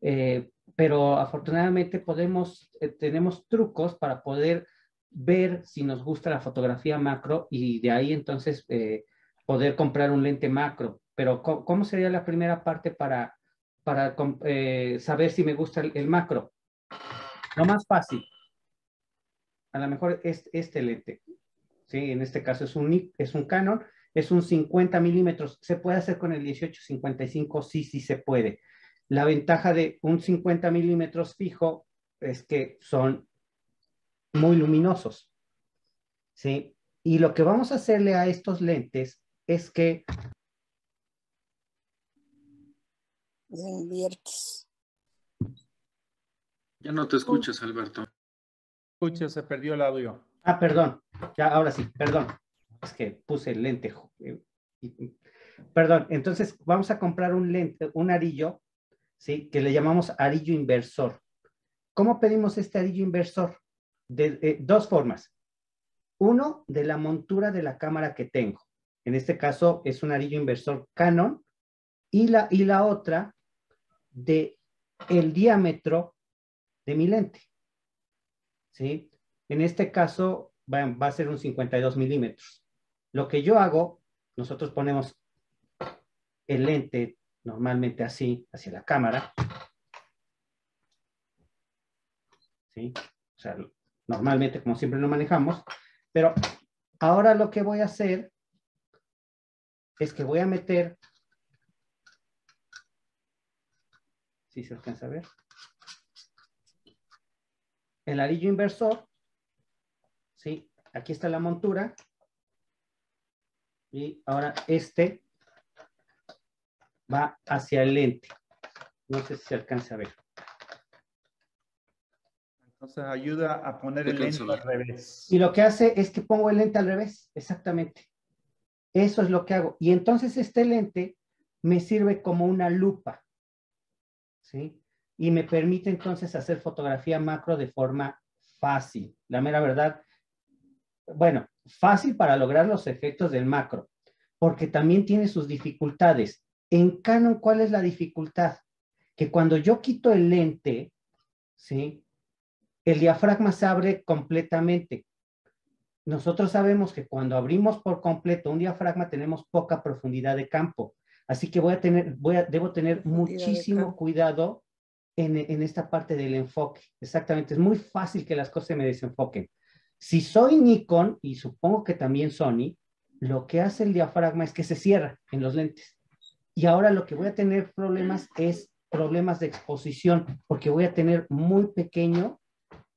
D: eh, pero afortunadamente podemos, eh, tenemos trucos para poder ver si nos gusta la fotografía macro y de ahí entonces poder comprar un lente macro. Pero ¿cómo, sería la primera parte para, para saber si me gusta el, el, macro? Lo más fácil, a lo mejor es este lente ¿sí? En este caso es un, es un Canon, es un 50 milímetros. ¿Se puede hacer con el 1855? Sí, sí se puede. La ventaja de un 50 milímetros fijo es que son muy luminosos, ¿sí? Y lo que vamos a hacerle a estos lentes es que...
S: Ya no te escuchas, Alberto.
B: Escucha, se perdió el audio.
D: Ah, perdón. Ya, ahora sí, perdón. Es que puse el lente. Eh, perdón, entonces vamos a comprar un lente, un arillo, ¿sí? Que le llamamos arillo inversor. ¿Cómo pedimos este arillo inversor? De eh, dos formas. Uno, de la montura de la cámara que tengo. En este caso es un arillo inversor Canon. Y la, y la otra, de el diámetro de mi lente. ¿Sí? En este caso va, a ser un 52 milímetros. Lo que yo hago, nosotros ponemos el lente normalmente así, hacia la cámara. ¿Sí? O sea, normalmente, como siempre lo manejamos. Pero ahora lo que voy a hacer es que voy a meter, si se alcanza a ver, el arillo inversor, ¿sí? Aquí está la montura. Y ahora este va hacia el lente. No sé si se alcanza a ver.
B: Entonces ayuda a poner el lente al revés.
D: Y lo que hace es que pongo el lente al revés, exactamente. Eso es lo que hago. Y entonces este lente me sirve como una lupa. ¿Sí? Y me permite entonces hacer fotografía macro de forma fácil. La mera verdad, bueno, fácil para lograr los efectos del macro, porque también tiene sus dificultades. En Canon, ¿cuál es la dificultad? Que cuando yo quito el lente, ¿sí? El diafragma se abre completamente. Nosotros sabemos que cuando abrimos por completo un diafragma tenemos poca profundidad de campo. Así que voy a tener, voy a, debo tener muchísimo cuidado en, en, esta parte del enfoque. Exactamente, es muy fácil que las cosas se me desenfoquen. Si soy Nikon, y supongo que también Sony, lo que hace el diafragma es que se cierra en los lentes. Y ahora lo que voy a tener problemas es problemas de exposición, porque voy a tener muy pequeño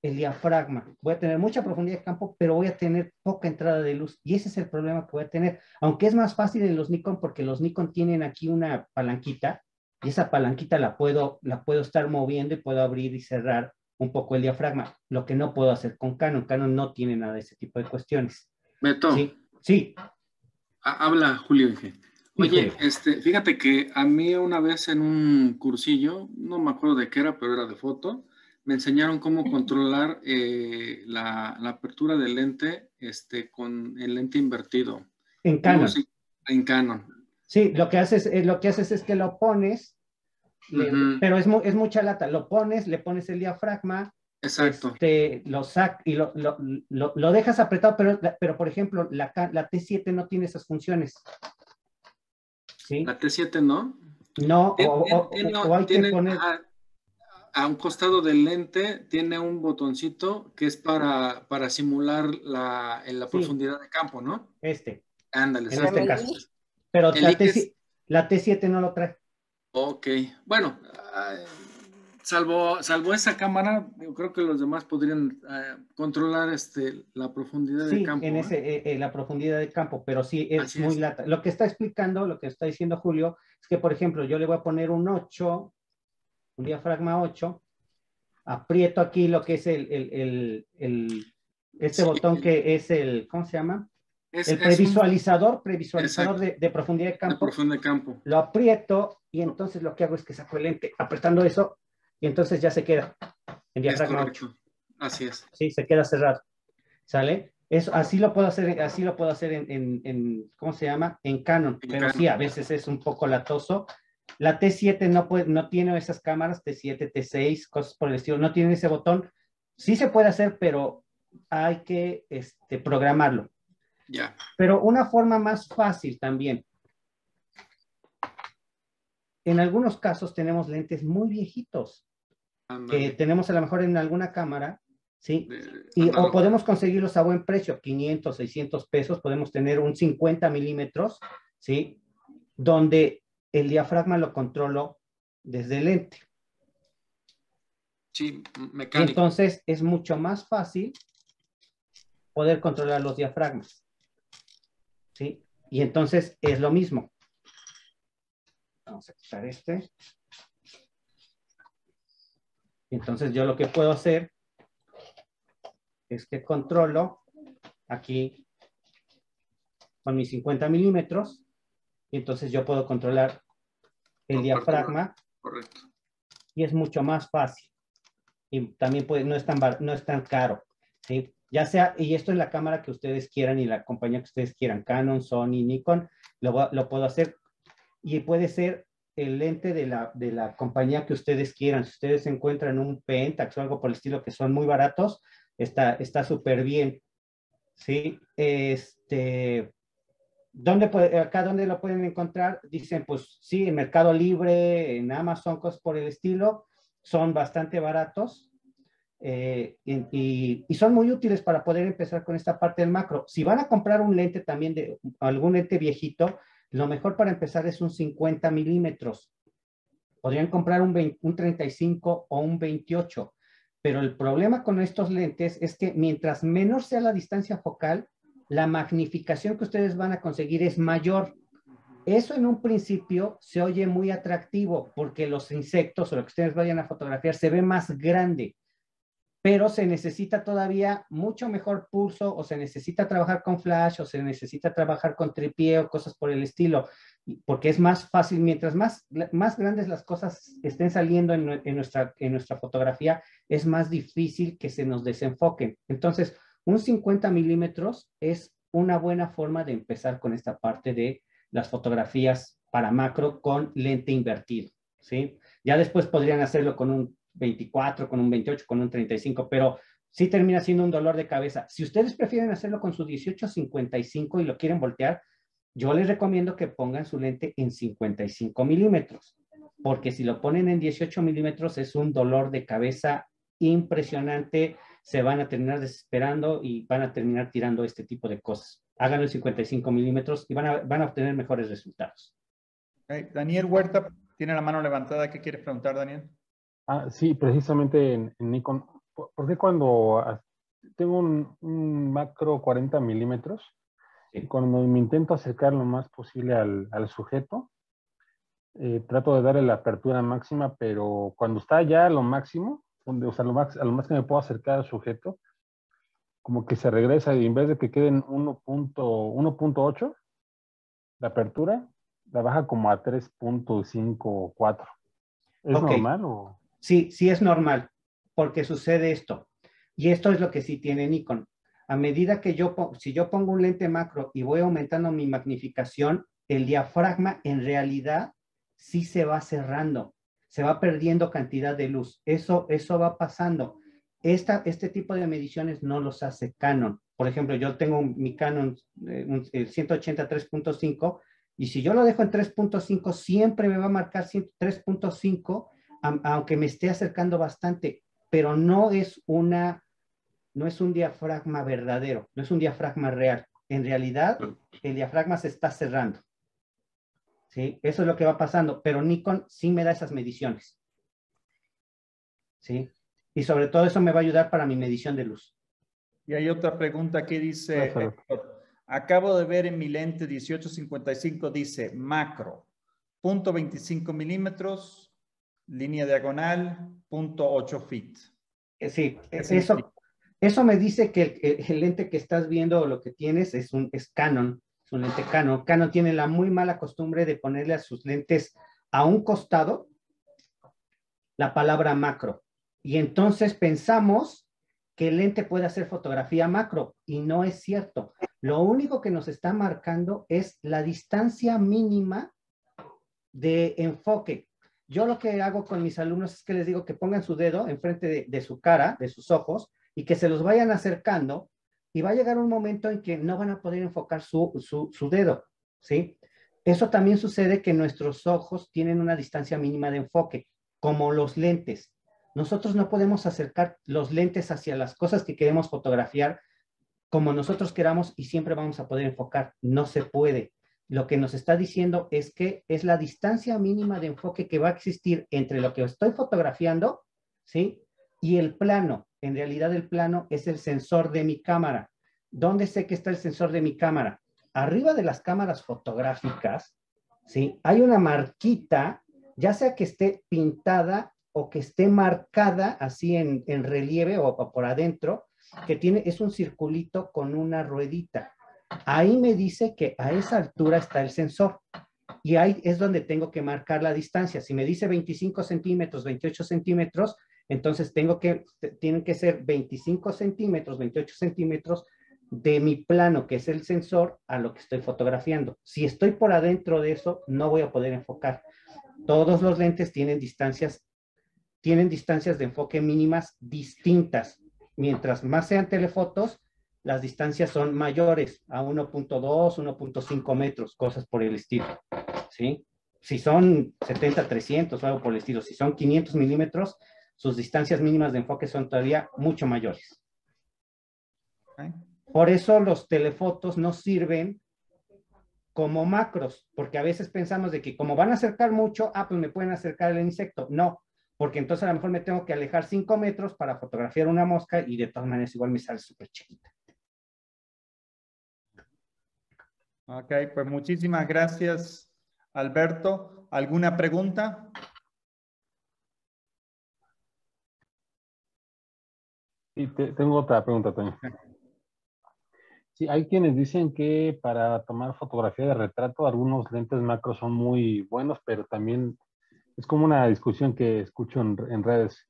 D: el diafragma. Voy a tener mucha profundidad de campo, pero voy a tener poca entrada de luz. Y ese es el problema que voy a tener. Aunque es más fácil en los Nikon, porque los Nikon tienen aquí una palanquita, y esa palanquita la puedo, la puedo estar moviendo y puedo abrir y cerrar un poco el diafragma, lo que no puedo hacer con Canon. Canon no tiene nada de ese tipo de cuestiones.
S: Beto.
D: Sí. sí.
S: Habla Julio Inge. Oye, este, fíjate que a mí una vez en un cursillo, no me acuerdo de qué era, pero era de foto, me enseñaron cómo controlar eh, la, la, apertura del lente este, con el lente invertido.
D: En Canon.
S: En Canon.
D: Sí, lo que haces, eh, lo que haces es que lo pones, le, uh -huh. pero es, es, mucha lata, lo pones, le pones el diafragma,
S: Exacto.
D: Este, lo sac y lo, lo, lo, lo, dejas apretado, pero, pero por ejemplo, la, la T7 no tiene esas funciones. ¿Sí?
S: La T7 no.
D: No, o, o, tiene, o hay
S: tiene,
D: que poner...
S: a, a, un costado del lente tiene un botoncito que es para, para simular la, en la
D: Sí.
S: profundidad de campo, ¿no?
D: Este,
S: Ándale.
D: en este caso. Pero la, T, la T7 no lo trae.
S: Ok, bueno, ah, salvo, salvo esa cámara, yo creo que los demás podrían ah, controlar este, la profundidad
D: Sí,
S: de campo.
D: en ese, eh, eh, la profundidad de campo, pero sí es
S: Así
D: muy
S: es.
D: lata. Lo que está explicando, lo que está diciendo Julio, es que, por ejemplo, yo le voy a poner un 8, un diafragma 8, aprieto aquí lo que es el, el, el, el- este
S: Sí.
D: botón que es el, ¿cómo se llama?
S: Es-
D: el
S: un-
D: previsualizador, previsualizador de, de profundidad de
S: de
D: campo.
S: profundidad de campo.
D: Lo aprieto y entonces lo que hago es que saco el lente, apretando eso, y entonces ya se queda en diafragma 8.
S: correcto. Así es.
D: Sí, se queda cerrado. ¿Sale? Eso, así lo puedo hacer, así lo puedo hacer en, en- en- ¿cómo se llama? En Canon,
S: En
D: pero
S: Canon.
D: sí, a veces es un poco latoso. La T7 no, puede, no tiene esas cámaras, T7, T6, cosas por el estilo, no tiene ese botón. Sí se puede hacer, pero hay que este, programarlo. Pero una forma más fácil también. En algunos casos tenemos lentes muy viejitos que tenemos a lo mejor en alguna cámara, ¿sí? Y, o podemos conseguirlos a buen precio, 500, 600 pesos, podemos tener un 50 milímetros, ¿sí? Donde el diafragma lo controlo desde el lente.
S: Sí, mecánico.
D: entonces es mucho más fácil poder controlar los diafragmas. ¿Sí? Y entonces es lo mismo. Vamos a quitar este. Entonces yo lo que puedo hacer es que controlo aquí con mis 50 milímetros y entonces yo puedo controlar el diafragma.
S: Correcto.
D: Y es mucho más fácil. Y también puede, no, es tan, no es tan caro. ¿sí? Ya sea, y esto es la cámara que ustedes quieran y la compañía que ustedes quieran, Canon, Sony, Nikon, lo, lo puedo hacer. Y puede ser el lente de la, de la compañía que ustedes quieran. Si ustedes encuentran un Pentax o algo por el estilo que son muy baratos, está súper bien. ¿Sí? Este, ¿dónde puede, acá dónde lo pueden encontrar? Dicen, pues sí, en Mercado Libre, en Amazon, cosas por el estilo, son bastante baratos. Eh, y, y, son muy útiles para poder empezar con esta parte del macro. Si van a comprar un lente también de algún lente viejito, lo mejor para empezar es un 50 milímetros. Podrían comprar un, un 35 o un 28, pero el problema con estos lentes es que mientras menor sea la distancia focal, la magnificación que ustedes van a conseguir es mayor. Eso en un principio se oye muy atractivo porque los insectos o lo que ustedes vayan a fotografiar se ve más grande pero se necesita todavía mucho mejor pulso o se necesita trabajar con flash o se necesita trabajar con tripié o cosas por el estilo, porque es más fácil, mientras más, más grandes las cosas estén saliendo en, en, nuestra, en nuestra fotografía, es más difícil que se nos desenfoquen. Entonces, un 50 milímetros es una buena forma de empezar con esta parte de las fotografías para macro con lente invertido, ¿sí? Ya después podrían hacerlo con un 24, con un 28, con un 35, pero sí termina siendo un dolor de cabeza. Si ustedes prefieren hacerlo con su 18-55 y lo quieren voltear, yo les recomiendo que pongan su lente en 55 milímetros, porque si lo ponen en 18 milímetros es un dolor de cabeza impresionante, se van a terminar desesperando y van a terminar tirando este tipo de cosas. Háganlo en 55 milímetros y van a, van a obtener mejores resultados.
B: Daniel Huerta tiene la mano levantada. ¿Qué quieres preguntar, Daniel?
H: Ah, sí, precisamente en, Nikon. ¿Por qué cuando tengo un, macro 40 milímetros, cuando me intento acercar lo más posible al, sujeto, eh, trato de darle la apertura máxima, pero cuando está ya a lo máximo, donde, o sea, lo más, a lo más que me puedo acercar al sujeto, como que se regresa y en vez de que quede en 1.8, la apertura, la baja como a 3.5 o 4. ¿Es normal o...?
D: Sí, sí es normal, porque sucede esto. Y esto es lo que sí tiene Nikon. A medida que yo, si yo pongo un lente macro y voy aumentando mi magnificación, el diafragma en realidad sí se va cerrando, se va perdiendo cantidad de luz. Eso, eso va pasando. Esta, este tipo de mediciones no los hace Canon. Por ejemplo, yo tengo mi Canon eh, el 180 3.5 y si yo lo dejo en 3.5, siempre me va a marcar 3.5 aunque me esté acercando bastante, pero no es una, no es un diafragma verdadero, no es un diafragma real. En realidad, el diafragma se está cerrando. ¿Sí? Eso es lo que va pasando, pero Nikon sí me da esas mediciones. ¿Sí? Y sobre todo eso me va a ayudar para mi medición de luz.
B: Y hay otra pregunta que dice, acabo de ver en mi lente 1855, dice macro, punto 25 milímetros, línea diagonal, punto 8 feet.
D: Eh, sí, eso, eso me dice que el, lente que estás viendo o lo que tienes es un es Canon, es un lente Canon. Canon tiene la muy mala costumbre de ponerle a sus lentes a un costado la palabra macro. Y entonces pensamos que el lente puede hacer fotografía macro y no es cierto. Lo único que nos está marcando es la distancia mínima de enfoque. Yo lo que hago con mis alumnos es que les digo que pongan su dedo enfrente de, su cara, de sus ojos, y que se los vayan acercando, y va a llegar un momento en que no van a poder enfocar su, su, dedo, ¿sí? Eso también sucede que nuestros ojos tienen una distancia mínima de enfoque, como los lentes. nosotros no podemos acercar los lentes hacia las cosas que queremos fotografiar como nosotros queramos y siempre vamos a poder enfocar. No se puede. Lo que nos está diciendo es que es la distancia mínima de enfoque que va a existir entre lo que estoy fotografiando, ¿sí? Y el plano. En realidad el plano es el sensor de mi cámara. ¿Dónde sé que está el sensor de mi cámara? Arriba de las cámaras fotográficas, ¿sí? Hay una marquita, ya sea que esté pintada o que esté marcada así en, relieve o, o por adentro, que tiene, es un circulito con una ruedita. Ahí me dice que a esa altura está el sensor. Y ahí es donde tengo que marcar la distancia. Si me dice 25 centímetros, 28 centímetros, entonces tengo que, tienen que ser 25 centímetros, 28 centímetros de mi plano, que es el sensor, a lo que estoy fotografiando. Si estoy por adentro de eso, no voy a poder enfocar. Todos los lentes tienen distancias, tienen distancias de enfoque mínimas distintas mientras más sean telefotos, las distancias son mayores a 1.2, 1.5 metros, cosas por el estilo, ¿sí? Si son 70, 300 o algo por el estilo, si son 500 milímetros, sus distancias mínimas de enfoque son todavía mucho mayores. Por eso los telefotos no sirven como macros, porque a veces pensamos de que como van a acercar mucho, ah, pues me pueden acercar el insecto. No, porque entonces a lo mejor me tengo que alejar 5 metros para fotografiar una mosca y de todas maneras igual me sale súper chiquita.
B: Ok, pues muchísimas gracias, Alberto. ¿Alguna pregunta?
H: Sí, tengo otra pregunta, Toño. Sí, hay quienes dicen que para tomar fotografía de retrato algunos lentes macro son muy buenos, pero también es como una discusión que escucho en, redes,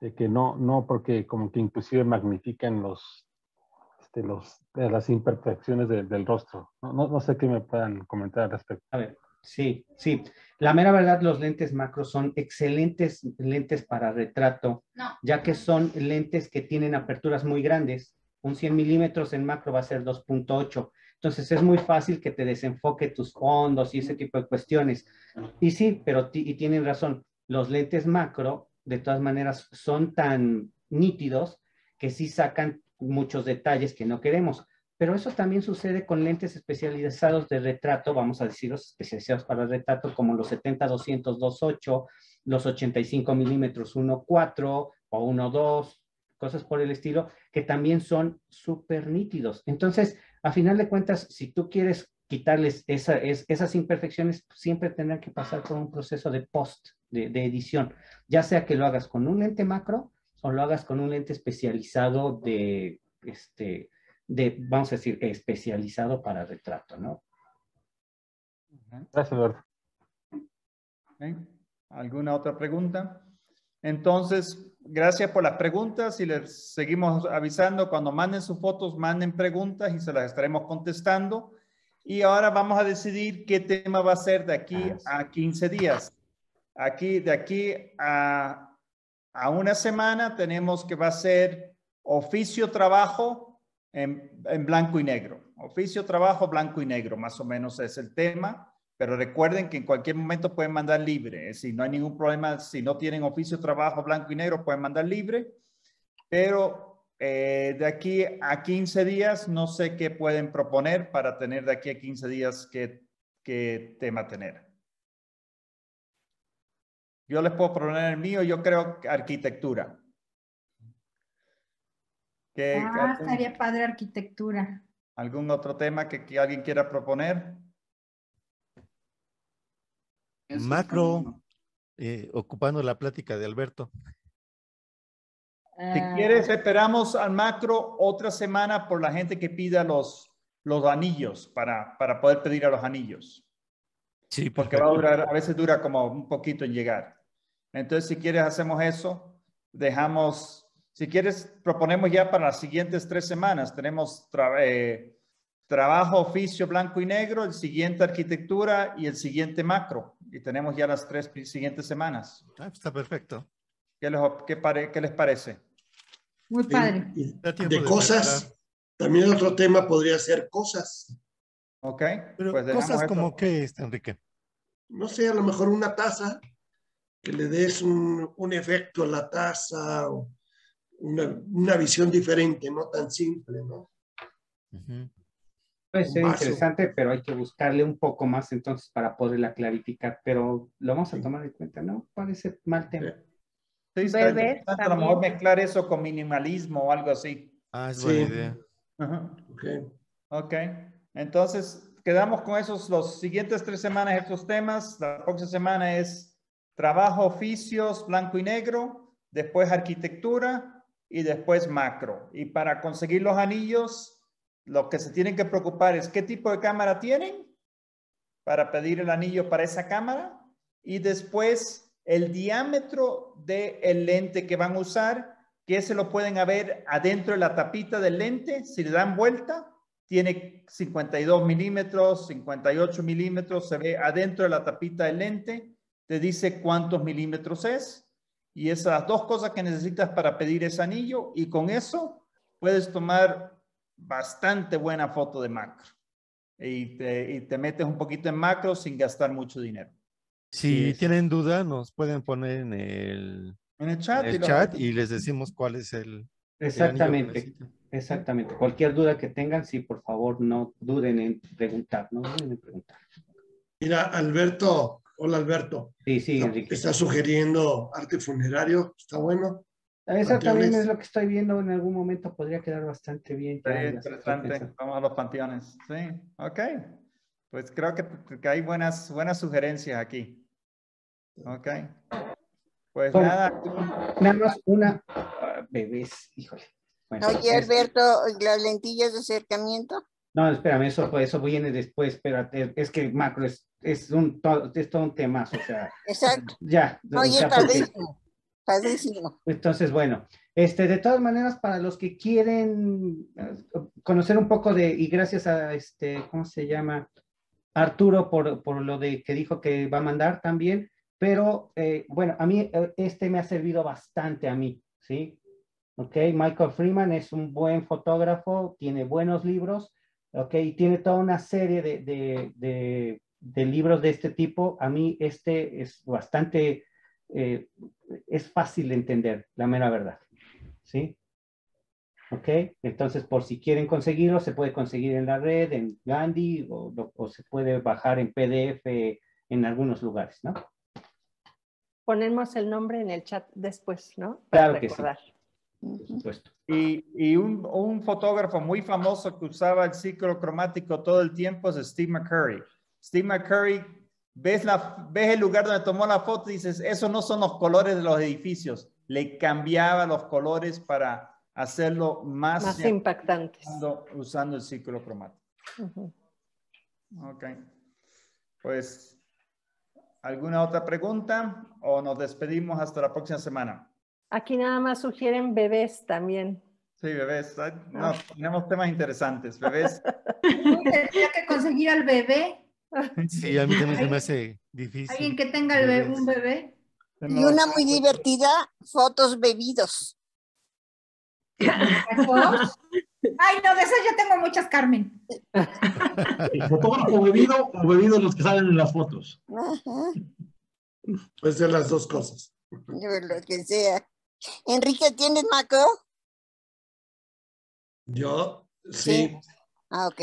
H: de que no, no, porque como que inclusive magnifican los, este, los, las imperfecciones del rostro. No, no, sé qué me puedan comentar al respecto.
D: A ver, sí, sí. La mera verdad, los lentes macro son excelentes lentes para retrato, ya que son lentes que tienen aperturas muy grandes. Un 100 milímetros en macro va a ser 2.8 entonces es muy fácil que te desenfoque tus fondos y ese tipo de cuestiones. Y sí, pero y tienen razón, los lentes macro de todas maneras son tan nítidos que sí sacan muchos detalles que no queremos. Pero eso también sucede con lentes especializados de retrato, vamos a decirlos especializados para retrato, como los 70-200 2.8, los 85 milímetros 1.4 o 1.2, cosas por el estilo, que también son súper nítidos. Entonces, a final de cuentas, si tú quieres quitarles esas imperfecciones, siempre tendrán que pasar por un proceso de post, de, edición, ya sea que lo hagas con un lente macro o lo hagas con un lente especializado de, este, de vamos a decir, especializado para retrato, ¿no?
H: Gracias, Eduardo.
B: ¿Alguna otra pregunta? Entonces, gracias por las preguntas y les seguimos avisando. Cuando manden sus fotos, manden preguntas y se las estaremos contestando. Y ahora vamos a decidir qué tema va a ser de aquí a 15 días. Aquí, de aquí a, a una semana tenemos que va a ser oficio trabajo en, blanco y negro. Oficio trabajo blanco y negro, más o menos es el tema. Pero recuerden que en cualquier momento pueden mandar libre. Si no hay ningún problema, si no tienen oficio, trabajo blanco y negro, pueden mandar libre. Pero eh, de aquí a 15 días, no sé qué pueden proponer para tener de aquí a 15 días qué, qué tema tener. Yo les puedo proponer el mío, yo creo arquitectura.
F: ah, estaría padre arquitectura.
B: ¿Algún otro tema que, que alguien quiera proponer?
K: Macro, eh, ocupando la plática de Alberto.
B: Si quieres, esperamos al macro otra semana por la gente que pida los, los anillos para, para poder pedir a los anillos.
K: Sí,
B: porque va a durar, a veces dura como un poquito en llegar. Entonces, si quieres, hacemos eso. Dejamos, si quieres, proponemos ya para las siguientes tres semanas. Tenemos eh, trabajo, oficio blanco y negro, el siguiente arquitectura y el siguiente macro. Y tenemos ya las tres siguientes semanas.
K: Ah, está perfecto.
B: ¿Qué les, qué, les parece?
F: Muy padre.
N: de, cosas, también otro tema podría ser cosas.
B: Ok.
K: Pero pues cosas como qué, Enrique.
N: No sé, a lo mejor una taza que le des un, un efecto a la taza o una, una, visión diferente, no tan simple, ¿no?
D: Puede ser interesante, pero hay que buscarle un poco más entonces para poderla clarificar, pero lo vamos a tomar en cuenta, ¿no? Parece mal tema.
B: Sí, está a lo mejor mezclar eso con minimalismo o algo así.
K: Ah, es buena idea.
N: Ok.
B: Ok. Entonces, quedamos con esos, los siguientes tres semanas, estos temas. La próxima semana es trabajo, oficios, blanco y negro, después arquitectura y después macro. Y para conseguir los anillos, lo que se tienen que preocupar es qué tipo de cámara tienen para pedir el anillo para esa cámara y después el diámetro del el lente que van a usar, que se lo pueden ver adentro de la tapita del lente, si le dan vuelta, tiene 52 milímetros, 58 milímetros, se ve adentro de la tapita del lente, te dice cuántos milímetros es, y esas dos cosas que necesitas para pedir ese anillo, y con eso puedes tomar bastante buena foto de macro. Y te, y te metes un poquito en macro sin gastar mucho dinero.
K: Si tienen duda, nos pueden poner en el,
B: en el chat,
K: el
B: y,
K: chat y les decimos cuál es el.
D: Exactamente, exactamente. Cualquier duda que tengan, sí, por favor, no duden en preguntar, no duden en preguntar.
N: Mira, Alberto, hola Alberto.
D: Sí, sí, Enrique.
N: Está sugiriendo arte funerario, está bueno.
D: Eso también es lo que estoy viendo en algún momento, podría quedar bastante bien.
B: Sí, interesante, vamos a los panteones. Sí, ok. Pues creo que, que, hay buenas, buenas sugerencias aquí. Ok. Pues
D: bueno,
B: nada.
D: Nada más una, uh, bebés, híjole.
Q: Bueno, Oye, Alberto, ¿las lentillas de acercamiento?
D: No, espérame, eso, eso viene después, pero es que macro es, es, un, es todo un tema, o sea.
Q: Exacto.
D: Ya.
Q: Oye,
D: o sea,
Q: padrísimo. Padrísimo.
D: Entonces, bueno, este, de todas maneras, para los que quieren conocer un poco de, y gracias a este, ¿cómo se llama? Arturo por, por lo de que dijo que va a mandar también, pero eh, bueno, a mí este me ha servido bastante a mí, ¿sí? Ok, Michael Freeman es un buen fotógrafo, tiene buenos libros, ok, tiene toda una serie de, de, de, de libros de este tipo. A mí este es bastante eh, es fácil de entender, la mera verdad. ¿Sí? ¿Ok? Entonces, por si quieren conseguirlo, se puede conseguir en la red, en Gandhi, o, o se puede bajar en PDF en algunos lugares, ¿no?
C: Ponemos el nombre en el chat después, ¿no?
D: Para claro recordar. que sí. Por supuesto.
B: Y, y un, un, fotógrafo muy famoso que usaba el ciclo cromático todo el tiempo es Steve McCurry. Steve McCurry ves, la, ves el lugar donde tomó la foto y dices, esos no son los colores de los edificios. Le cambiaba los colores para hacerlo más,
C: más impactantes.
B: Usando, usando, el círculo cromático.
C: Uh
B: -huh. Ok. Pues, ¿alguna otra pregunta o nos despedimos hasta la próxima semana?
C: Aquí nada más sugieren bebés también.
B: Sí, bebés. No, tenemos temas interesantes. Bebés.
F: Tendría que conseguir al bebé
K: Sí, a mí también se me hace difícil.
F: Alguien que tenga el bebé, un bebé.
Q: Y una muy divertida, fotos bebidos.
F: Ay, no, de esas yo tengo muchas, Carmen.
T: ¿El fotógrafo bebido o bebidos los que salen en las fotos?
N: Puede ser las dos cosas.
Q: Lo que sea. Enrique, ¿tienes Maco?
N: Yo, sí. sí.
Q: Ah, ok.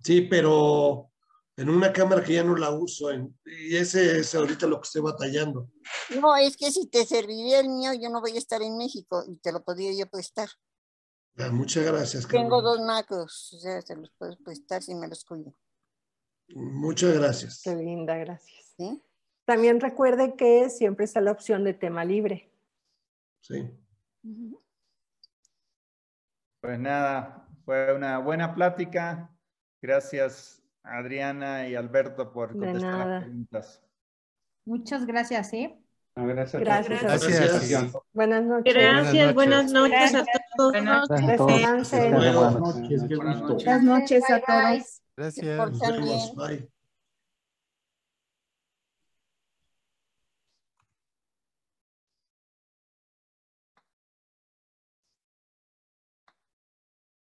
N: Sí, pero en una cámara que ya no la uso. En, y ese es ahorita lo que estoy batallando.
Q: No, es que si te serviría el mío, yo no voy a estar en México y te lo podría yo prestar.
N: Ah, muchas gracias.
Q: Carmen. Tengo dos macros, o sea, te los puedo prestar si me los cuido.
N: Muchas gracias.
C: Qué linda, gracias.
Q: ¿Sí?
C: También recuerde que siempre está la opción de tema libre.
N: Sí.
B: Pues nada, fue una buena plática. Gracias Adriana y Alberto por contestar las preguntas.
F: Muchas gracias, ¿eh?
D: No, gracias.
C: Gracias.
K: Gracias.
N: Gracias.
C: Buenas noches.
P: Gracias, buenas noches,
C: Gracias.
P: a todos.
C: Buenas.
T: Buenas noches.
O: Buenas noches a todos.
K: Gracias.
Q: Por.